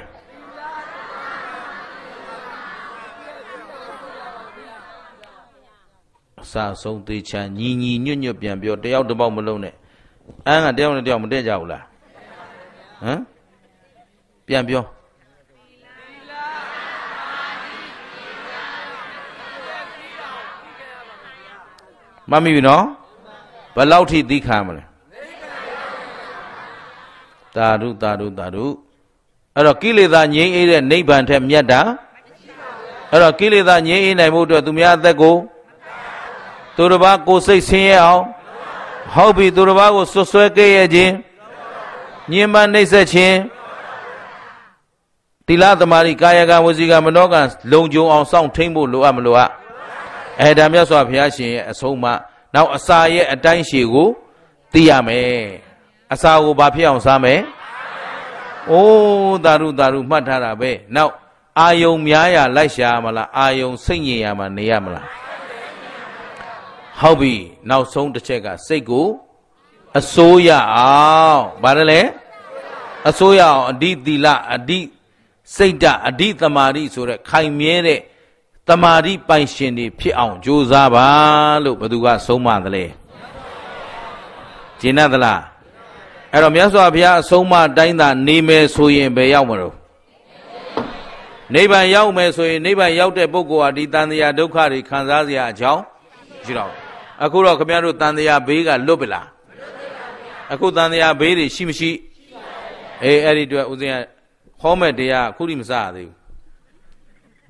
အစဆုံးသေးချာညီညီညွတ်ညွတ်ပြန်ပြောတယောက်တစ်ပေါက်မလုံးနဲ့အန်းကတယောက်နဲ့တယောက်မတည့်ကြဘူးလားဟမ်ပြန်ပြောမမီပြီနော်ဘယ်လောက်ထိသိခံမလဲတာရုတာရုတာရုအဲ့တော့ကိလေသာငြိမ်းအေးတဲ့နိဗ္ဗာန်ထက်မြတ်တာအဲ့တော့ကိလေသာငြိမ်းအေးနိုင်မှုအတွက်သူများအသက်ကို သူတစ်ပါးကိုစိတ်ဆင်းရဲအောင်ဟုတ်ပြီသူတစ်ပါးကိုဆွဆွဲကြဲ့ရဲ့ခြင်းညှဉ်းပန်းနှိပ်စက်ခြင်းတိလသမารိကာယကဝစီကမနောကလုံခြုံအောင်စောင့်ထိန်ဖို့လိုအပ်မလိုအပ်အဲဒါမြတ်စွာဘုရားရှင်ရဲ့အဆုံးအမနောက်အစာရဲ့အတိုင်းရှည်ကိုသိရမယ်အစာကိုဘာဖြစ်အောင်စားမယ်။အိုးသာရုသာရုမှတ်ထားတာပဲ။နောက်အာယုံများရလိုက်ရှာမလားအာယုံစိတ်ညင်ရမှာနေရမလား။ ဟုတ်ပြီ။နောက်ဆုံးတစ်ချက်ကစိတ်ကိုအစိုးရအောင်။ဘာလဲလဲ။အစိုးရအောင်အဓိသီလအဓိစိတ်ဓာတ်အဓိသမာဓိဆိုတဲ့ခိုင်မြဲတဲ့တမာဓိပိုင်ရှင်တွေဖြစ်အောင်ကြိုးစားပါလို့ဘသူကဆုံးမသလဲ။ကျင်တ်သလား။အဲ့တော့မြတ်စွာဘုရားအဆုံးအမတိုင်းသာနေမယ်ဆိုရင်ဘယ်ရောက်မလို့နိဗ္ဗာန်ရောက်မယ်ဆိုရင်နိဗ္ဗာန်ရောက်တဲ့ပုဂ္ဂိုလ်ဟာဒီတန်တရားဒုက္ခတွေခံစားစရာအကြောင်းရှိတော့ အခုတော့ခင်ဗျားတို့တန်တရားဘေးကလွတ်ပြီလားအခုတန်တရားဘေးတွေရှိမရှိအေးအဲ့ဒီအတွက်ဦးဇင်းကဟောမဲ့တရားအခုထိမစရသေး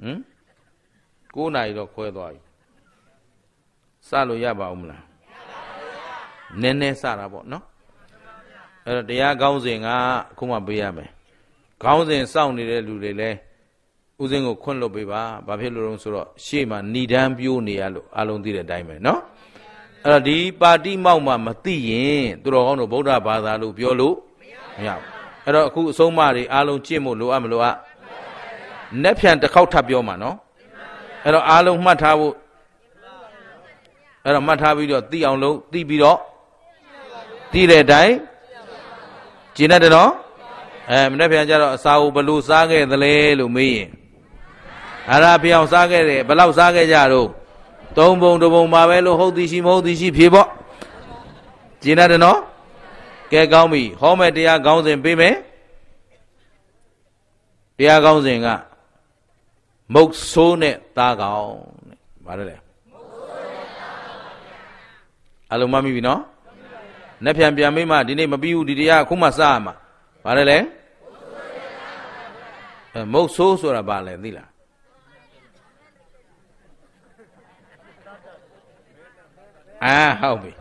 ဘူးဟမ်9နာရီတော့ခွဲသွားပြီစလို့ရပါဦးမလားနည်းနည်းစတာပေါ့နော်အဲ့တော့တရားကောင်းစဉ်ကအခုမှပေးရမယ်ခေါင်းစဉ်စောင့်နေတဲ့လူတွေလည်းဥစဉ်ကိုခွန့်လွတ်ပေးပါဘာဖြစ်လို့လဲဆိုတော့ရှေ့မှာဏိဒန်းပြိုးနေရလို့အလုံးသိတဲ့အတိုင်းပဲเนาะ အဲ့တော့ဒီပါတိမောက်မှမသိရင်သူတော်ကောင်းတို့ဗုဒ္ဓဘာသာလို့ပြောလို့မရဘူးအဲ့တော့အခုအဆုံးမတွေအားလုံးကြင့်ဖို့လိုအပ်မလိုအပ်နက်ဖြန်တစ်ခေါက်ထပ်ပြောမှာနော်အဲ့တော့အားလုံးမှတ်ထားဖို့အဲ့တော့မှတ်ထားပြီးတော့သိအောင်လုပ်သိပြီးတော့သိတဲ့အတိုင်းကျင့်တဲ့တော့အဲမနေ့ပြန်ကြတော့အစာကိုဘလို့စားခဲ့သလဲလို့မေးရင်အရာပြောင်စားခဲ့တယ်ဘလောက်စားခဲ့ကြတော့ သုံးပုံတစ်ပုံပါပဲလို့ဟုတ်သည်ရှိမဟုတ်သည်ရှိဖြေပေါ့ကျင်တတ်တယ်နော်ကဲကောင်းပြီဟောမဲ့တရားကောင်းစဉ်ပေးမယ်တရားကောင်းစဉ်ကမုတ်ဆိုးနဲ့သားကောင်းတဲ့ဗါတယ်လေအလုံးမမိပြီနော်နှစ်ပြန်ပြန်မိမှဒီနေ့မပြီးဘူးဒီတရားအခုမှစရမှာဘာလဲလဲအဲမုတ်ဆိုးဆိုတာဘာလဲသိလား အာဟုတ်ပြီ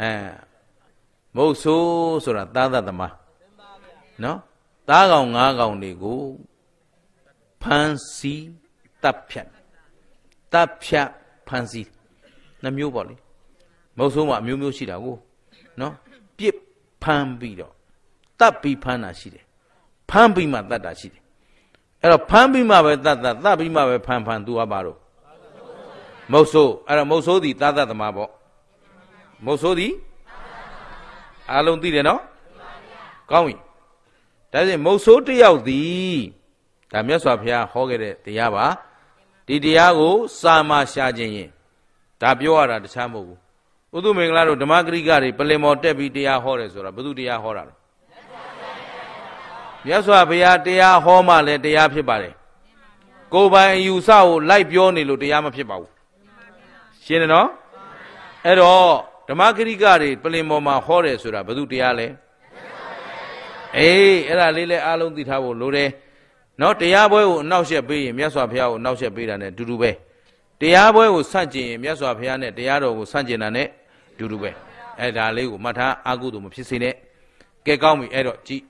အဲမုတ်ဆိုးဆိုတာသာသသမားနော်သားကောင်ငါးကောင်တွေကိုဖန်စီတပ်ဖြတ်တပ်ဖြတ်ဖန်စီနှမျိုးပေါ့လေမုတ်ဆိုးမှာအမျိုးမျိုးရှိတာကိုနော်ပြစ်ဖမ်းပြီးတော့တတ်ပြီးဖမ်းတာရှိတယ်ဖမ်းပြီးမှတတ်တာရှိတယ်အဲ့တော့ဖမ်းပြီးမှပဲတတ်တတ်တတ်ပြီးမှပဲဖမ်းဖမ်းသူကပါတော့ မုတ်ဆိုးအဲ့တော့မုတ်ဆိုးသည်တတ်တတ်သမားပေါ့မုတ်ဆိုးသည်အားလုံးသိတယ်နော်ကောင်းပြီဒါဆိုရင်မုတ်ဆိုးတယောက်သည်ဒါမြတ်စွာဘုရားဟောခဲ့တဲ့တရားပါဒီတရားကိုစာမရှာခြင်းရင်ဒါပြောရတာတခြားမဟုတ်ဘူးဥဒုမင်္ဂလာတို့ဓမ္မဂရိကတွေပလင်မော်တက်ပြီးတရားဟောတယ်ဆိုတာဘု து တရားဟောတာလဲမြတ်စွာဘုရားတရားဟောမှလည်းတရားဖြစ်ပါတယ်ကိုယ်ပိုင်အယူဆကိုလိုက်ပြောနေလို့တရားမဖြစ်ပါဘူး ရှင်းတယ်နော်အဲ့တော့ဓမ္မဂရိကတွေပလင်မော်မှာဟောတယ်ဆိုတာဘု து တရားလဲအေးအဲ့ဒါလေးလည်းအားလုံးသိထားဖို့လိုတယ်နော်တရားပွဲကိုအနောက်ရှက်ပေးရင်မြတ်စွာဘုရားကိုအနောက်ရှက်ပေးတာ ਨੇ အတူတူပဲတရားပွဲကိုဆန့်ကျင်ရင်မြတ်စွာဘုရားနဲ့တရားတော်ကိုဆန့်ကျင်တာ ਨੇ အတူတူပဲအဲ့ဒါလေးကိုမှတ်ထားအာဟုသူမဖြစ်စေနဲ့ကဲကောင်းပြီအဲ့တော့ကြည်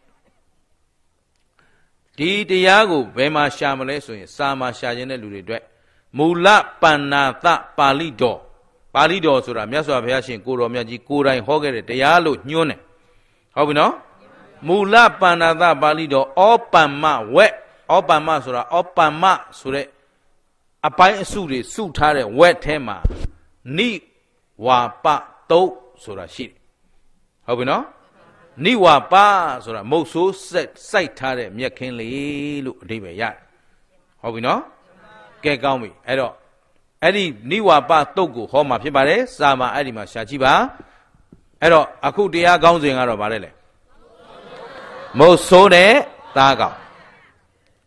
ဒီတရားကိုဘယ်မှာရှာမလဲဆိုရင် စာမှာရှာခြင်းတဲ့လူတွေအတွက် မူလပဏ္ဏသပါဠိတော်ပါဠိတော်ဆိုတာမြတ်စွာဘုရားရှင်ကိုတော်မြတ်ကြီးကိုယ်တိုင်ဟောခဲ့တဲ့တရားလို့ညွှန်းတယ်ဟုတ်ပြီနော်မူလပဏ္ဏသပါဠိတော်ဩပမ္မဝက်ဩပမ္မဆိုတာဩပမ္မဆိုတဲ့အပိုင်းအစုတွေစုထားတဲ့ဝက်ထဲမှာနိဝါပတုတ်ဆိုတာရှိတယ်ဟုတ်ပြီနော်နိဝါပဆိုတာမုတ်ဆိုးဆက်စိုက်ထားတဲ့မြက်ခင်းလေးလို့အဓိပ္ပာယ်ရတယ်ဟုတ်ပြီနော် ကဲကောင်းပြီအဲ့တော့အဲ့ဒီနိဝါပတုတ်ကိုဟောမှာဖြစ်ပါတယ်စာမှာအဲ့ဒီမှာရှာကြည့်ပါအဲ့တော့အခုတရားကောင်းစဉ်ကတော့ဗါလဲလေမုတ်ဆိုးတဲ့သားကောင်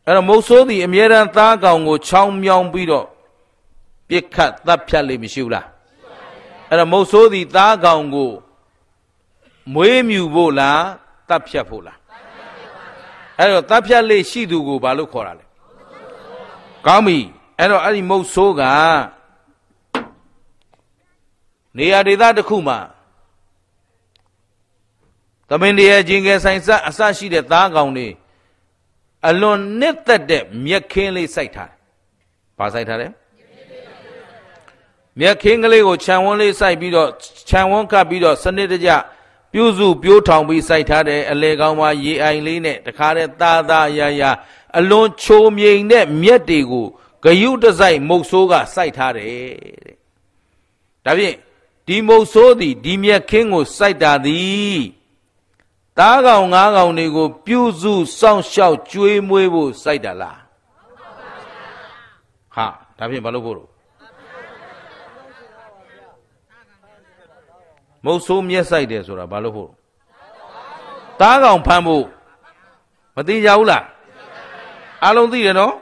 အဲ့တော့မုတ်ဆိုးသည်အမြဲတမ်းသားကောင်ကိုချောင်းမြောင်းပြီးတော့ပြစ်ခတ်တပ်ဖြတ်လိမ့်မရှိဘူးလားအဲ့တော့မုတ်ဆိုးသည်သားကောင်ကိုမွေးမြူဖို့လားတပ်ဖြတ်ဖို့လားအဲ့တော့တပ်ဖြတ်လေးရှိသူကိုဘာလို့ခေါ်တာလဲကောင်းပြီ အဲ့တော့အဲ့ဒီမုတ်ဆိုးကနေရာဒေသတစ်ခုမှာသမင်တရေချင်းကဲဆိုင်စအစရှိတဲ့သားကောင်တွေအလွန်နှစ်သက်တဲ့မြက်ခင်းလေးစိုက်ထားတယ်။ဘာစိုက်ထားလဲ။မြက်ခင်းကလေးကိုခြံဝန်းလေးစိုက်ပြီးတော့ခြံဝန်းကပ်ပြီးတော့စနစ်တကျပြုစုပြိုးထောင်ပြီးစိုက်ထားတယ်အလေကောင်းမှာရေအိုင်လေးနဲ့တခါတည်းသားသားရရအလွန်ချိုမြိန်တဲ့မြက်တွေကို ဂယုတစိုက်မုတ်ဆိုးကစိုက်ထားတယ်တဲ့။ဒါဖြင့်ဒီမုတ်ဆိုးသည်ဒီမြက်ခင်းကိုစိုက်တာသည်သားကောင်ငါးကောင်တွေကို ပြုစုစောင့်ရှောက်ကြွေးမွေးဖို့စိုက်တာလားဟာဒါဖြင့်ဘာလို့ဖို့လို့မုတ်ဆိုးမျက်စိုက်တယ်ဆိုတာဘာလို့ဖို့သားကောင်ဖမ်းဖို့မသိကြဘူးလားအားလုံးသိတယ်နော်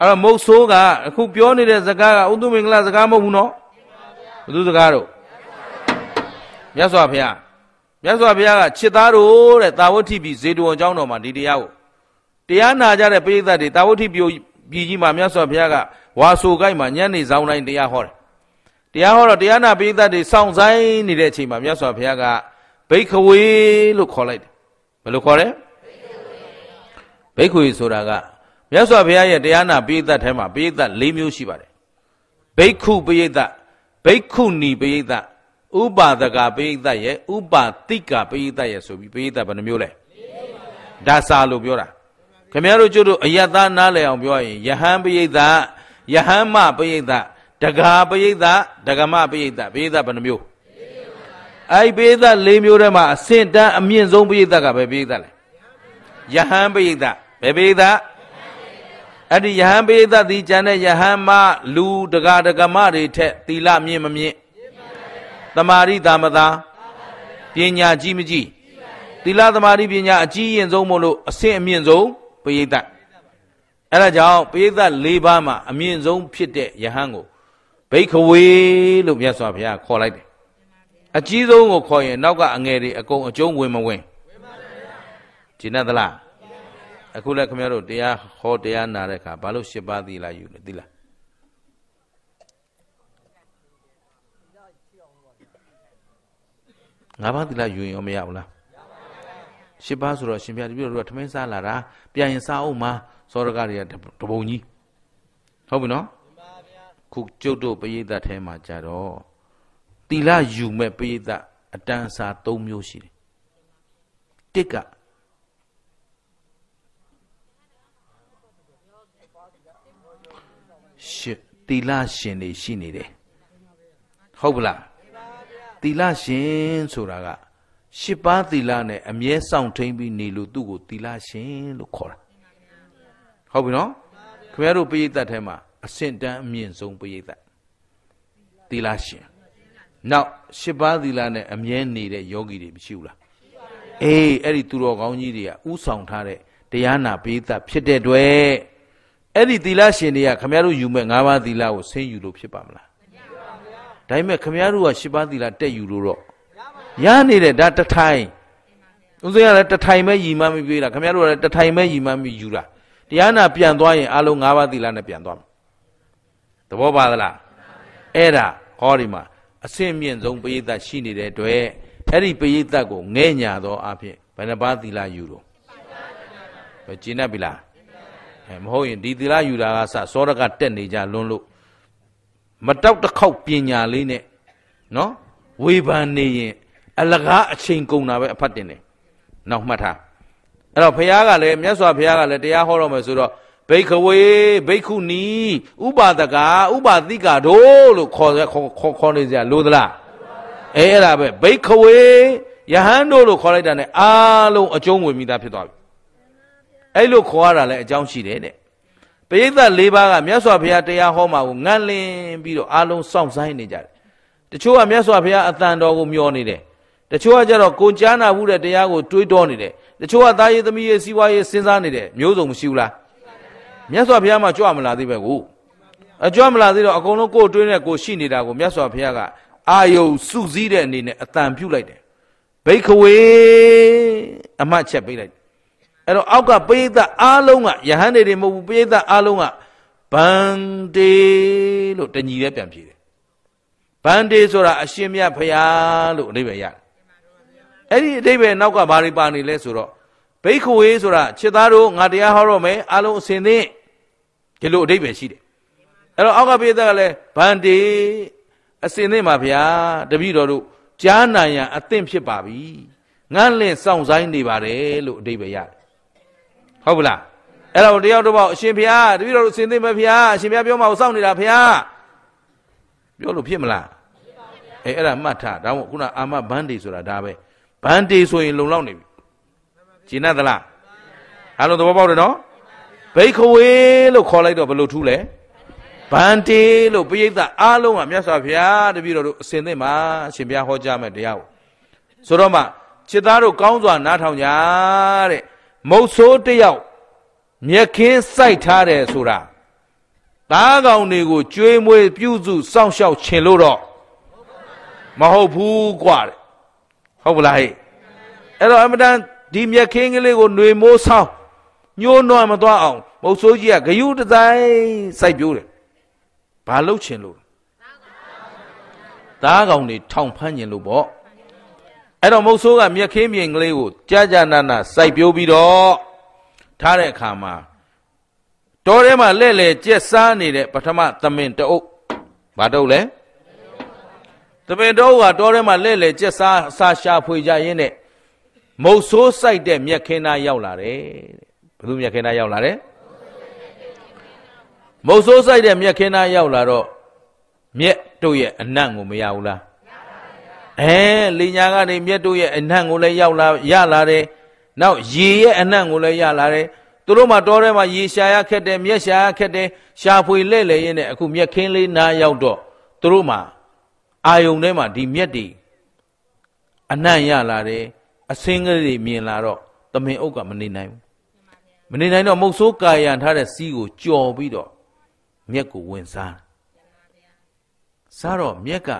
အဲ့တော့မုတ်ဆိုးကအခုပြောနေတဲ့စကားကဥဒ္ဓမင်္ဂလာစကားမဟုတ်ဘူးနော်ဘုသူစကားတော့မြတ်စွာဘုရားမြတ်စွာဘုရားကချစ်သားတို့တဲ့တာဝတိပြည်ဇေတဝန်ကျောင်းတော်မှာဒီတရားကိုတရားနာကြတဲ့ပိဋကတ်တွေတာဝတိပြည်ပြည်ကြီးမှာမြတ်စွာဘုရားကဝါဆိုကိုက်မှာညနေဆောင်တိုင်းတရားဟောတယ်တရားဟောတော့တရားနာပိဋကတ်တွေစောင့်ဆိုင်နေတဲ့အချိန်မှာမြတ်စွာဘုရားကဘိခဝေလို့ခေါ်လိုက်တယ်ဘယ်လိုခေါ်လဲဘိခဝေဆိုတာက မြတ်စွာဘုရားရဲ့တရားနာပိဋကတ်ထဲမှာပိဋကတ်၄မျိုးရှိပါတယ်ဘိက္ခုပိဋကတ်ဘိက္ခုနီပိဋကတ်ဥပါဒကပိဋကရဲ့ဥပါတိကပိဋကရဲ့ဆိုပြီးပိဋကဘယ်နှမျိုးလဲဒါစာလို့ပြောတာခင်ဗျားတို့ကျတို့အယတ္တနားလည်အောင်ပြောရင်ယဟန်ပိဋကယဟန်မပိဋကတဂါပိဋကဒဂမပိဋကပိဋကဘယ်နှမျိုးအဲ့ပိဋက၄မျိုးထဲမှာအစင်တန်းအမြင့်ဆုံးပိဋကကပဲပိဋကလဲယဟန်ပိဋကဘယ်ပိဋက အဲ့ဒီယဟန်ပိဋကဒီကျန်တဲ့ယဟန်မလူတဂါဒဂမတွေထက်သီလမြင့်မမြင့်တမာရိတာမသာပညာကြီးမကြီးသီလသမာဓိပညာအကြီးရင်ဆုံးမို့လို့အဆင့်အမြင့်ဆုံးပရိသတ်အဲ့ဒါကြောင့်ပရိသတ်၄ပါးမှာအမြင့်ဆုံးဖြစ်တဲ့ယဟန်ကိုဘိခဝေလို့မြတ်စွာဘုရားခေါ်လိုက်တယ်အကြီးဆုံးကိုခေါ်ရင်နောက်ကအငယ်တွေအကုန်အကျုံးဝင်မဝင်ကျင်သလား အခုလည်းခင်ဗျားတို့တရားဟောတရားနာတဲ့အခါဘာလို့၈ပါးသီလယူလဲသီလငါးပါးသီလယူရင်ရောမရဘူးလားရှစ်ပါးဆိုတော့ရှင်ပြတပြည့်တို့ကထမင်းစားလာတာပြန်ရင်စားအောင်မှာစောရကတွေကတပုံကြီးဟုတ်ပြီနော်ခုကျုပ်တို့ပရိသတ်ထဲမှာကြတော့သီလယူမဲ့ပရိသတ်အတန်းစား၃မျိုးရှိတယ်တစ်ကရှစ် သီလရှင်တွေရှိနေတယ်ဟုတ်ပလားသီလရှင်ဆိုတာကရှစ်ပါးသီလနဲ့အမြဲစောင့်ထိန်ပြီးနေလို့သူ့ကိုသီလရှင်လို့ခေါ်တာဟဟုတ်ပြီနော်ခင်ဗျားတို့ပရိသတ်ထဲမှာအစင်တန်းအမြင့်ဆုံးပရိသတ်သီလရှင်နောက်ရှစ်ပါးသီလနဲ့အမြဲနေတဲ့ယောဂီတွေမရှိဘူးလားအေးအဲ့ဒီသူတော်ကောင်းကြီးတွေကဥဆောင်ထားတဲ့တရားနာပရိသတ်ဖြစ်တဲ့တွေ့ အဲ့ဒီသီလရှင်တွေကခင်ဗျားတို့ယူမဲ့၅ပါးသီလကိုဆင်းယူလို့ဖြစ်ပါမလားဒါပေမဲ့ခင်ဗျားတို့ကရှစ်ပါးသီလတက်ယူလို့တော့ရနေတဲ့ဒါတထိုင်ဦးဇင်းကလည်းတထိုင်ပဲယီမမိပြေးတာခင်ဗျားတို့ကလည်းတထိုင်ပဲယီမမိယူတာတရားနာပြန်သွားရင်အလုံး၅ပါးသီလနဲ့ပြန်သွားမယ်သဘောပါသလားအဲ့ဒါဟောဒီမှာအစင့်မြင့်ဆုံးပရိသတ်ရှိနေတဲ့အတွက်အဲ့ဒီပရိသတ်ကိုငဲ့ညာသောအဖြစ်ဘယ်နှပါးသီလယူတော့ပဲကျင့်တတ်ပြီလား အဲမဟုတ်ရင်ဒီသီလယူတာကစစောရကတက်နေကြလွန်းလို့မတောက်တစ်ခေါက်ပညာလေးနဲ့နော်ဝေဖန်နေရင်အလကားအချိန်ကုန်တာပဲအဖတ်တင်တယ်နောက်မှတ်ထားအဲ့တော့ဘုရားကလည်းမြတ်စွာဘုရားကလည်းတရားဟောတော့မယ်ဆိုတော့ဘိခဝေဘိက္ခုနီဥပါဒကဥပါတိကတို့လို့ခေါ်ခေါ်ခေါ်နေကြလို့သလားအဲအဲ့ဒါပဲဘိခဝေယဟန်တို့လို့ခေါ်လိုက်တာ ਨੇ အားလုံးအကျုံးဝင်မိသားဖြစ်သွားပြီ အဲ့လိုခေါ်ရတာလည်းအကြောင်းရှိတယ်တဲ့ပရိသတ်၄ပါးကမြတ်စွာဘုရားတရားဟောမှာကိုငန့်လင်းပြီးတော့အားလုံးစောင့်ဆိုင်နေကြတယ်တချို့ကမြတ်စွာဘုရားအတန်တော်ကိုမျောနေတယ်တချို့ကကြတော့ကိုကြားနာမှုတဲ့တရားကိုတွေးတောနေတယ်တချို့ကသားရေးသမီးရေးစီးပွားရေးစဉ်းစားနေတယ်မျိုးစုံမရှိဘူးလားမြတ်စွာဘုရားမှကြွမလာသေးပဲကိုအကြွမလာသေးတော့အကုန်လုံးကိုယ်တွင်းနဲ့ကိုရှိနေတာကိုမြတ်စွာဘုရားကအာယုံစုစည်းတဲ့အနေနဲ့အတန်ပြုတ်လိုက်တယ်ဘိခဝေအမှတ်ချက်ပေးလိုက် အဲ့တော့အောက်ကပိဋကအားလုံးကယဟန်တွေမဟုတ်ဘူးပိဋကအားလုံးကဗန္တေလို့တညီလည်းပြန်ပြေတယ်ဗန္တေဆိုတာအရှင်မြတ်ဖရာလို့အဓိပ္ပာယ်ရတယ်အဲ့ဒီအဓိပ္ပာယ်နောက်ကဘာတွေပါနေလဲဆိုတော့ဘိခဝေဆိုတာခြေသားတို့ငါတရားဟောတော့မယ်အားလုံးအစဉ်သင်းဒီလိုအဓိပ္ပာယ်ရှိတယ်အဲ့တော့အောက်ကပိဋကကလည်းဗန္တေအစဉ်သင်းပါဗျာတပည့်တော်တို့ကြားနာရန်အသင့်ဖြစ်ပါပြီငန်းလင့်စောင့်ဆိုင်နေပါတယ်လို့အဓိပ္ပာယ်ရတယ် ဟုတ်ပလားအဲ့တော့တယောက်တစ်ပေါက်အရှင်ဘုရားတပည့်တော်တို့အစဉ်သင့်ပဲဘုရားအရှင်ဘုရားပြောမှစောင့်နေတာဘုရားပြောလို့ဖြစ်မလားအဲအဲ့ဒါမှတ်ထားဒါမို့ခုနအာမဘန်းတေဆိုတာဒါပဲဘန်းတေဆိုရင်လုံလောက်နေပြီကျင်납သလားအားလုံးသဘောပေါက်တယ်နော်ဘိခဝေလို့ခေါ်လိုက်တော့ဘယ်လိုထူးလဲဗန္တေလို့ပိဋကအားလုံးကမြတ်စွာဘုရားတပည့်တော်တို့အစဉ်သင့်မှာအရှင်ဘုရားဟောကြားမဲ့တရားကိုဆိုတော့မှจิตသားတို့ကောင်းစွာနားထောင်ကြတဲ့ မုတ်ဆိုးတယောက်မြက်ခင်းစိုက်ထားတယ်ဆိုတာသားကောင်တွေကိုကြွေးမွေးပြုစုစောင့်ရှောက်ခြင်းလို့တော့မဟုတ်ဘူးကွာတဲ့ဟုတ်ပလားဟဲ့အဲ့တော့အမတန်ဒီမြက်ခင်းကလေးကိုຫນွေမိုးဆောင်ညှိုးနွမ်းမသွားအောင်မုတ်ဆိုးကြီးကဂယုတဆိုင်စိုက်ပြိုးတယ်ဘာလှုပ်ခြင်းလို့သားကောင်တွေထောင်ဖမ်းခြင်းလို့ပေါ့ အဲ့တော့မုတ်ဆိုးကမြက်ခင်းပြင်ကလေးကိုကြာကြာနာနာစိုက်ပြိုးပြီးတော့ထားတဲ့အခါမှာတောထဲမှာလဲ့လဲကြက်စားနေတဲ့ပထမသမင်တအုပ်ဘာတုပ်လဲသမင်တအုပ်ကတောထဲမှာလဲ့လဲကြက်စားအစာရှာဖွေကြရင်းနဲ့မုတ်ဆိုးစိုက်တဲ့မြက်ခင်းသားရောက်လာတယ်ဘယ်သူမြက်ခင်းသားရောက်လာတယ်မုတ်ဆိုးဆိုင်တဲ့မြက်ခင်းသားရောက်လာတော့မြက်တို့ရဲ့အနံ့ကိုမရဘူးလား အဲလိညာကနေမြက်တို့ရဲ့အနံ့ကိုလည်းရောက်လာရလာတယ်နောက်ရေရဲ့အနံ့ကိုလည်းရလာတယ်သူတို့မှတောထဲမှာရေရှာရခက်တယ်မြက်ရှာရခက်တယ်ရှာဖွေလဲ့လဲရင်းနဲ့အခုမြက်ခင်းလေးနားရောက်တော့သူတို့မှအာယုံထဲမှာဒီမြက်တွေအနံ့ရလာတယ်အစင်းကလေးတွေမြင်လာတော့သမင်အုပ်ကမနေနိုင်ဘူးမနေနိုင်တော့မုတ်ဆိုးကာယံထားတဲ့စီးကိုကြော်ပြီးတော့မြက်ကိုဝင်စားစားတော့မြက်က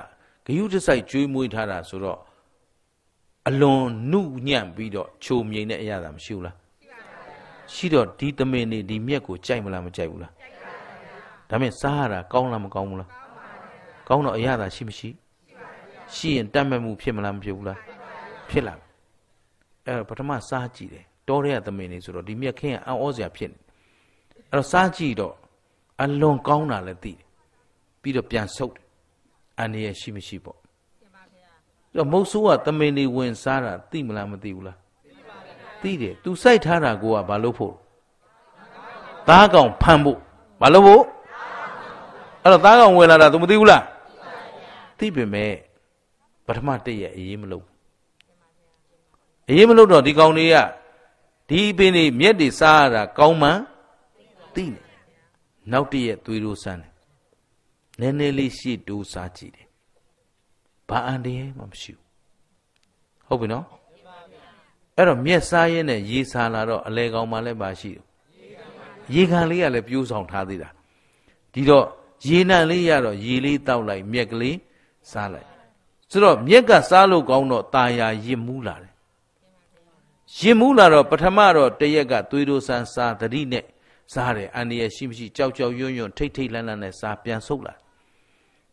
ဂယုတစိုက်ကျွေးမွေးထားတာဆိုတော့အလွန်နုညံ့ပြီးတော့ချိုမြိန်တဲ့အရာသာမရှိဘူးလားရှိတော့ဒီသမင်နေဒီမြက်ကိုကြိုက်မလားမကြိုက်ဘူးလားဒါမဲ့စားရတာကောင်းလားမကောင်းဘူးလားကောင်းတော့အရာသာရှိမရှိရှိရင်တတ်မဲ့မှုဖြစ်မလားမဖြစ်ဘူးလားဖြစ်လာအဲ့တော့ပထမစားကြည့်တယ်တောထဲကသမင်နေဆိုတော့ဒီမြက်ခင်းကအံ့ဩစရာဖြစ်နေအဲ့တော့စားကြည့်တော့အလွန်ကောင်းတာလည်းသိတယ်ပြီးတော့ပြန်ဆုပ်တယ် အန္တရာယ်ရှိမရှိပေါ့တော့မုတ်ဆိုးကသမင်နေဝင်စားတာသိမလားမသိဘူးလားသိတယ်သူစိုက်ထားတာကိုကဘာလို့ဖို့သားကောင်ဖမ်းဖို့ဘာလို့ဖို့အဲ့တော့သားကောင်ဝင်လာတာ तू မသိဘူးလားသိပေမဲ့ပထမတည့်ရဲ့အရေးမလို့အရေးမလို့တော့ဒီကောင်တွေကဒီပင်တွေမြက်တွေစားရတာကောင်းမှန်သိနေနောက်တည့်ရက်သွေးတို့ဆန်းတယ် နည်းနည်းလေးရှေ့တိုးစားကြည့်တယ်ဘာအန်တည်းမှမရှိဘူးဟုတ်ပြီနော်အဲ့တော့မျက်စားရင်းနဲ့ရေစားလာတော့အလေကောင်မှလည်းပါရှိတယ်ရေခံလေးကလည်းပြိုးဆောင်ထားသေးတာဒီတော့ရေနံလေးရတော့ရေလေးတောက်လိုက်မြက်ကလေးစားလိုက်ဆိုတော့မြက်ကစားလို့ကောင်းတော့ตาယာရစ်မူးလာတယ်ရစ်မူးလာတော့ပထမတော့တရက်ကသွေးတို့ဆန်းစားတတိနဲ့စားတယ်အန္တရာယ်ရှိမရှိကြောက်ကြောက်ရွံ့ရွံ့ထိတ်ထိတ်လန့်လန့်နဲ့စားပြန်ဆုပ်လာ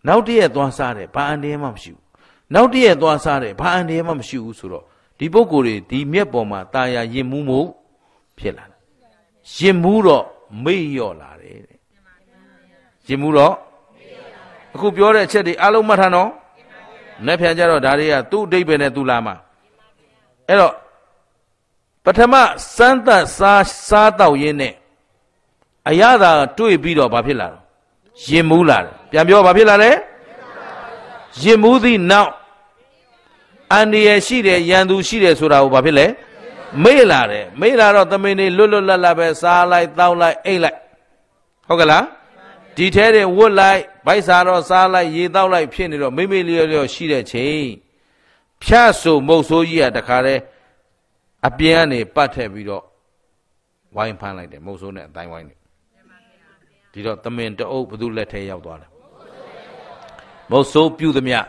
နောက်တရက်သွားစားတယ်ဘာအန္တရာယ်မှမရှိဘူးနောက်တရက်သွားစားတယ်ဘာအန္တရာယ်မှမရှိဘူးဆိုတော့ဒီပုဂ္ဂိုလ်တွေဒီမြက်ပေါ်မှာตาယာရစ်မူးမှုဖြစ်လာတယ်ရစ်မူးတော့မေ့လျော့လာတယ်တဲ့ရစ်မူးတော့အခုပြောတဲ့အချက်တွေအလုံးမှတ်ထားနော်နဲ့ပြန်ကြတော့ဒါတွေကသူ့အတိတ်ပဲနဲ့သူလာမှာအဲ့တော့ပထမစမ်းသပ်စားစားတော့ရင်းနဲ့အရသာတွေ့ပြီးတော့ဘာဖြစ်လာတော့ ရင်မူးလာတယ်ပြန်ပြောဘာဖြစ်လာလဲရင်မူးသည့်နောက်အန္တရာယ်ရှိတယ်ရန်သူရှိတယ်ဆိုတာကိုဘာဖြစ်လဲမေ့လာတယ်မေ့လာတော့သမင်းနေလွတ်လွတ်လပ်လပ်ပဲစားလိုက်တောက်လိုက်အိတ်လိုက်ဟုတ်ကလားဒီထဲတွေဝတ်လိုက်ဗိုက်စားတော့စားလိုက်ရေတောက်လိုက်ဖြစ်နေတော့မိမိလျော်လျော်ရှိတဲ့ချိန်ဖြတ်ဆိုမုတ်ဆိုးကြီးကတခါတည်းအပြင်းကနေပတ်ထက်ပြီးတော့ဝိုင်းဖမ်းလိုက်တယ်မုတ်ဆိုးနဲ့အတိုင်းဝိုင်းနေ ဒီတော့သမင်တအုပ်ဘသူလက်ထဲရောက်သွားတယ်မုတ်ဆိုးပြုသမျှ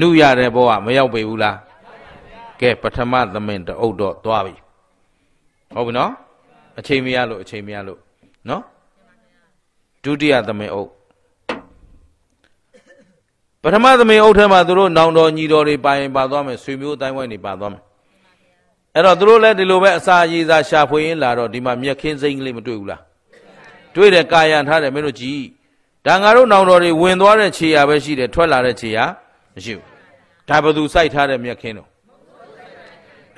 နုရတဲ့ဘောကမရောက်ပေဘူးလားကဲပထမသမင်တအုပ်တော့သွားပြီဟုတ်ပြီနော်အချိန်မရလို့အချိန်မရလို့နော်ဒုတိယသမင်အုပ်ပထမသမင်အုပ်ထဲမှာသူတို့နောင်တော်ညီတော်တွေပါရင်ပါသွားမယ်ဆွေမျိုးအတိုင်းဝိုင်းတွေပါသွားမယ်အဲ့တော့သူတို့လည်းဒီလိုပဲအစာရည်စာရှာဖွေရင်းလာတော့ဒီမှာမြက်ခင်းစိမ့်ကလေးမတွေ့ဘူးလား တွေ့တယ်ကာယံထားတယ်မင်းတို့ကြည်ဒါငါတို့နောင်တော်တွေဝင်သွားတဲ့ခြေရာပဲရှိတယ်ထွက်လာတဲ့ခြေရာမရှိဘူးဒါဘသူစိုက်ထားတဲ့မြက်ခင်းတော့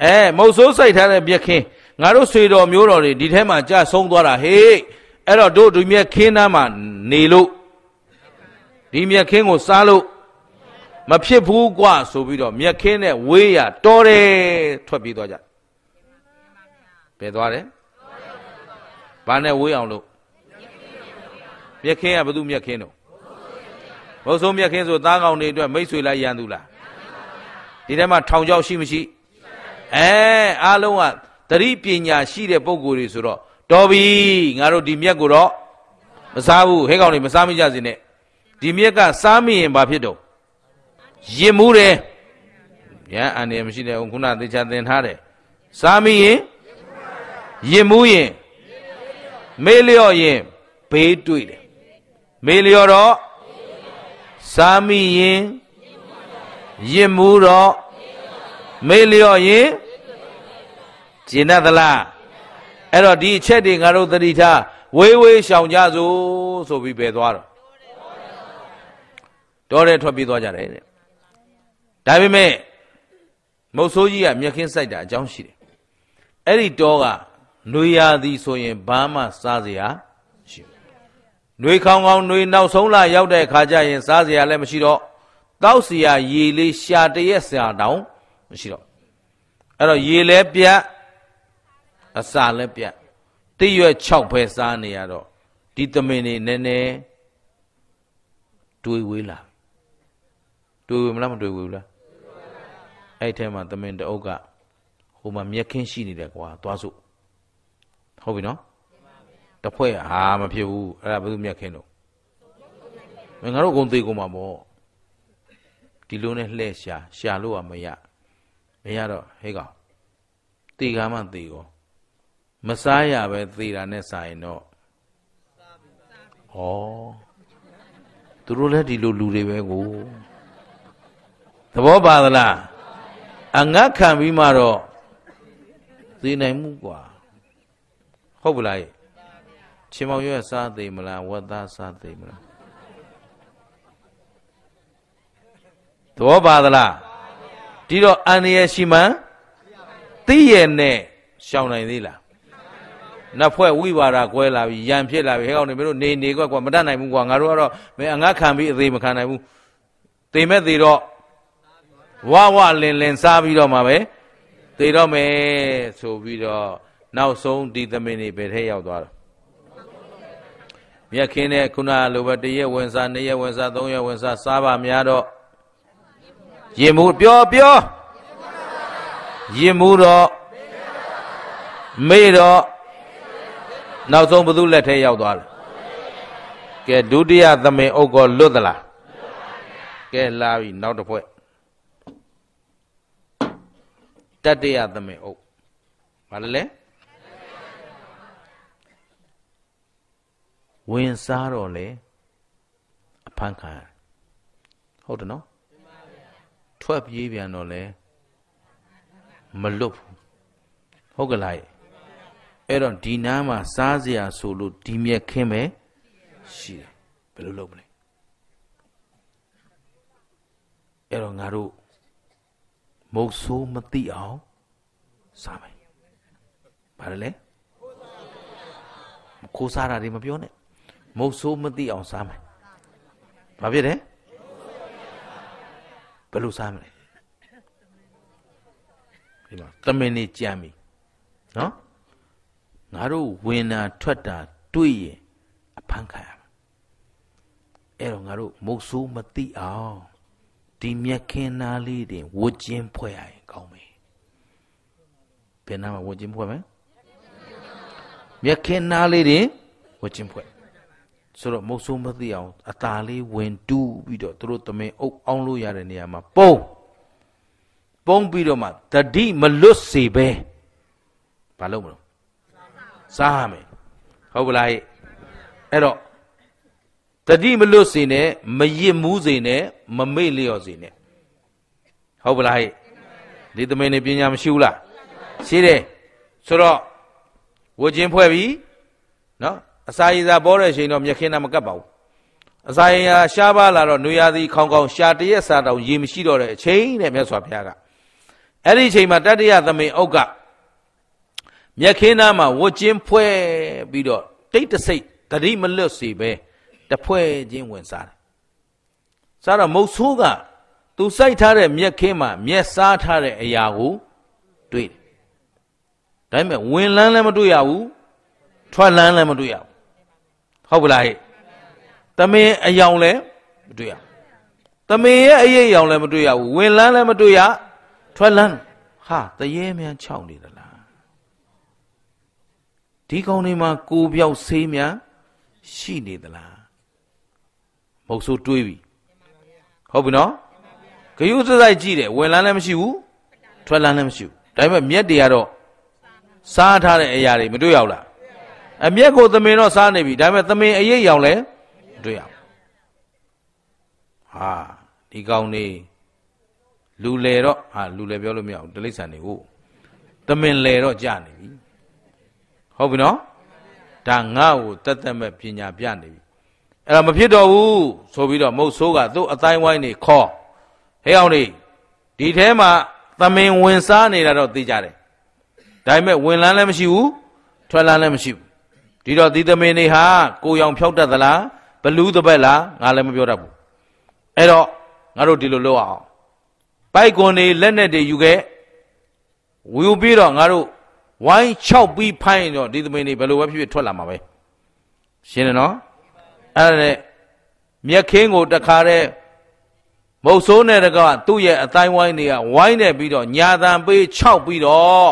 အဲမုတ်ဆိုးစိုက်ထားတဲ့မြက်ခင်းငါတို့ဆွေတော်မျိုးတော်တွေဒီထဲမှာကြဆုံးသွားတာဟေးအဲ့တော့တို့ဒီမြက်ခင်းသားမှာနေလို့ဒီမြက်ခင်းကိုစားလို့မဖြစ်ဘူးกว่าဆိုပြီးတော့မြက်ခင်းနဲ့ဝေးရတော်တယ်ထွက်ပြေးသွားကြဘယ်သွားတယ်ဘာနဲ့ဝေးအောင်လို့ မြက်ခင်းကဘသူမြက်ခင်းတော့မဟုတ်ဆုံးမြက်ခင်းဆိုသားကောင်တွေအတွက်မိတ်ဆွေလိုက်ရန်သူလားဒီထဲမှာထောင်ချောက်ရှိမရှိအဲအားလုံးကတတိပညာရှိတဲ့ပုံကိုယ်တွေဆိုတော့တော်ပြီငါတို့ဒီမြက်ကိုတော့မစားဘူးဟဲ့ကောင်တွေမစားမိကြစေနဲ့ဒီမြက်ကစားမိရင်ဘာဖြစ်တော့ရင်မူးတယ်ရန်အန်တယ်မရှိတဲ့ခုနသေချာသင်ထားတယ်စားမိရင်ရင်မူးရင်မေးလျော့ရင်ဘေးတွေ့တယ် မေးလျော့တော့စားမိရင်ရင်မူးတော့မေးလျော့ရင်ကျင်တတ်သလားအဲ့တော့ဒီအချက်တွေငါတို့သတိထားဝေးဝေးရှောင်ကြစို့ဆိုပြီးပဲသွားတော့တော်တယ်ထွက်ပြေးသွားကြတယ်တဲ့ဒါပေမဲ့မုတ်ဆိုးကြီးကမြက်ခင်းစိုက်တာအကြောင်းရှိတယ်အဲ့ဒီတောကနှွေရသည်ဆိုရင်ဘာမှစားစရာရှိ နှွေခေါင်ခေါင်နှွေနောက်ဆုံးလာရောက်တဲ့ခါကျရင်စားစရာလည်းမရှိတော့တောက်စရာရေလေးရှာတရက်စရာတောင်မရှိတော့အဲ့တော့ရေလည်းပြတ်အစာလည်းပြတ်တိရွက်6ပဲစားနေရတော့ဒီသမင်နေနည်းနည်းတွေးဝေးလာတွေးဝေးမလားမတွေးဝေးဘူးလားအဲ့ထဲမှာသမင်တအုပ်ကဟိုမှာမြက်ခင်းရှိနေတယ်ကွာသွားစို့ဟုတ်ပြီနော် တဖွဲ့ဟာမဖြစ်ဘူးအဲ့ဒါဘယ်သူမြက်ခင်းတော့မင်းငါတို့အကုန်သေးကုန်မှာပေါ့ဒီလိုနဲ့လှဲ့ရှာရှာလို့ကမရမရတော့ဟဲ့ကောင်တေကာမှတေကောမစားရပဲသေတာနဲ့စာရင်တော့ဩသူတို့လည်းဒီလိုလူတွေပဲကိုသဘောပါသလားအငတ်ခံပြီးမှတော့သေနိုင်မှုกว่าဟုတ်ပလား ချင်းမောင်ရွက်စားသေးမလားဝတ်သားစားသေးမလားသဘောပါသလားဒီတော့အန္တရာယ်ရှိမှန်သိရဲ့နဲ့ရှောင်နိုင်သေးလားနတ်ဖွဲ့ဝိပါဒကွဲလာပြီရံဖြစ်လာပြီဟဲ့ကောင်တွေမင်းတို့နေနေကွက်ကွာမတတ်နိုင်ဘူးကွာငါတို့ကတော့မင်းအငတ်ခံပြီးအသေးမခံနိုင်ဘူးသေမဲ့သေတော့ဝဝလင်လင်စားပြီးတော့မှပဲသေတော့မယ်ဆိုပြီးတော့နောက်ဆုံးဒီသမင်းတွေဘယ်ထဲရောက်သွားတော့ မြက်ခင်းတဲ့ခုနလိုပဲတရက်ဝင်စားနှစ်ရက်ဝင်စားသုံးရက်ဝင်စားစားပါများတော့ရင်မှုပြောပြောရင်မှုတော့မေ့တော့နောက်ဆုံးဘု து လက်ထဲရောက်သွားတယ်ကဲဒုတိယသမင်အုပ်ကောလွတ်သလားကဲလာပြီနောက်တစ်ဖွဲ့တတိယသမင်အုပ်ဘာလဲလဲ ဝင်စားတော့လေအဖမ်းခံဟုတ်တယ်နော်ထွက်ပြေးပြန်တော့လေမလွတ်ဘူးဟုတ်ကလားအဲ့တော့ဒီနားမှာစားစရာဆိုလို့ဒီမြက်ခင်းပဲရှိတယ်ဘယ်လိုလုပ်မလဲအဲ့တော့ငါတို့မုတ်ဆိုးမသိအောင်စားမယ်ဘာလဲခိုးစားတာတွေမပြောနဲ့ မုတ်ဆိုးမသိအောင်စားမယ်ဘာဖြစ်တယ်ဘယ်လိုစားမလဲဒီမှာတမင်နေကြမ်းပြီနော်ငါတို့ဝင်တာထွက်တာတွေ့ရင်အဖမ်းခံရမှာအဲ့တော့ငါတို့မုတ်ဆိုးမသိအောင်ဒီမြက်ခင်းသားလေးတွေဝတ်ကျင်းဖွဲ့ရရင်ကောင်းမယ်ဘယ်နာမှာဝတ်ကျင်းဖွဲ့မလဲမြက်ခင်းသားလေးတွေဝတ်ကျင်းဖွဲ့ ဆိုတော့မုတ်ဆိုးမသိအောင်အตาလေးဝင်တူးပြီးတော့သူတို့တမင်အုပ်အောင်လို့ရတဲ့နေရာမှာပုံပုံပြီးတော့မှတတိမလွတ်စေပဲဘာလုပ်မလို့စားရမယ်ဟုတ်ပလားဟဲ့အဲ့တော့တတိမလွတ်စေနဲ့မရစ်မူးစေနဲ့မမေ့လျော့စေနဲ့ဟုတ်ပလားဟဲ့ဒီသမင်နေပညာမရှိဘူးလားရှိတယ်ဆိုတော့ဝချင်းဖွဲ့ပြီနော် အစာရည်စာပေါ်တဲ့ချိန်တော့မြက်ခင်းတာမကတ်ပါဘူးအစာရည်စာရှားပါလာတော့နွေရာသီခေါင်ခေါင်ရှာတရက်စာတောင်ရေမရှိတော့တဲ့အချိန်တဲ့မြတ်စွာဘုရားကအဲ့ဒီအချိန်မှာတတ္တရသမင်အုပ်ကမြက်ခင်းသားမှာဝတ်ချင်းဖွဲ့ပြီးတော့တိတ်တဆိတ်တတိမလွတ်စီပဲတဖွဲ့ချင်းဝင်စားတယ်စားတော့မုတ်ဆိုးကသူစိုက်ထားတဲ့မြက်ခင်းမှာမြက်စားထားတဲ့အရာကိုတွေ့တယ်ဒါပေမဲ့ဝင်လန်းလည်းမတွေ့ရဘူးထွက်လန်းလည်းမတွေ့ရဘူး ဟုတ်ပလားဟဲ့တမင်အယောင်လည်းမတွေ့ရတမင်ရဲ့အရေးအယောင်လည်းမတွေ့ရဘူးဝင်လန်းလည်းမတွေ့ရထွက်လန်းဟာတရေမြန်ခြောက်နေသလားဒီကောင်တွေမှာကိုပြောက်ဆေးများရှိနေသလားမဟုတ်ဆိုတွေးပြီဟုတ်ပြီနော်ဂယုစစိုက်ကြည့်တယ်ဝင်လန်းလည်းမရှိဘူးထွက်လန်းလည်းမရှိဘူးဒါပေမဲ့မြက်တွေကတော့စားထားတဲ့အရာတွေမတွေ့ရောက်လား အမျက်ကိုသမင်တော့စားနေပြီဒါပေမဲ့သမင်အရေးရောင်လဲတွေ့ရဟာဒီကောင်နေလူလေတော့ဟာလူလေပြောလို့မရဘူးတိရစ္ဆာန်တွေဟုတ်သမင်လေတော့ကြာနေပြီဟုတ်ပြီနော်ဒါငါ့ကိုတတ်တတ်မဲ့ပညာပြနေပြီအဲ့တော့မဖြစ်တော့ဘူးဆိုပြီးတော့မုတ်ဆိုးကသူ့အတိုင်းဝိုင်းနေခေါ်ဟဲ့အောင်နေဒီထဲမှာသမင်ဝင်စားနေတာတော့သိကြတယ်ဒါပေမဲ့ဝင်လန်းလည်းမရှိဘူးထွက်လန်းလည်းမရှိဘူး ဒီတော့ဒီသမင်တွေဟာကိုရောင်ဖြောက်တတ်သလားဘလူးတပတ်လားငါလည်းမပြောတတ်ဘူးအဲ့တော့ငါတို့ဒီလိုလုပ်အောင်ပိုက်ကွန်တွေလက်နဲ့တွေယူခဲ့ဝယူပြီးတော့ငါတို့ဝိုင်း6ပြီးဖိုင်းတော့ဒီသမင်တွေဘယ်လိုပဲဖြစ်ဖြစ်ထွက်လာမှာပဲရှင်းတယ်နော်အဲ့ဒါနဲ့မြက်ခင်းကိုတခါတဲ့မုတ်ဆိုးနဲ့တကသူ့ရဲ့အတိုင်းဝိုင်းတွေကဝိုင်းနေပြီးတော့ညာတန်ပေး6ပြီးတော့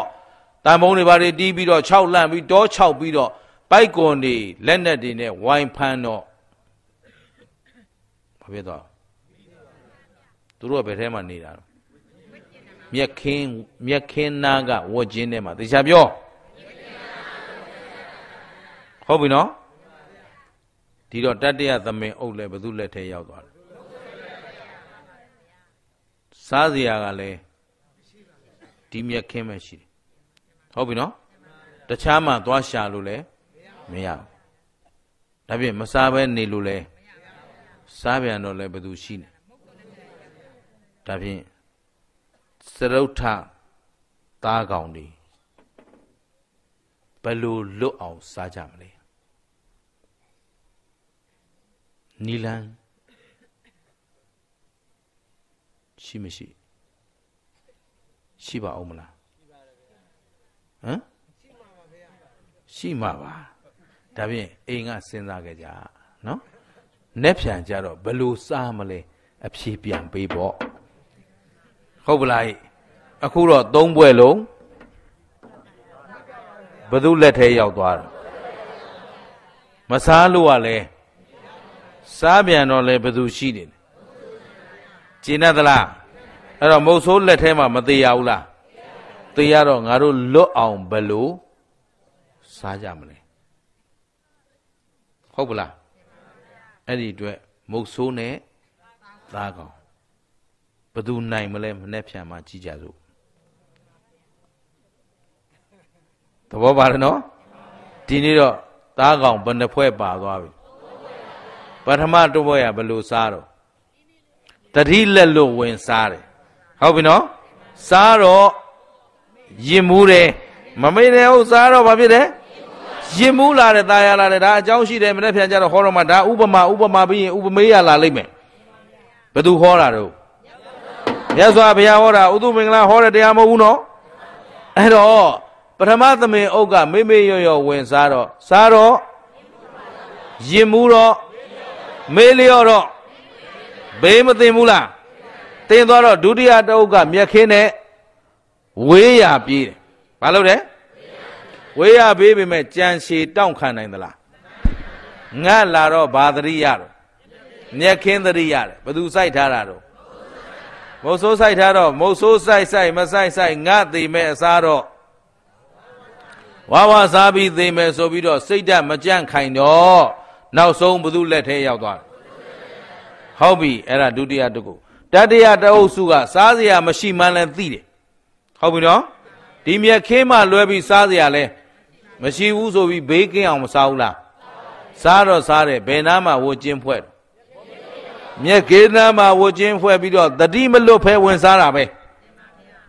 တန်ဖုံးတွေဘာတွေတီးပြီးတော့6လန့်ပြီးတော6ပြီးတော့ ပိုက်ကွန်တွေလက်နက်တွေနဲ့ဝိုင်းဖမ်းတော့ဘာဖြစ်သွားသူတို့ကဘယ်ထဲမှာနေတာလဲမြက်ခင်းမြက်ခင်းနာကဝတ်ကျင်းထဲမှာတခြားပြောဟုတ်ပြီနော်ဒီတော့တတ္တယသမင်အုပ်လည်းဘသူလက်ထဲရောက်သွားတယ်စားစရာကလည်းဒီမြက်ခင်းပဲရှိတယ်ဟုတ်ပြီနော်တခြားမှသွားရှာလို့လည်း မရဘူးဒါဖြင့်မစားဘဲနေလို့လည်းစားပြန်တော့လည်းဘသူရှိနေဒါဖြင့်စရုထသားကောင်တွေဘယ်လိုလွတ်အောင်စားကြမလဲနီလန်ရှိမရှိရှိပါအောင်မလားဟမ်ရှိမှာပါ ဒါဖြင့်အိမ်ကစဉ်းစားကြကြနော်။နဲ့ဖြန်ကြတော့ဘယ်လိုစားမလဲအဖြေပြန်ပေးပေါ့။ဟုတ်ပလား။အခုတော့သုံးပွဲလုံးဘသူလက်ထဲရောက်သွားတယ်။မစားလို့ကလည်းစားပြန်တော့လည်းဘသူရှိနေလဲ။ကျင်းတ်သလား။အဲ့တော့မုတ်ဆိုးလက်ထဲမှာမသေးရဘူးလား။သေးရတော့ငါတို့လွတ်အောင်ဘယ်လိုစားကြမလဲ ဟုတ်ပလားအဲ့ဒီအတွက်မုတ်ဆိုးနဲ့သားကောင်ဘယ်သူနိုင်မလဲမနဲ့ဖြန်မှာကြည့်ကြစို့သဘောပါတယ်နော်ဒီနေ့တော့သားကောင်ဘယ်နှဖွဲပါသွားပြီပထမတစ်ဖွဲကဘယ်လိုစားတော့တတိလက်လို့ဝင်စားတယ်ဟုတ်ပြီနော်စားတော့ရင်မူးတယ်မမေ့တဲ့ဥစားတော့ဘာဖြစ်လဲ ရင်မူးလာတယ်ตายရလာတယ်ဒါအကြောင်းရှိတယ်မနေ့ပြန်ကြတော့ဟောတော့မှဒါဥပမာဥပမာပြီးရင်ဥပမေးရလာလိမ့်မယ်ဘယ်သူဟောတာတော့မြတ်စွာဘုရားဟောတာဥဒုမင်္ဂလာဟောတဲ့တရားမဟုတ်ဘူးနော်အဲ့တော့ပထမသမင်အုပ်ကမေ့မေ့ရော့ရော့ဝင်စားတော့စားတော့ရင်မူးတော့မေးလျော့တော့ဘေးမသိဘူးလားတင်သွားတော့ဒုတိယတအုပ်ကမြက်ခင်းနဲ့ဝေးရပြေးတယ်ဘာလို့လဲ ဝေးရပြေးပေမဲ့ကြံရှည်တောင့်ခံနိုင်သလားငတ်လာတော့ဘာသတိရတော့မြက်ခင်းသတိရတယ်ဘသူစိုက်ထားတာတော့မုတ်ဆိုးစိုက်ထားတော့မုတ်ဆိုးစိုက်စိုက်မစိုက်စိုက်ငတ်သေးမဲ့အစားတော့ဝါဝါစားပြီးသေးမဲ့ဆိုပြီးတော့စိတ်ဓာတ်မကြန့်ခိုင်တော့နောက်ဆုံးဘသူလက်ထဲရောက်သွားတယ်ဟုတ်ပြီအဲ့ဒါဒုတိယတကုတတိယတအုပ်စုကစားစရာမရှိမှန်းလဲသိတယ်ဟုတ်ပြီနော်ဒီမြက်ခင်းမှလွဲပြီးစားစရာလဲ မရှိဘူးဆိုပြီးဘေးကင်းအောင်မစားဘူးလားစားတော့စားတယ်ဘယ်နာမှဝကျင်းဖွဲ့မြက်ကေးနာမှာဝကျင်းဖွဲ့ပြီးတော့တတိမလွတ်ဖဲဝင်စားတာပဲ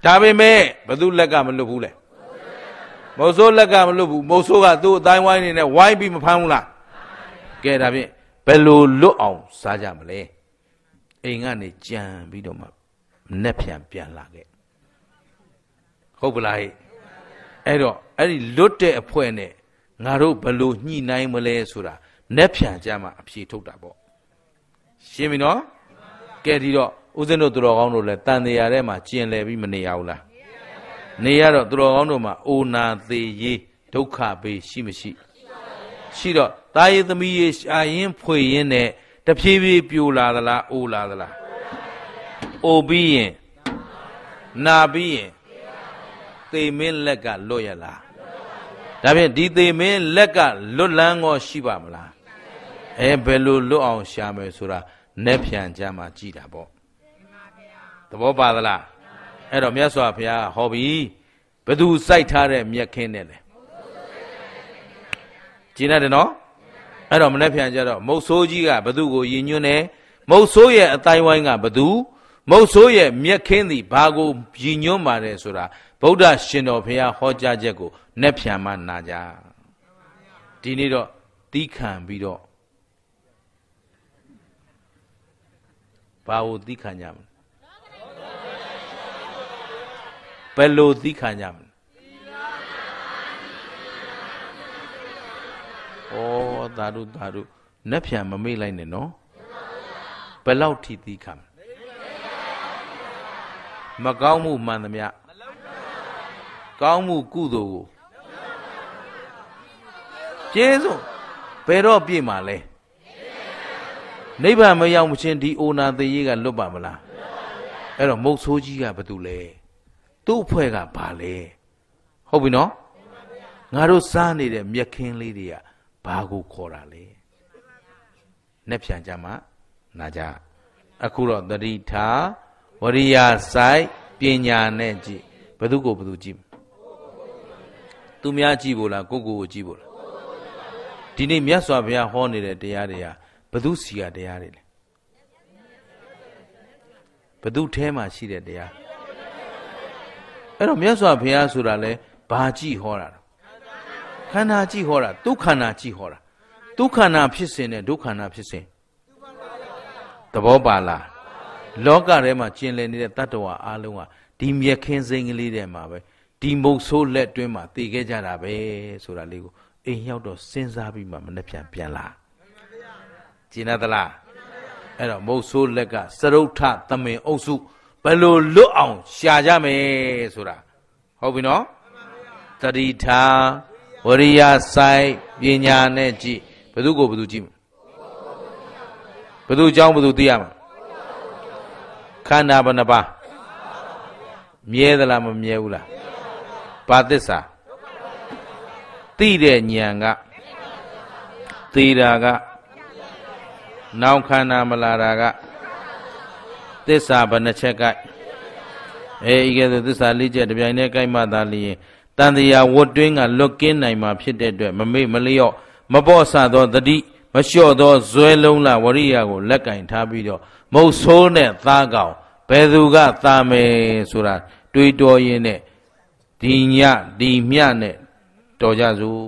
ဒါပေမဲ့ဘသူလက်ကမလွတ်ဘူးလေမုတ်ဆိုးလက်ကမလွတ်ဘူးမုတ်ဆိုးကသူ့အတိုင်းဝိုင်းနေနဲ့ဝိုင်းပြီးမဖမ်းဘူးလားကဲဒါဖြင့်ဘယ်လိုလွတ်အောင်စားကြမလဲအိမ်ကနေကြံပြီးတော့မှနက်ပြန်ပြန်လာခဲ့ဟုတ်ပလားဟဲ့အဲ့တော့ အဲ့ဒီလွတ်တဲ့အဖွဲနဲ့ငါတို့ဘယ်လိုညှိနှိုင်းမလဲဆိုတာနက်ပြန်ကြမှာအဖြေထုတ်တာပေါ့ရှင်းပြီနော်ကဲဒီတော့ဦးဇင်းတို့သူတော်ကောင်းတို့လည်းတန်တရားထဲမှာကျင်လည်ပြီးမနေရဘူးလားနေရတော့သူတော်ကောင်းတို့မှာအိုနာသေးရေးဒုက္ခပေးရှိမရှိရှိတော့တာယေသမီးရေးရှာရင်ဖွေရင်နဲ့တဖြည်းဖြည်းပြိုလာသလားအိုလာသလားအိုပြီးရင်နာပြီးရင်သေမင်းလက်ကလွတ်ရလား ဒါဖြင့်ဒီသေမင်းလက်ကလွတ်လန်းကောရှိပါမလားအဲဘယ်လိုလွတ်အောင်ရှာမယ်ဆိုတာနဲ့ဖြန်ကြမှာကြည်တာပေါ့သဘောပါသလားအဲ့တော့မြတ်စွာဘုရားဟောပြီဘသူစိုက်ထားတဲ့မြက်ခင်းနဲ့လေကျင်းရတယ်နော်အဲ့တော့မနေ့ဖြန်ကြတော့မုတ်ဆိုးကြီးကဘသူကိုယဉ်ညွန်းတယ်မုတ်ဆိုးရဲ့အတိုင်းဝိုင်းကဘသူမုတ်ဆိုးရဲ့မြက်ခင်းသည်ဘာကိုယဉ်ညွန်းပါတယ်ဆိုတာ ဗုဒ္ဓရှင်တော်ဘုရားဟောကြားချက်ကိုနှက်ဖြံမှနာကြဒီနေ့တော့တီးခံပြီးတော့ဘာကိုတီးခံကြမလဲဘယ်လိုတီးခံကြမလဲဩသာဓုသာဓုနှက်ဖြံမမေ့လိုက်နဲ့နော်ဘယ်လောက်ထိတီးခံမကောင်းမှုမှန်သမျှ ကောင်းမှုကုသိုလ်ကိုကျေးဇူးဘယ်တော့ပြည့်မှာလဲနိဗ္ဗာန်မရောက်မချင်းဒီအိုနာသေးရေးကလွတ်ပါမလားအဲ့တော့မုတ်ဆိုးကြီးကဘာတူလဲသူ့အဖွဲ့ကဘာလဲဟုတ်ပြီနော်ငါတို့စားနေတဲ့မြက်ခင်းလေးတွေကဘာကိုခေါ်တာလဲနဲ့ပြန်ကြမှာနာကြအခုတော့တတိထားဝရိယဆိုင်ပညာနဲ့ကြည့်ဘသူကိုဘသူကြည့် သူများကြည့်ဖို့လားကိုကိုကိုကြည့်ဖို့လားဒီနေ့မြတ်စွာဘုရားဟောနေတဲ့တရားတွေဟာဘသူစီကတရားတွေလဲဘသူထဲမှာရှိတဲ့တရားအဲ့တော့မြတ်စွာဘုရားဆိုတာလဲဘာကြည့်ဟောတာခန္ဓာကြည့်ဟောတာဒုက္ခနာကြည့်ဟောတာဒုက္ခနာဖြစ်စဉ်နဲ့ဒုက္ခနာဖြစ်စဉ်သဘောပါလားလောကထဲမှာကျင်လည်နေတဲ့တတ္တဝါအလုံးဟာဒီမြက်ခင်းစိမ့်ကလေးထဲမှာပဲ ဒီမုတ်ဆိုးလက်တွင်းမှာတည်ခဲ့ကြတာပဲဆိုတာလေးကိုအိမ်ရောက်တော့စဉ်းစားပြီးမှမနှက်ပြန်ပြန်လာကျင်သလားအဲ့တော့မုတ်ဆိုးလက်ကစရုထသမင်အုပ်စုဘယ်လိုလွတ်အောင်ရှာကြမယ်ဆိုတာဟုတ်ပြီနော်တတိထာဝရိယဆိုင်ပညာနဲ့ကြည့်ဘယ်သူကိုဘယ်သူကြည့်မလဲဘယ်သူအကြောင်းဘယ်သူသိရမှာခန္ဓာဘယ်နှပါးမြဲသလားမမြဲဘူးလား ဘာသစ္စာသိတဲ့ဉာဏ်ကသိတာကနောက်ခန္ဓာမလာတာကသစ္စာဘယ်နှချက်ကဲအဲဤကဲ့သို့သစ္စာလေးချက်တစ်ပြိုင်တည်းကိုက်မှသာလျင်တန်တရားဝတ်တွင်းကလွတ်ကင်းနိုင်မှာဖြစ်တဲ့အတွက်မမေ့မလျော့မပေါ့ဆသောတတိမလျှော့သောဇွဲလုံးလာဝရိယကိုလက်ကင်ထားပြီးတော့မုတ်ဆိုးနဲ့သားကောင်ဘယ်သူကသားမယ်ဆိုတာတွေးတော်ရင်းနဲ့ ဒီညဒီမြနဲ့တော်ကြစို့